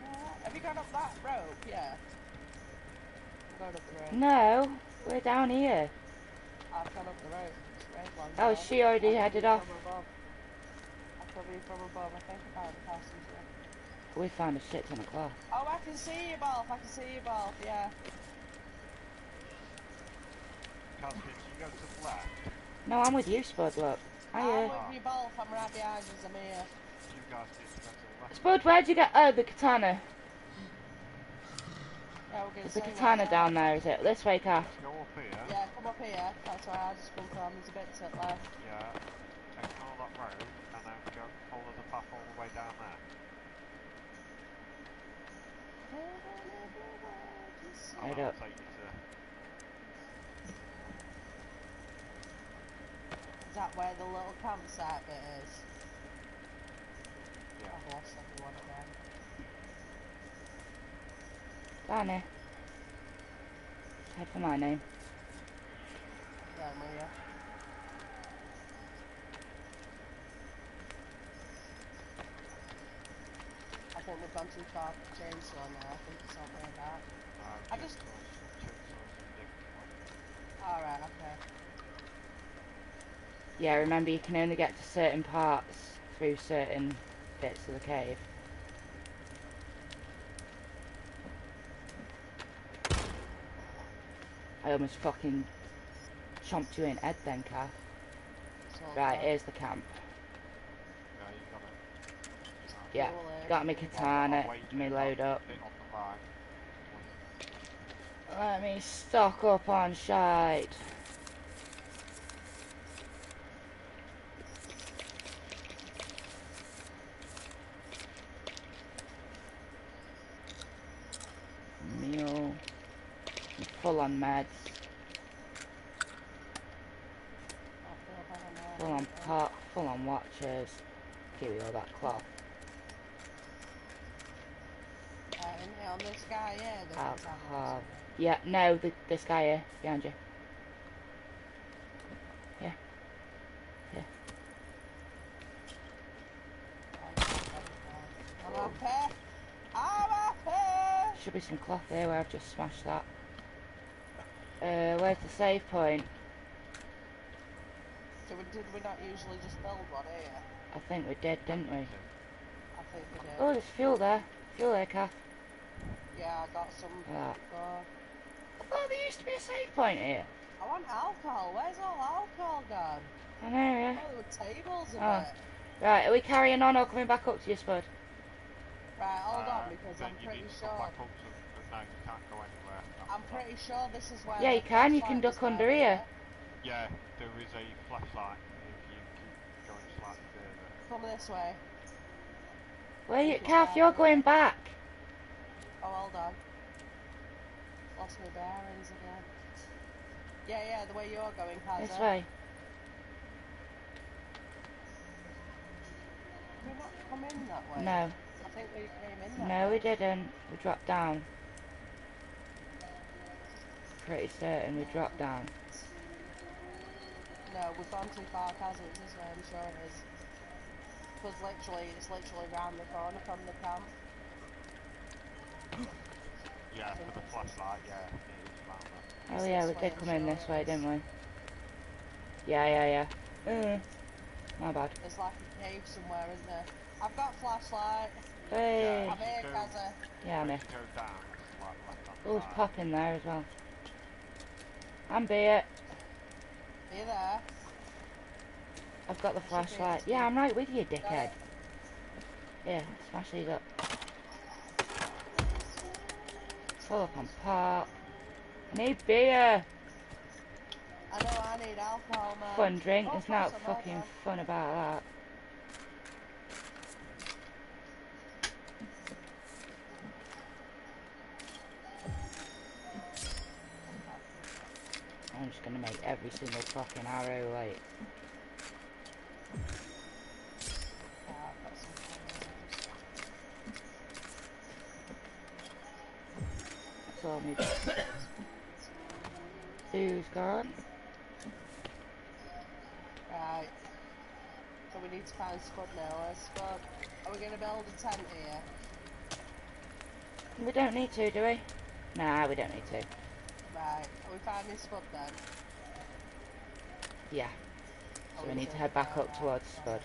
Uh, have you gone up that rope? Yeah. I'm going up the rope. No, we're down here. I've gone up the rope. Straight one. Oh, so she already I headed off. From above. I cover you from above. I think about the passenger. We found a shit ton of cloth. Oh, I can see you both. I can see you both. Yeah. Catherine, you go to the left. No, I'm with you, Spud. Look. I'm Hiya. with you both. I'm right behind you, Zamir. You guys need to go to the left. Spud, where'd you get? Oh, the katana. Yeah, we're There's a katana down there, is it? This way, Kath. Go up here. Yeah, come up here. That's where I just come from. There's a bit to the left. Yeah. Ignore that road and then go follow the path all the way down there. Right That'll up. take you to Is that where the little campsite bit is? yeah. I've lost everyone again. Down here. Head for my name. Down here. I think we've gone too far for chainsaw now. I think it's not like that. Uh, I just- chainsaws- chainsaws and dig- Alright, okay. Yeah, remember you can only get to certain parts through certain bits of the cave. I almost fucking chomped you in head then, Kath. Right, here's the camp. Yeah, got it. Yeah, got me katana, I'll me load up. bit on the right. Let me stock up on shite. Full on meds. I feel better now. Full on pot. Full on watches. Give you all that cloth. Uh, this guy Alcohol. camera. Yeah, no, the, this guy here, behind you. Yeah. Yeah. I'm. I'm. Should be some cloth here where I've just smashed that. Uh, where's the save point? So we, did we not usually just build one here? I think we did, didn't we? I think we did. Oh, there's fuel there. Fuel there, Kath. Yeah, I got some. Ah. Uh, Oh, there used to be a save point here. I want alcohol. Where's all alcohol gone? I know, yeah. Oh, there were tables of Oh. it. Right, are we carrying on or coming back up to you, Spud? Right, hold Uh, on, because I'm you pretty to sure. Come back up to, but no, you can't go anywhere. I'm pretty sure this is where. Yeah, you can, you can duck under here. Yeah, there is a flashlight if you keep going slightly further. Come this way. Where you, Think it's Kath, you're going back. Oh, hold on. Lost my bearings again. Yeah, yeah, the way you're going, Kazza. This way. Did we not come in that way? No, I think we came in that no, way. we didn't. We dropped down. Pretty certain we dropped down. No, we've gone too far, Kazza. It's this way, I'm sure it is. Because literally, it's literally round the corner from the camp. Yeah, for the flashlight, yeah, it is round there. Oh yeah, we did come in this way, didn't we? Yeah, yeah, yeah. Uh, my bad. There's like a cave somewhere, isn't there? I've got flashlight. Hey. I'm here, Kazza. Yeah, I'm here. you go down, it's like left hand Oh, it's side. popping there as well. I'm Beer. You there? I've got the be flashlight. Yeah, I'm right with you, dickhead. Yeah, smash these up. Fill up on pop. I need beer. I know I need alcohol, man. Fun drink. There's not fucking fun about that. Just gonna make every single fucking arrow like I've got some arrows. that's all me. Who's gone? Right. So we need to find Spud now. Where's Spud? Are we going to build a tent here? We don't need to, do we? Nah, we don't need to. Right. Are we finding Spud then? Yeah. So we need to head back up towards Spud.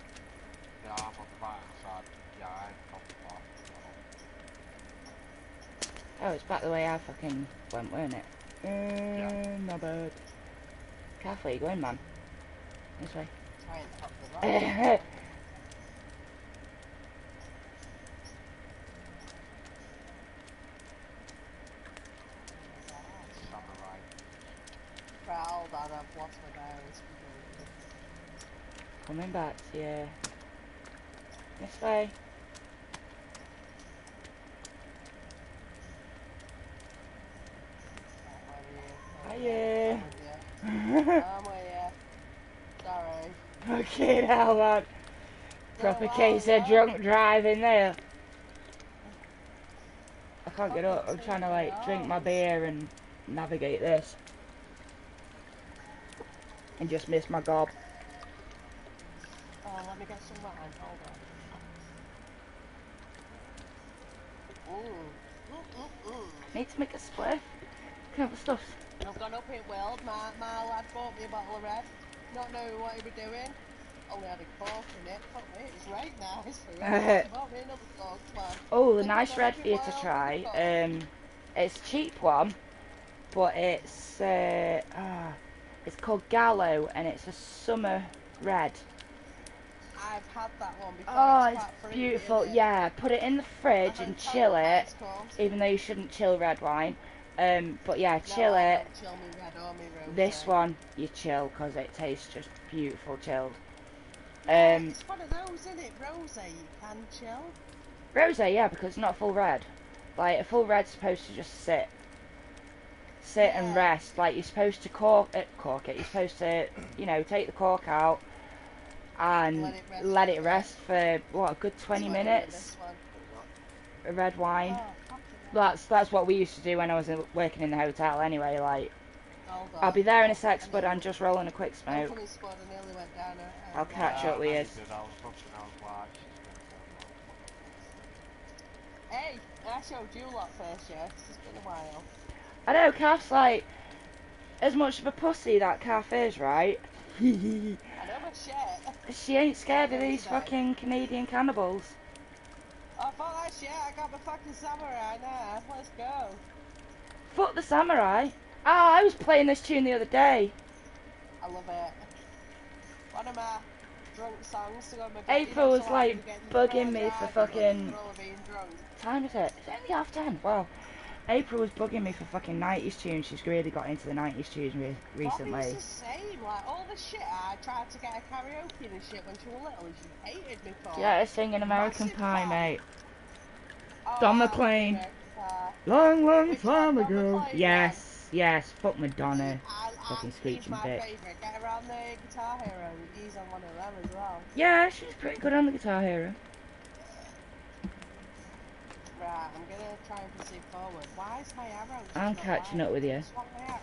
Yeah, I'm on the right hand side. Yeah, I'm on the left. Oh, it's back the way I fucking went, weren't it? Uh, my bad. Careful, you going, man. This way. Try and top the rock. Samurai. Right, hold on. I've lost my bearings. Coming back to you. This way. Hiya. I'm you. Sorry. Fucking hell, man. Proper case of drunk driving there. I can't get up. I'm trying to like drink my beer and navigate this. And just miss my gob. Oh, let me get some wine. Hold on. Ooh. Ooh, ooh, ooh. Need to make a spliff. Can have the stuff. I've gone up in world. My, my lad bought me a bottle of red. Not knowing what he was doing. Only had a cork in it. Fuck me, it's right nice for red. Bought me another cork, man. Oh, the Think nice red you to try. Um, it's cheap one, but it's uh, ah, it's called Gallo, and it's a summer red. I've had that one before. Oh, it's it's beautiful. Yeah, put it in the fridge and chill it. Even though you shouldn't chill red wine. Um, but yeah, chill I it. Chill me red or me rose. This one you chill because it tastes just beautiful chilled. Yeah, Um, it's one of those, isn't it? Rose, you can chill. rosé, yeah, because it's not full red. Like a full red's supposed to just sit, sit and rest. Like you're supposed to cork it, cork it. You're supposed to, you know, take the cork out and Let it rest let for it rest for what a good 20 what I do with minutes. A red wine. Oh. That's that's what we used to do when I was in- working in the hotel. Anyway, like I'll be there in a sec, but I'm just rolling a quick smoke. I nearly went down a, a I'll catch up with you. I was looking, I was like, she's gonna go Hey, I showed you a lot first, yeah? 'cause It's been a while. I know, Calf's like as much of a pussy that Calf is, right? I know my shit. she ain't scared of these fucking Canadian cannibals. I thought that shit, I got the fucking samurai now. Let's go. Fuck the samurai. Ah, I was playing this tune the other day. I love it. One of my drunk songs to go my April was, like, can get in bugging me for fucking- control of being drunk. Time is it? It's only half ten. Wow. April was bugging me for fucking 90s tunes. She's really got into the 90s tunes re- recently. Bobby's the same, like all the shit I tried to get her karaoke and shit when she was little and she hated me for. Yeah, it's singing American Massive Pie, fan. mate. Oh, Don McLean. Uh, Long, long Which time? Ago. Yes, yes. Fuck Madonna. I, I, Fucking screeching bitch. favourite. Get around the Guitar Hero. He's on one of them as well. Yeah, she's pretty good on the Guitar Hero. Right, I'm gonna try forward. Why is my arrow? I'm catching up with you. Swap my arrow.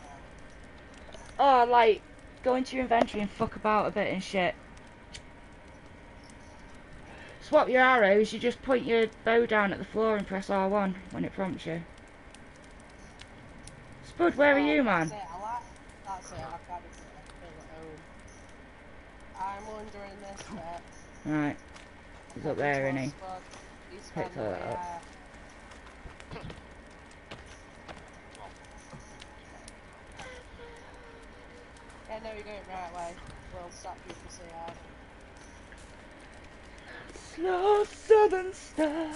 Oh, like, go into your inventory and fuck about a bit and shit. Swap your arrows, you just point your bow down at the floor and press R1 when it prompts you. Spud, where are Oh, you, man? I like. That's it. I've got it. I feel at home. I'm wondering this bit. Right, he's up there, isn't he? Picked all that up. No, you're going the right way. We'll stop you for hard. Slow southern star.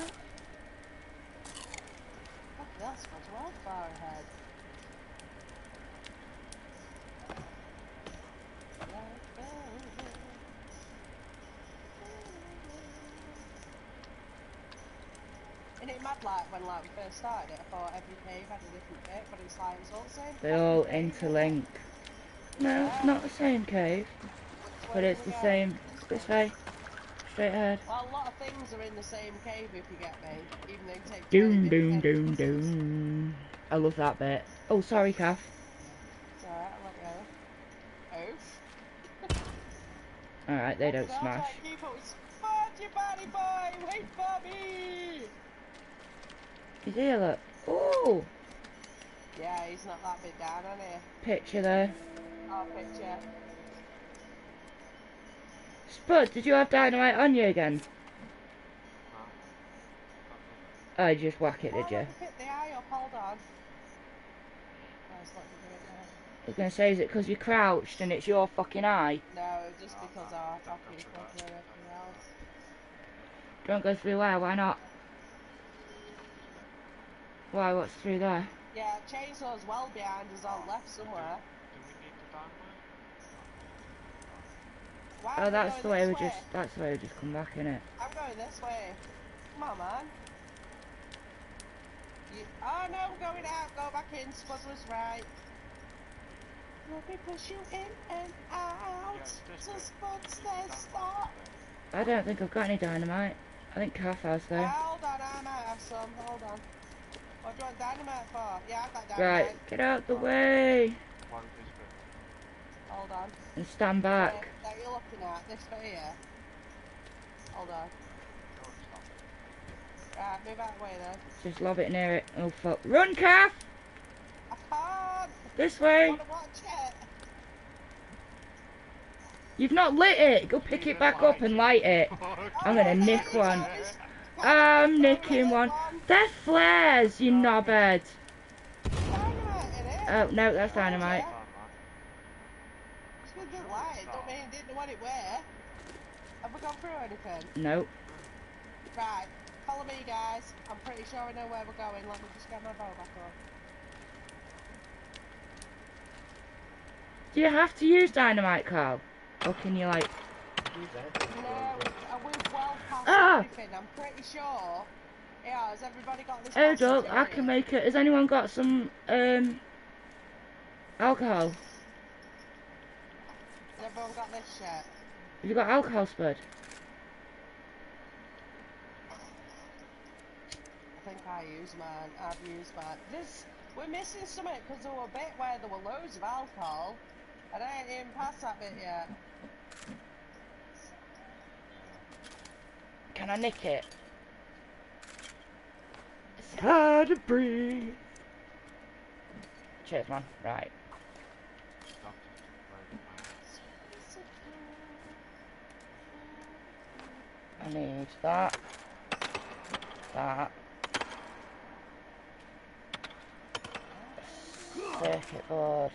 Fuck, that's much well far ahead. Isn't it mad like when like we first started it, I thought every cave had a different bit, but it's like it's all the same. They all interlink. No, it's not the same cave, but it's the same. This way. Straight ahead. Well, a lot of things are in the same cave if you get me, even though you take Doom, doom, doom, doom. I love that bit. Oh, sorry, calf. It's alright, go. Oof. Alright, they don't smash. like, Keep up with Sponge, you body boy! Wait for me! He's here, look. Ooh! Yeah, he's not that bit down, on he? Picture there. Oh, picture. Spud, did you have dynamite on you again? Oh, you just whack it, did you? let me pick the eye up, hold on. Oh, it's not gonna do it now. I was gonna say, is it because you crouched and it's your fucking eye? No, just because our fucking go through that. fucking everything else. Don't go through where, why not? Why, what's through there? Yeah, chainsaw's well behind us on left somewhere. Do we need the dynamite? Why Oh, that's going the way this we just, that's the way we just come back, innit? I'm going this way. Come on, man. You, oh no, I'm going out. Go back in. Spud was right. Let me push you in and out. Yeah, it's this so bit. Spud says stop. I don't think I've got any dynamite. I think Kath has though. Hold on, I might have some. Hold on. What do you want dynamite for? Yeah, I've got dynamite. Right, get out the way What is this bit? Hold on. and stand back. That you're looking at, this bit here. Hold on. No, it's not. Right, move out of the way then. Just lob it near it. Oh fuck. Run, calf! I can't. This I way! want to watch it. You've not lit it! Go pick it back up and light it. I'm gonna Oh, nick one. I'm nicking one. They're flares, you knobhead. Dynamite in it. Oh, no, that's dynamite. Dynamite. It's with the light. Don't mean didn't know what it were. Have we gone through anything? Nope. Right. Follow me, guys. I'm pretty sure I know where we're going. Let me just get my bow back on. Do you have to use dynamite, Carl? Or can you, like. No, uh, we've well past Ah! everything. I'm pretty sure. Yeah, has everybody got this? Hold up, I can make it. Has anyone got some, um. alcohol? Has everyone got this shit? Have you got alcohol, Spud? I think I use mine. I've used mine. This we're missing something because there were a bit where there were loads of alcohol, and I ain't even past that bit yet. Can I nick it? It's hard to breathe. Cheers, man. Right. I need that. That. Circuit board.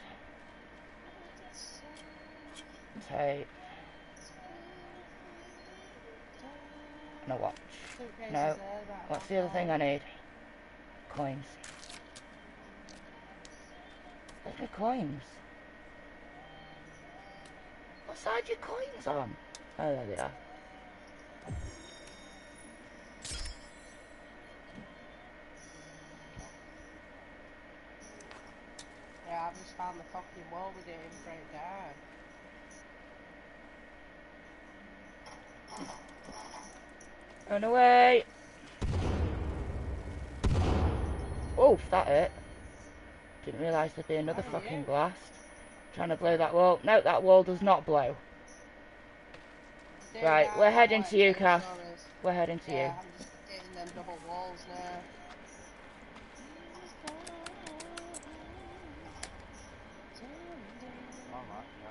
Tape. And a watch. No. What's the other thing I need? Coins. Where's my coins? What side your coins on? Oh, there they are. I've just found the fucking wall with it in straight down. Run away! Oh, that hurt. Didn't realise there'd be another Oh, fucking yeah. blast. Trying to blow that wall. No, that wall does not blow. Doing Right, that, we're I'm heading to you, Kath. We're heading to Yeah, you. I'm just hitting them double walls now. Alright, yeah,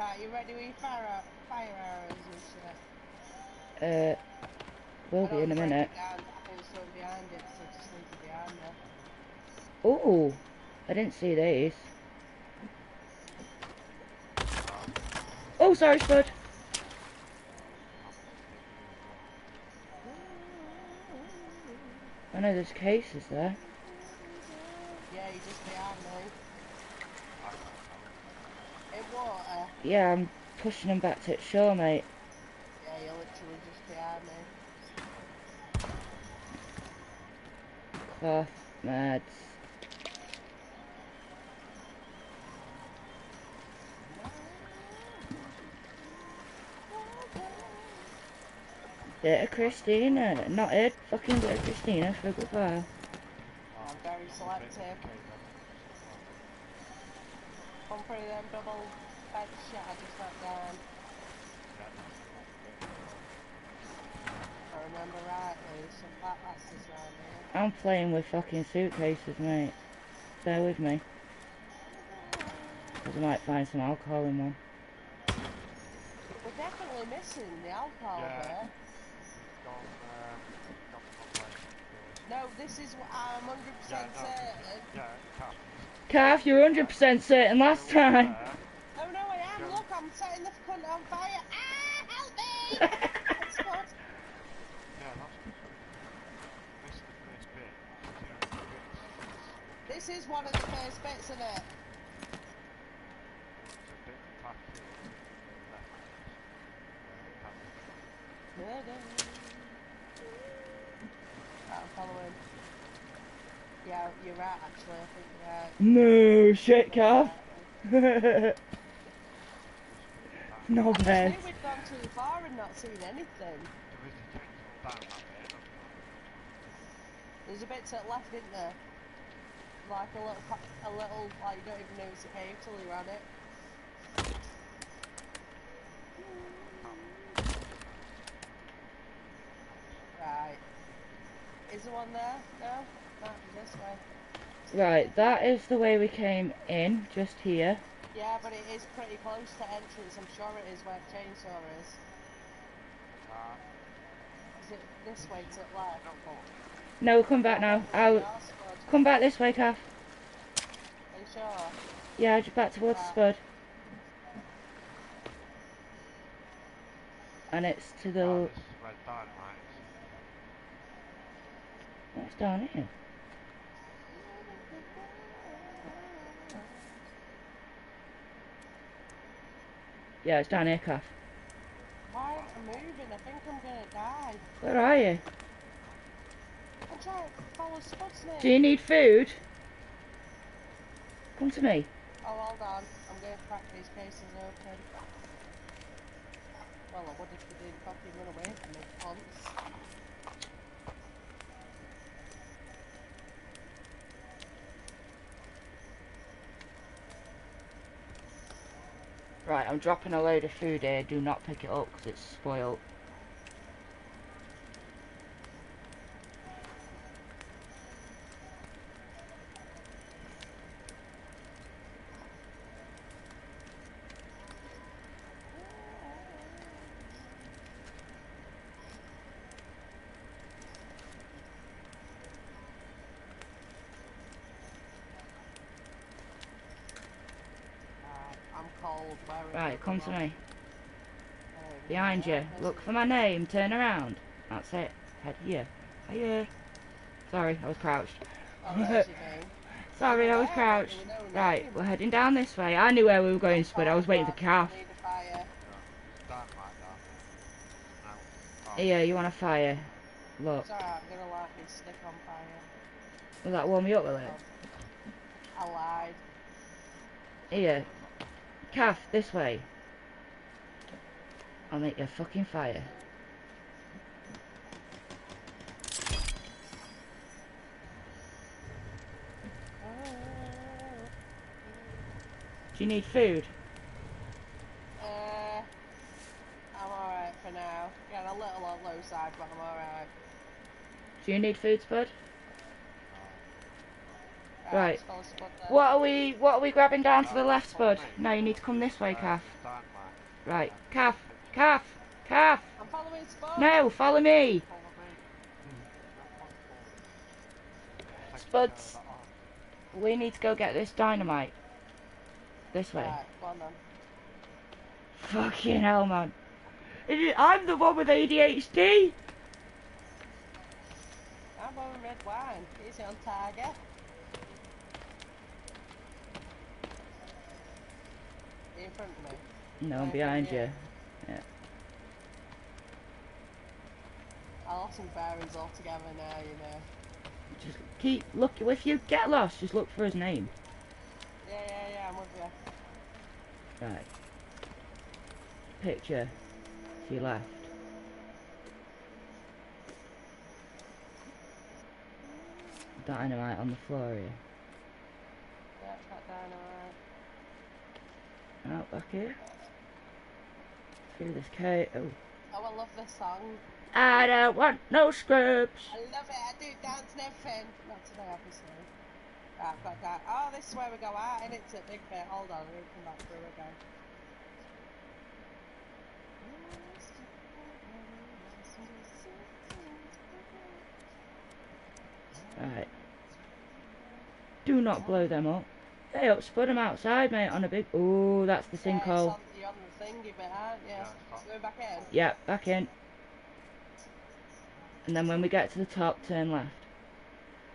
Right, you ready with fire, fire arrows and shit? Uh, will be in a minute. it down, I put something behind it, so just leave it behind there. Oh, I didn't see these. Oh, sorry, Spud. I know there's cases there. Yeah, you just me. In water. Yeah, I'm pushing them back to shore, mate. Yeah, you're literally just behind me. Cloth. Bit of Christina, not it, fucking bit of Christina for goodbye. Oh, I'm very selective. Come through them double bed shit I just let down. If I remember rightly, there's some fat lasses around here. I'm playing with fucking suitcases, mate. Bear with me. Because I might find some alcohol in one. We're definitely missing the alcohol Yeah. bit. Gone, uh, gone the wrong way. No, this is what I'm 100% Yeah, no. certain. Yeah, cat. Calf, you're 100% certain last time. Oh no, I am. Yeah. Look, I'm setting the cunt on fire. Ah, help me! That's good. Yeah, that's good. Missed the first bit. This is one of the first bits, isn't it? It's a bit tacky. Left. Murder. I'm following. Yeah, you're right. Actually, I think you're right. No shit, Calf. No I just we'd gone too far and not seen anything. There is a tank down that bit. There's a bit to the left, isn't there? Like a little, a little, like you don't even know it's a cave till you're on it. Right. Is there one there? No? Might be this way. Right, that is the way we came in, just here. Yeah, but it is pretty close to entrance. I'm sure it is where chainsaw is. Ah, Is it this way to the left? not full. No, come back now. Out. Yours, Spud. Come back this way, Calf. Are you sure? Yeah, just back towards the spud. And it's to the... This is where dynamite. What's down here? Yeah, it's down here, Calf. Why am I moving? I think I'm gonna die. Where are you? I'm trying to follow Spud's Do you need food? Come to me. Oh, hold on. I'm going to crack these cases open. Well, I would if you didn't fucking run away from me, cunts. Right, I'm dropping a load of food here. Do not pick it up because it's spoiled. Uh, I'm cold. Where is Right, it? Come to me. Behind you. Look for my name. Turn around. That's it. Head here. Hiya. Sorry, I was crouched. There's your name. Sorry, I was crouched. There was no Right, we're heading down this way. I knew where we were going, Spud. I was waiting for Calf. Need a fire. There's dynamite down there. Now. Here, you want a fire? Look. It's I'm gonna light this stick on fire. Will that warm you up, will it? I lied. Here. Calf, this way. I'll make you a fucking fire. Do you need food? Uh, I'm alright for now. Getting a little on low side, but I'm alright. Do you need food, Spud? Right. let's Spud. What are we what are we grabbing down to the left, Spud? No, you need to come this way, Calf. Right, calf, calf, calf. I'm following Spud. No, follow me. Spuds. care of that arm. We need to go get this dynamite. This way. Right, then. Fucking hell, man. Is it- I'm the one with ADHD. I'm on red wine. Easy on target. In front of me? No, I'm behind yeah. you. I lost some bearings altogether now, you know. Just keep look. If you get lost, just look for his name. Yeah, yeah, yeah, I'm with you. Right. Picture to your left. Dynamite on the floor here. Yeah, got dynamite. Out back here. Through this coat. Oh. Oh, I love this song. I don't want no scrubs. I love it. I do dance and everything. Not today, obviously. Right, I've got that. Oh, this is where we go out, and it's a big bit. Hold on, we'll come back through again. Right. Do not blow them up. Hey, up, spud them outside, mate, on a big. Oh, that's the sinkhole. You? Uh, yeah, it's got- back in. Yep, back in. And then when we get to the top, turn left.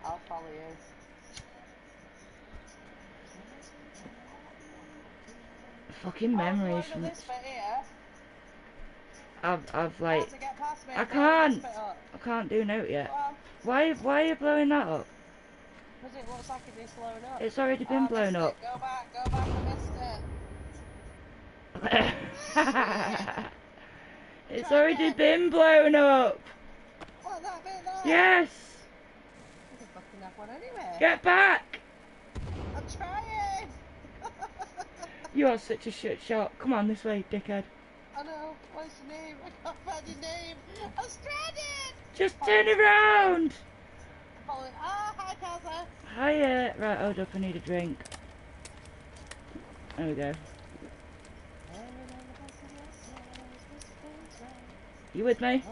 I'll follow you. Fucking Oh, memories going from this bit here. I've, I've like, Hard to get past me. I can't. I can't do note yet. on. Why, why are you blowing that up? Because it looks like it is blown up. It's already Oh, been I blown up. it. Go back, go back, I missed it. it's already been blown up. What, that bit there? Yes. I could fucking have one anyway. Get back. I'm trying. You are such a shit shot. Come on this way, dickhead. I know. What's your name? I can't find your name. I'm stranded. Just turn around. Following. Ah, hi, Kaza. Hiya. Right, hold up. I need a drink. There we go. You with me?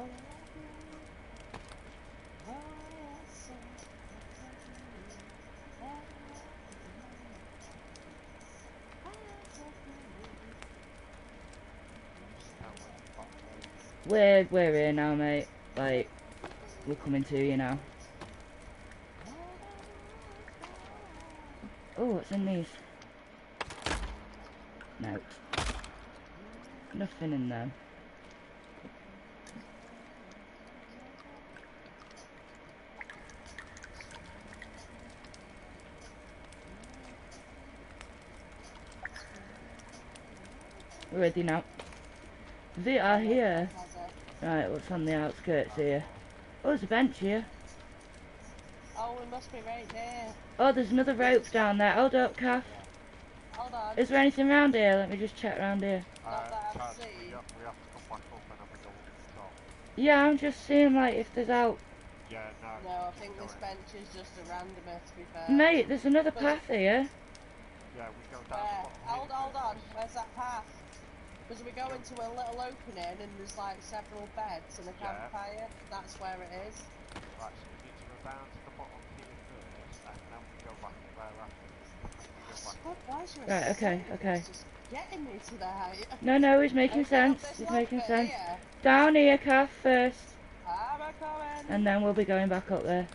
We're we're here now, mate. Like, we're coming to you now. Oh, what's in these? No. Nothing in them. Ready now. They are here. Right, what's on the outskirts here? Oh, there's a bench here. Oh, we must be right there. Oh, there's another rope down there. Hold up, calf. Hold on. Is there anything around here? Let me just check around here. Not that uh, I've Chad, seen. We have, we have to come back up and have a go at the top. Yeah, I'm just seeing like if there's out. Yeah, no. No, I think this bench is just a randomer, to be fair. Mate, there's another path here. Yeah, we go down Where? the Hold, here hold on. Where's that path? Because we go into a little opening and there's like several beds and a Yeah. campfire. That's where it is. Right, so we need to go down to the bottom here first, and then we go back up there afterwards. We go back why is your Right, okay, okay. Getting me tonight. No, no, it's making Okay, sense. It's making bit sense. here. Down here, Kath, first. I'm a coming. And then we'll be going back up there.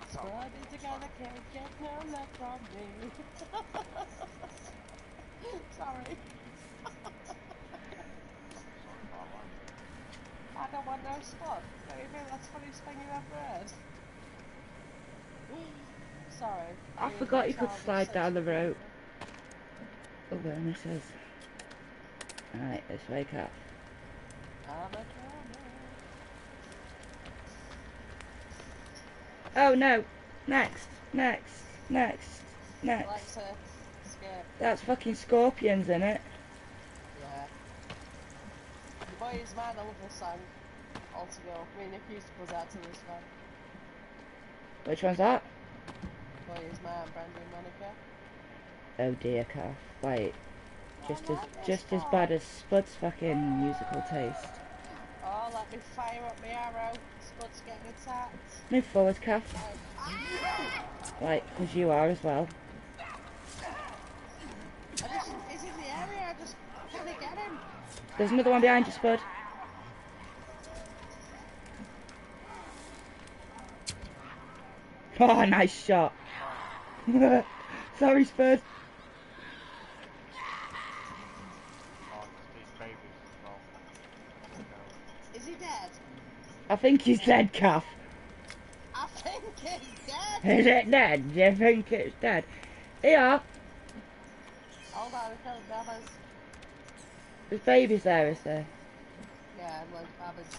That's all. Riding together, can't get no love from me. Sorry. I don't no spot. Don't you think that's the funniest thing you've ever heard? Sorry. I forgot you could slide down the rope. Oh, there. Alright, this way, Kath. I'm a coming. Oh no! Next, next, next, next. That's fucking scorpions in it. Yeah. The boy is mine, I love this to go. Me and Nick used to buzz out to this one. Which one's that? Boy is mine, Brandy and Monica. Oh dear, Kath. Wait. Oh, just as just as bad as Spud's fucking musical taste. Oh, let me fire up my arrow. Spud's getting attacked. Move forward, Kath. Oh. Right. Because you are as well. I just, he's in the area, I just can't get him. There's another one behind you, Spud. Oh, nice shot. Sorry, Spud. It's these babies as well. Okay. Is he dead? I think he's dead, Kath. I think he's dead. Is it dead? Do you think it's dead? Yeah. Hold on, killed. There's babies there, is there? Yeah, like Babbers.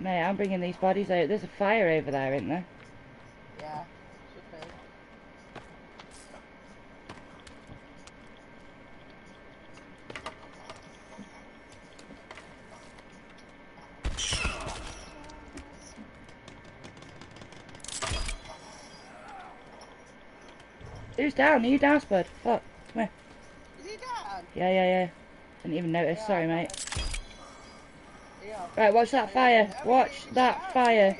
Mate, I'm bringing these bodies out. There's a fire over there, isn't there? Yeah, should be. Who's down? Are you down, Spud? Fuck. Come here. Is he down? Yeah, yeah, yeah. Didn't even notice. Yeah, Sorry, mate. Yeah. Right, watch that fire. Watch that fire.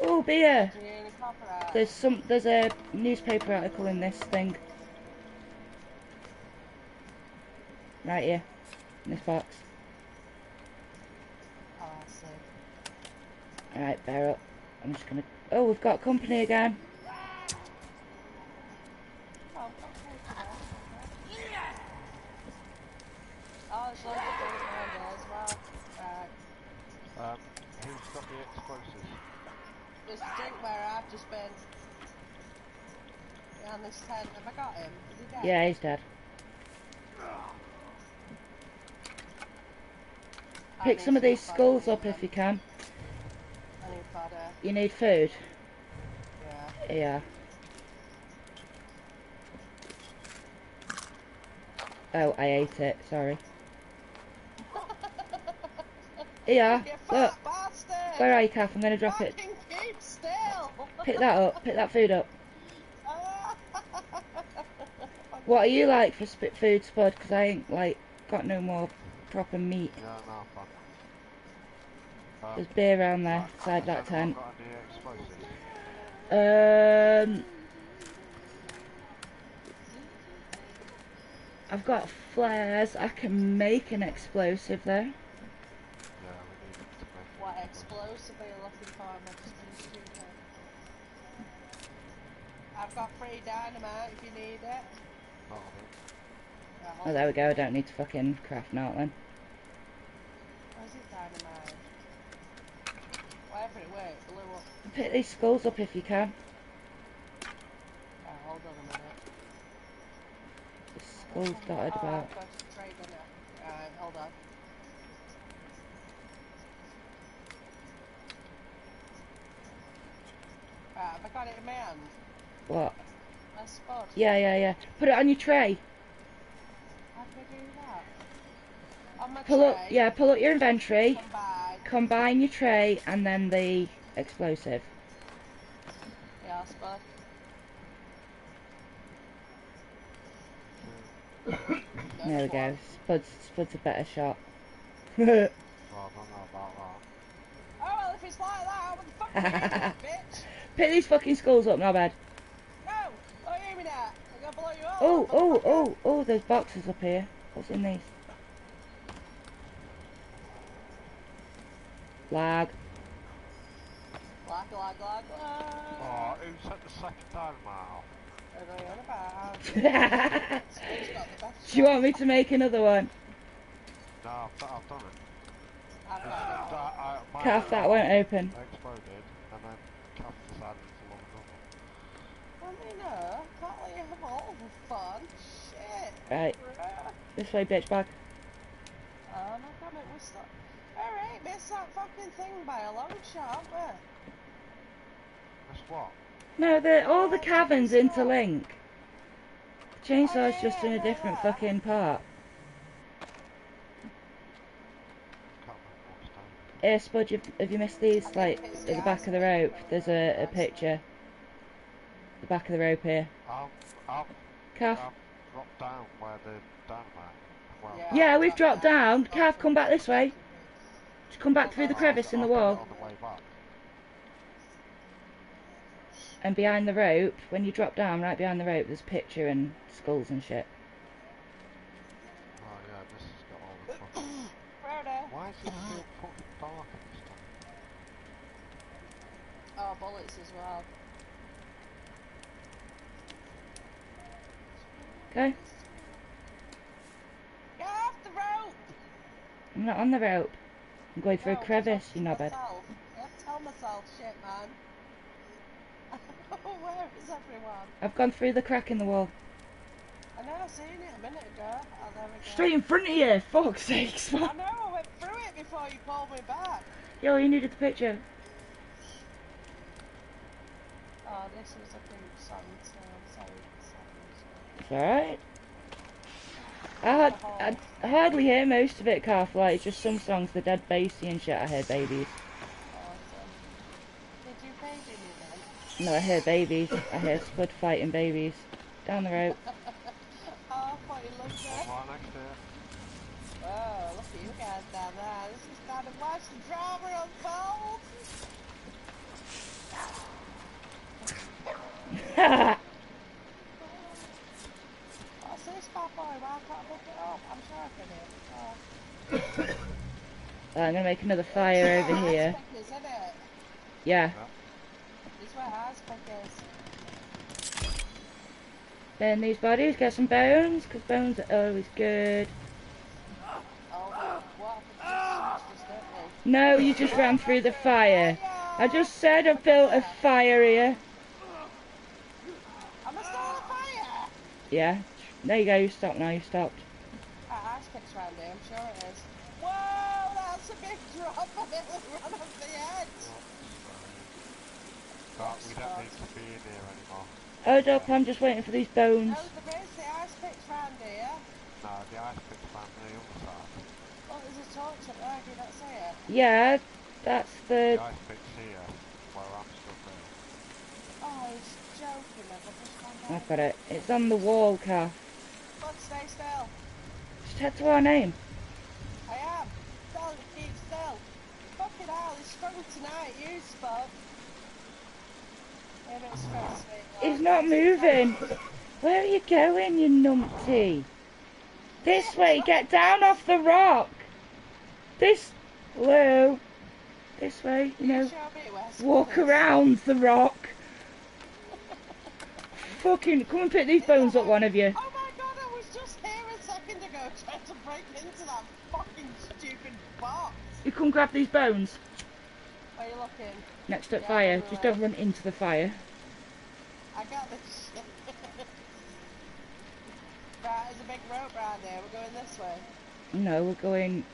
Oh, beer. Do you hear any copyright? There's some. There's a newspaper article in this thing. Right here, in this box. Oh, I see. All right, bear up. I'm just gonna. Oh, we've got company again. Oh, okay. Oh, there's loads of things around here as well. Right. Um, who's got the explosives? There's a drink where I've just been. Down this tent. Have I got him? Is he dead? Yeah, he's dead. I Pick some of these skulls up if you can. I need fodder. You need food. Yeah. Yeah. Oh, I ate it. Sorry. Yeah. Look. bastard! Where are you, Kath? I'm gonna drop it. Pick that up. Pick that food up. What are you like for spit food, Spud? Because I ain't like got no more proper meat. Yeah, no, fun. Um, There's beer around there, right, beside that tent. anyone got any explosives? Um, I've got flares. I can make an explosive there. Yeah, we need to make what explosive are you looking for? I just being stupid? I've got free dynamite if you need it. Not on Yeah, Oh, there we go. I don't need to fucking craft now then. Where's his dynamite? Whatever it went, it blew up. Pick these skulls up if you can. Yeah, hold on a minute. The skulls dotted about. I've got to trade on it. Alright, hold on. Have I got it in my hand? What? Yeah, yeah, yeah. Put it on your tray. How do I do that? Pull tray. up. Yeah, pull up your inventory. Combine. Combine your tray and then the explosive. Yeah, spot. There we go. Spud's, Spud's a better shot. Well, I don't know about that. Oh well, if it's like that, what the fuck are you doing, bitch? Pick these fucking skulls up, not bad. No! Don't hear me that! I'm gonna blow you up! Oh, oh, oh, oh, there's boxes up here. What's in these? Lag. Lag, lag, lag, lag. Oh, who set the second dynamite off? What are you on about? Do Who's got the best you want me to make another one? No, I've, done- I've done it. I've It's got that Calf, that won't open. exploded, and then Calf decided to love another. I mean, no, can't let you have all the fun. Shit. Right, bruh. this way, bitch bag. Oh my god, it was stuck. Alright, missed that fucking thing by a long shot, haven't That's what? No, the all the caverns interlink. The chainsaw's just in a different fucking part. Can't remember what's down. Here, Spud, have, have you missed these? Like, at the back of the rope, there's a, a picture. The back of the rope here. I'll, I'll, Calf. I'll drop down where the dynamite. Well, Yeah, we've dropped down. Calf, come back this way. Just come back through the crevice in the I'll get it wall. On the way back. And behind the rope, when you drop down, right behind the rope, there's a picture and skulls and shit. Oh yeah, this has got all the fucking... Why is it so fucking dark at this time? Oh, bullets as well. Okay? Get off the rope! I'm not on the rope. I'm going through No, a crevice, I'm you knobhead. myself. I have to tell myself shit, man. Where is everyone? I've gone through the crack in the wall. I know, I seen it a minute ago. Oh, there we go. Straight in front of you, fuck's sakes. I know, I went through it before you called me back. Yo, you needed the picture. Oh, this was a pink song, so I'm sorry. sorry, It's alright. I, had, I, hardly hear most of it, Calf. Like, just some songs, the dead bassy and shit. I hear babies. Awesome. Did you pay me? No, I hear babies. I hear Spud fighting babies. Down the rope. Oh, I look at you guys down there. This is time to watch the drama unfold. Oh, so this bad boy, why can't I pick it up? I'm sure I can hit oh. I'm gonna make another fire over here. Yeah. This is where. Burn these bodies, get some bones, because bones are always good. Oh, what happened to the just don't we? No, you just ran through the fire. I just said I built a fire here. I still on fire? Yeah. There you go, you stopped now, you stopped. Ah, ice picks round I'm sure it is. Whoa, that's a big drop. I nearly ran off the edge. But we don't need to be in here anymore. Hold up, I'm just waiting for these bones. No, there is the ice picks round here. No, the ice pick's found on the other side. Oh, there's a torch up there, do you not see it? Yeah, that's The the... ice pick's here, where I'm stuck here. Oh, he's joking, I've just found out. I've got it. It's on the wall, Calf. Look, stay still. To our name. I am. Tell him to keep still. Fucking hell, he's strong tonight, you spud. Yeah, don't. He's not moving. Where are you going, you numpty? This way, get down off the rock. This, hello. This way, you know, Show me where Spud walk around the rock. Fucking, come and pick these bones up, one of you. Oh, come grab these bones. Where you looking? Next up Yeah, fire. Just don't run into the fire. I got this shit. right, there's a big rope round here. We're going this way. No, we're going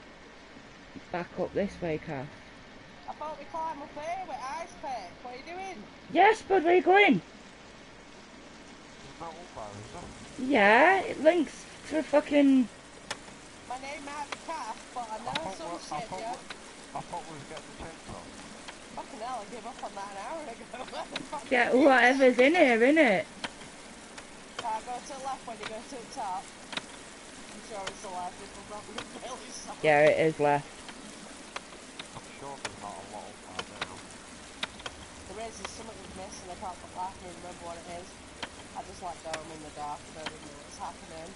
back up this way, Calf. I thought we climb up here with ice pick. What are you doing? Yes, bud, where you going? There's no up there, is there? Yeah, it links to a fucking... My name might be Calf, but I I know thought, some we, I, shit, thought yeah. I thought we was getting the chainsaw. Fucking hell, I gave up on that an hour ago. Where Get are you? whatever's in here, innit? Right, go to the left when you go to the top. I'm sure it's the left. It's probably really soft. Yeah, it is left. I'm sure there's not a lot up there now. There is, there's something we've missed and I can't I can't remember what it is. I just let go, I'm in the dark, I don't even know what's happening.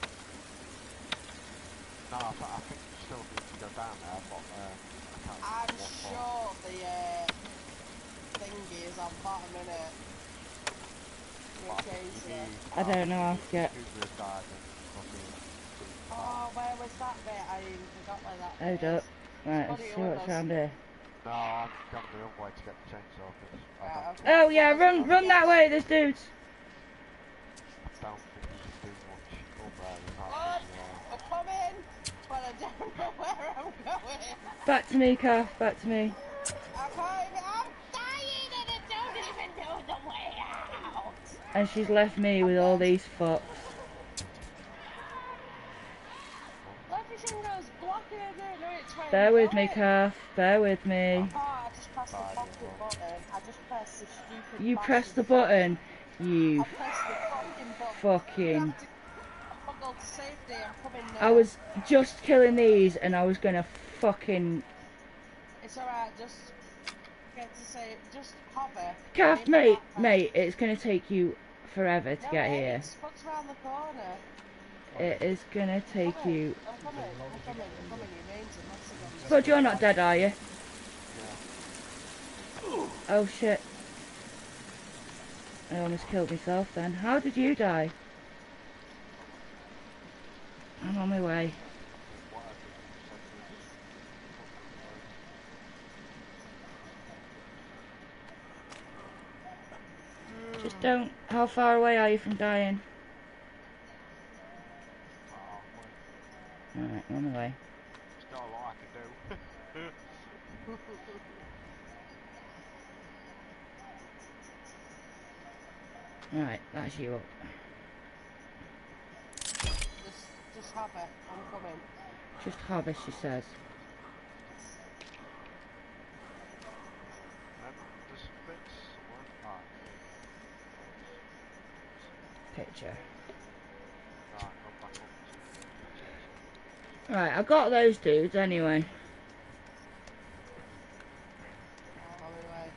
No, I, th- I think you still need to go down there, but uh, I can't I'm what for. sure the uh, thingy is on bottom, innit? But I think you it. I don't know how to get... Tubular dive and fucking... Oh, where was that bit? I even forgot where that bit Hold is. up. Right, let's see what's us- around here. No, I'm going the other way to get the chainsaw because Right, okay. Oh yeah, run, run that way, there's dudes. I don't think you can do much up there without What? being, uh, I'm coming, but I don't know where I'm going. Back to me, Calf, back to me. I can't even, I'm dying and I don't even know the way out. And she's left me with all these fucks. Leave everything goes black and I don't know it's when Bear with me. Calf. Bear with me. Oh, I just pressed the Bye, fucking everyone. button. I just pressed the stupid You press the button. You I fucking I was just killing these and I was gonna fucking. It's alright. Just get to say. Just hover. Calf, mate, backpack. mate, it's gonna take you forever to No, get here. It's around the corner. It is gonna take Coming. you. I'm coming. I'm coming. I'm coming. Your name's in Mexico. But you're not dead, are you? Oh shit. I almost killed myself then. How did you die? I'm on my way. Whatever you said to us. Just don't. How far away are you from dying? Alright, on my way. it's not a I can do. Alright, that's you up. Just, just hover. I'm coming. Just harvest, she says. There's bits somewhere. Picture. right, go back up to Right, I got those dudes anyway. I'm on my way.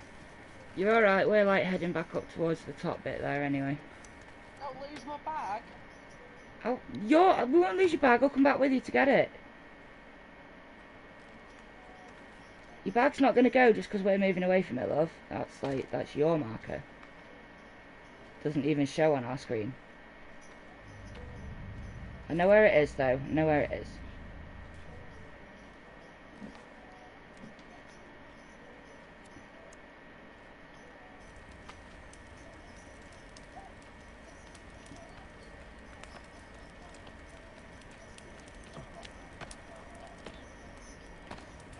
You're alright, we're like heading back up towards the top bit there anyway. Don't lose my bag. Oh, you're, we won't lose your bag, I'll come back with you to get it. Your bag's not going to go just because we're moving away from it, love. That's like, that's your marker. Doesn't even show on our screen. I know where it is though, I know where it is.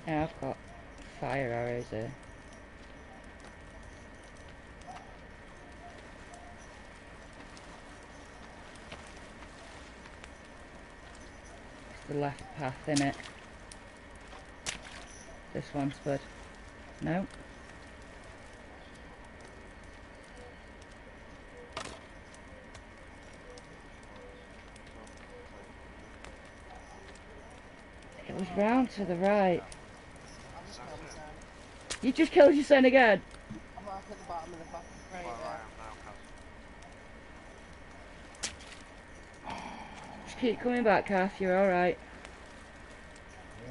Yeah, I've got fire arrows here. It's the left path in it. This one's Spud. No. It was round to the right. I just killed myself. You just killed your son again. I'm up at the bottom of the fucking crate. now, Kaz. Just keep coming back, Kath. You're alright.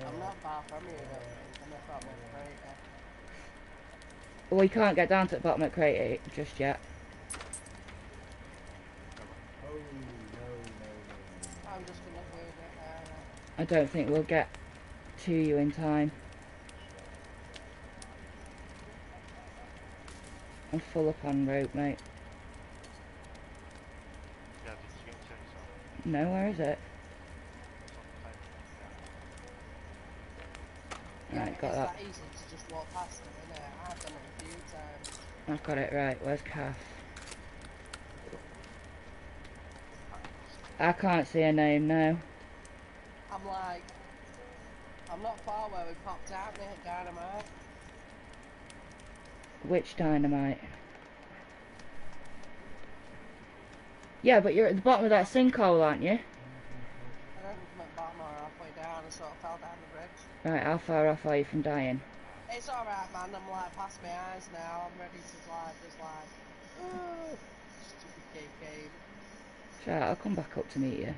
I'm not far from you. There. Well, we can't get down to the bottom of crate eight just yet. I don't think we'll get to you in time. I'm full up on rope, mate. Yeah, did you get a chainsaw? No, where is it? It's on the table. Yeah, Right, got that. that easy to just walk past it, innit? I've done it a few times. I've got it right. Where's Kath? I can't see her name now. I'm like, I'm not far where we popped out and hit dynamite. Which dynamite? Yeah, but you're at the bottom of that sinkhole, aren't you? I don't know if I'm at the bottom or halfway down and sort of fell down the bridge. Right, how far off are you from dying? It's alright, man. I'm like past my eyes now. I'm ready to like, just like, "Ugh." stupid game. Right, I'll come back up to meet you.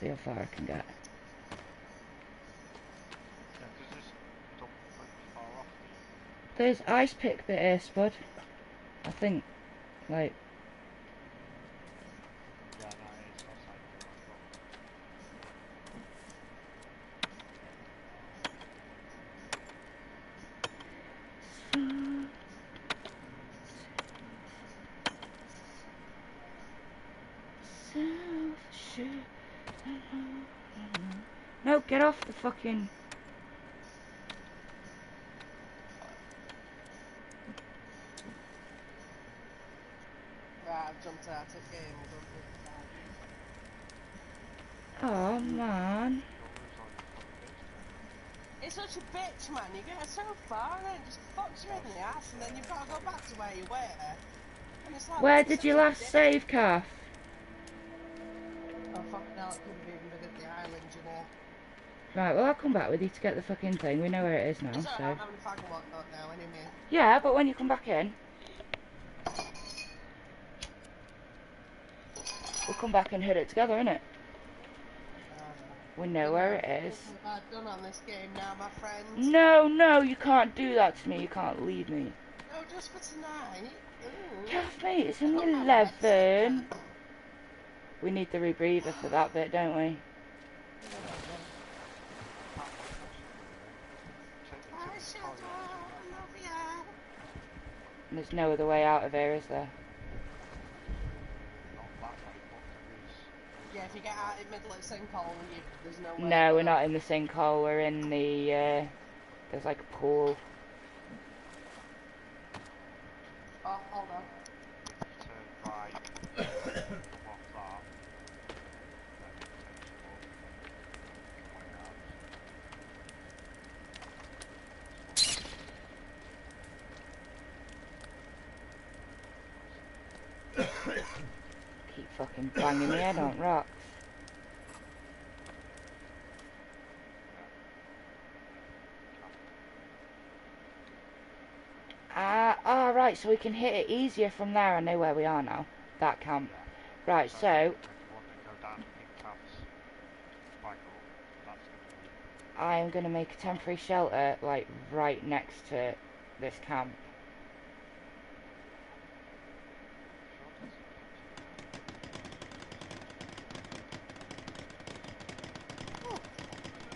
See how far I can get. Yeah, does this dump like far off the There's ice pick bit here, Spud. I think, like, Yeah, no, it is outside the door. No, get off the fucking. Right, I've jumped out of game. We're going through the Oh man. It's such a bitch, man. You get so far and it just fucks you in the ass, and then you've got to go back to where you were. And it's like, Where did you last save, Calf? Oh, fucking hell, it could have even been at the island, you know. Right, well I'll come back with you to get the fucking thing. We know where it is now, so. I'm having fun and whatnot now, anyway. Yeah, but when you come back in, we'll come back and hit it together, innit? We know where it is. Nothing bad done on this game now. No, no, you can't do that to me. You can't leave me. No, just for tonight. Ooh. Calf, mate, it's only don't have a 11. We need the rebreather for that bit, don't we? Take the I tickets shall for you. love ya. And there's no other way out of here, is there? Not that way, but there is. Yeah, if you get out in the middle of sinkhole, you, there's no way. No, we're not in the sinkhole. We're in the. Uh, there's like a pool. Oh, hold on. Turn right. come off that. Then it takes you up. Way out. Fucking banging my head on rocks. Ah, ah, right, so we can hit it easier from there. I know where we are now. That camp. Right, so, If you want to go down to Pink Cabs, back up, that's going to be I am going to make a temporary shelter, like, right next to this camp.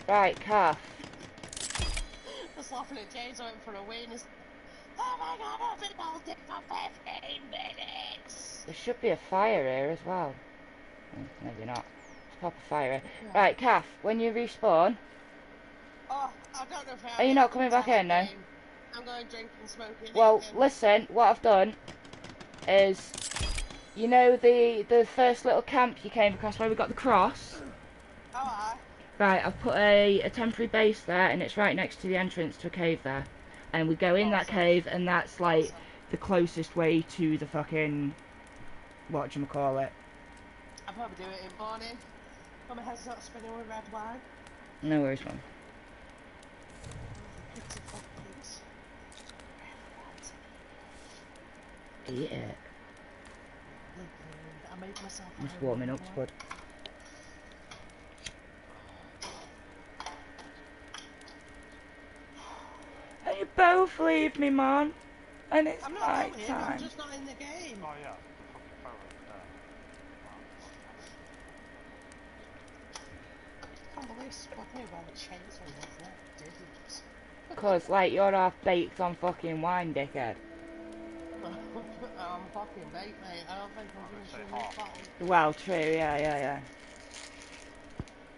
Right, calf. Just laughing at James, I went for a win. It's- Oh my god, I've been holding for 15 minutes! There should be a fire here as well. Hmm, Maybe not. Let's pop a fire here. Right, calf, when you respawn, Oh, I don't know if I Are you not coming back in now? I'm going drinking, smoking. well, eating. listen, what I've done is, you know the the first little camp you came across where we got the cross? Oh, I. Right, I've put a, a temporary base there and it's right next to the entrance to a cave there. And we go in that cave and that's like the closest way to the fucking, whatchamacallit. I'll probably do it in the morning. When my head's not spinning with red wine. No worries, man. Eat it. I made myself. I'm just warming up, one. Spud. And you leave me, man. And it's I'm not night going, I'm time. just not in the game. Oh yeah, the fucking phone over there. I can't believe Spot me about a chainsaw with that. Didn't. Cause like you're half baked on fucking wine, dickhead. I'm fucking bait, mate. I don't think I'm gonna say finishing this bottle. Well, true, yeah, yeah, yeah.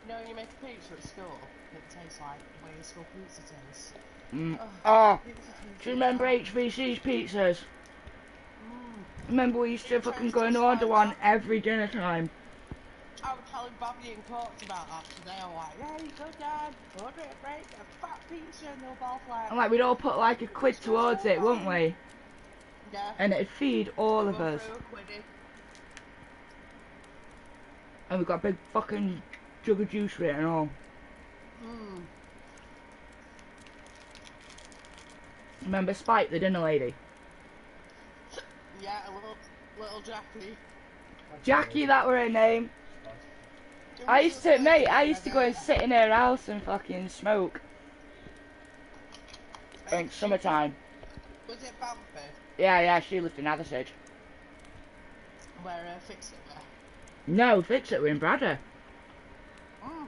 You know when you make a pizza at school, it tastes like the way a school pizza tastes. Mm. Oh, do you remember HVC's pizzas? Remember we used to fucking go and order one every dinner time. I was telling Bobby and Courts about that today. I'm like, yeah, you go down, order it, break a fat pizza, and they'll both like, And like we'd all put like a quid towards it, wouldn't we? yeah. And it'd feed all of us. And we got a big fucking jug of juice for it and all. Mm. Remember Spike, the dinner lady? Yeah, a little, little Jackie. Jackie, that were her name. I used to, mate, I used to go and sit in her house and fucking smoke. In summertime. Was it Bamford? Yeah, yeah, she lived in Hathersage. Where uh, Fix It were? No, fix it, we're in Bradder. Oh,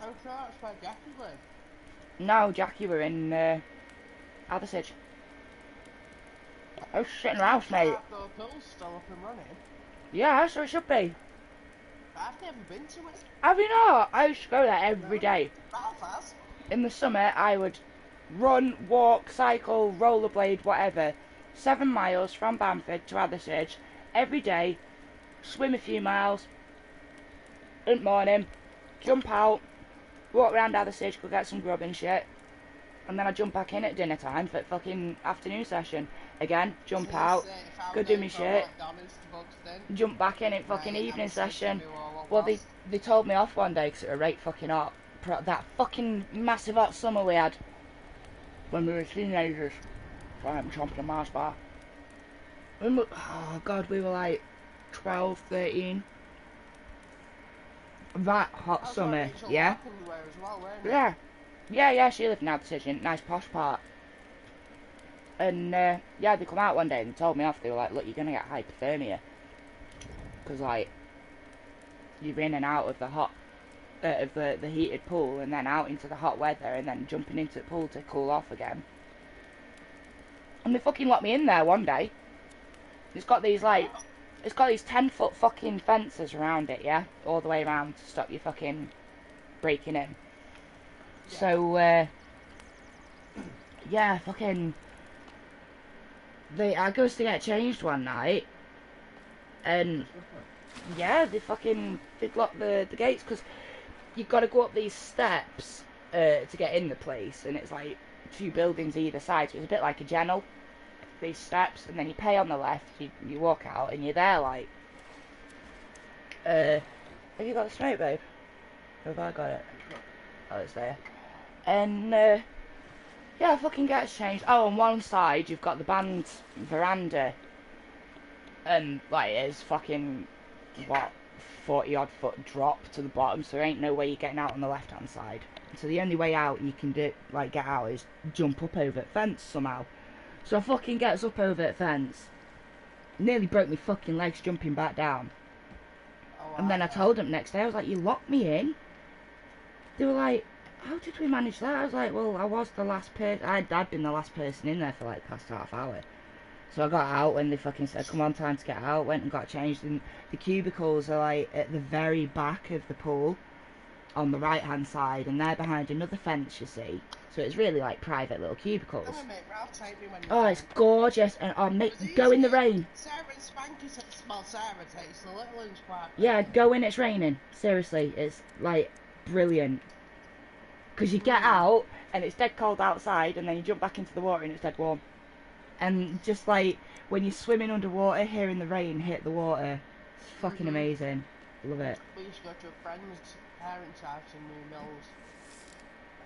I'm sure that's where Jackie lived. No, Jackie, we're in uh, Hathersage. I was sitting oh, in the house, mate. Still up and running. Yeah, so it should be. But I've never been to it. Have you not? I used to go there every day. Has. In the summer, I would run, walk, cycle, rollerblade, whatever, seven miles from Bamford to Hathersage every day, swim a few miles in the morning, jump out, walk around down go get some grub and shit, and then I jump back in at dinner time for fucking afternoon session. Again, jump So out, go do me shit. Jump back in at fucking right, evening I'm sick of session. me or what Well, they they told me off one day because it was right fucking hot. That fucking massive hot summer we had when we were teenagers. Sorry, I'm chomping a Mars bar. When we- oh god, we were like 12, 13. That hot That's summer, yeah? Well? Yeah. Yeah, yeah, she lived in Absission, nice posh part. And, uh, yeah, they come out one day and told me off. They were like, look, you're going to get hypothermia. Because, like, you're in and out of the hot, uh, of the, the heated pool and then out into the hot weather and then jumping into the pool to cool off again. And they fucking locked me in there one day. It's got these, like, it's got these 10 foot fucking fences around it, yeah? All the way around to stop you fucking breaking in. So, uh, yeah, fucking. They, I goes to get changed one night, and yeah, they fucking did lock the, the gates because you've got to go up these steps uh, to get in the place, and it's like a few buildings either side, so it's a bit like a general. These steps, and then you pay on the left, you, you walk out, and you're there like. Uh, have you got the smoke, babe? Or have I got it? Oh, it's there. And uh, yeah, fucking gets changed. Oh, on one side you've got the band veranda, and like it's fucking what forty odd foot drop to the bottom, so there ain't no way you're getting out on the left hand side. So the only way out you can do like get out is jump up over the fence somehow. So I fucking gets up over the fence, nearly broke my fucking legs jumping back down. Oh, And then I told them next day, I was like, you locked me in? They were like, how did we manage that? I was like, well, I was the last person, I'd, I'd been the last person in there for like past half hour. So I got out when they fucking said, come on, time to get out, went and got changed. And the cubicles are like at the very back of the pool on the right hand side, and they're behind another fence, you see. So it's really like private little cubicles. I'm gonna make Ralph take me when Oh, it's gorgeous, and oh, I'll make, go in the rain. Sarah and Spanky said, well, Sarah takes the little ones quite. Yeah, go in. It's raining. Seriously, it's like brilliant. Because you get out and it's dead cold outside, and then you jump back into the water and it's dead warm. And just like when you're swimming underwater, hearing the rain hit the water, it's fucking Mhm. amazing. Love it. We used to go to a friend's parents' house in New Mills.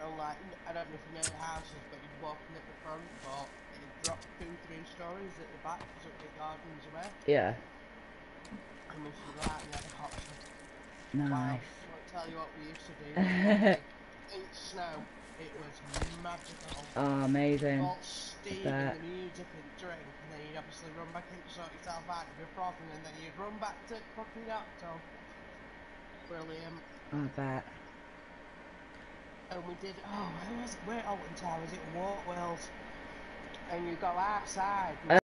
And like, I don't know if you know the houses, but you'd walk in at the front, but it'd drop two, three stories at the back because the gardens away. Yeah. And we used to go out and have a hot tub. Wow, Nice. I won't tell you what we used to do. In snow, it was magical. Oh, amazing. Bet. and the music and drink, and then you'd obviously run back in to sort yourself out of your problem, and then you'd run back to fucking hot. Brilliant. I bet. And we did, oh, where was it? Where at Alton Towers? It Walkwells. And you go outside.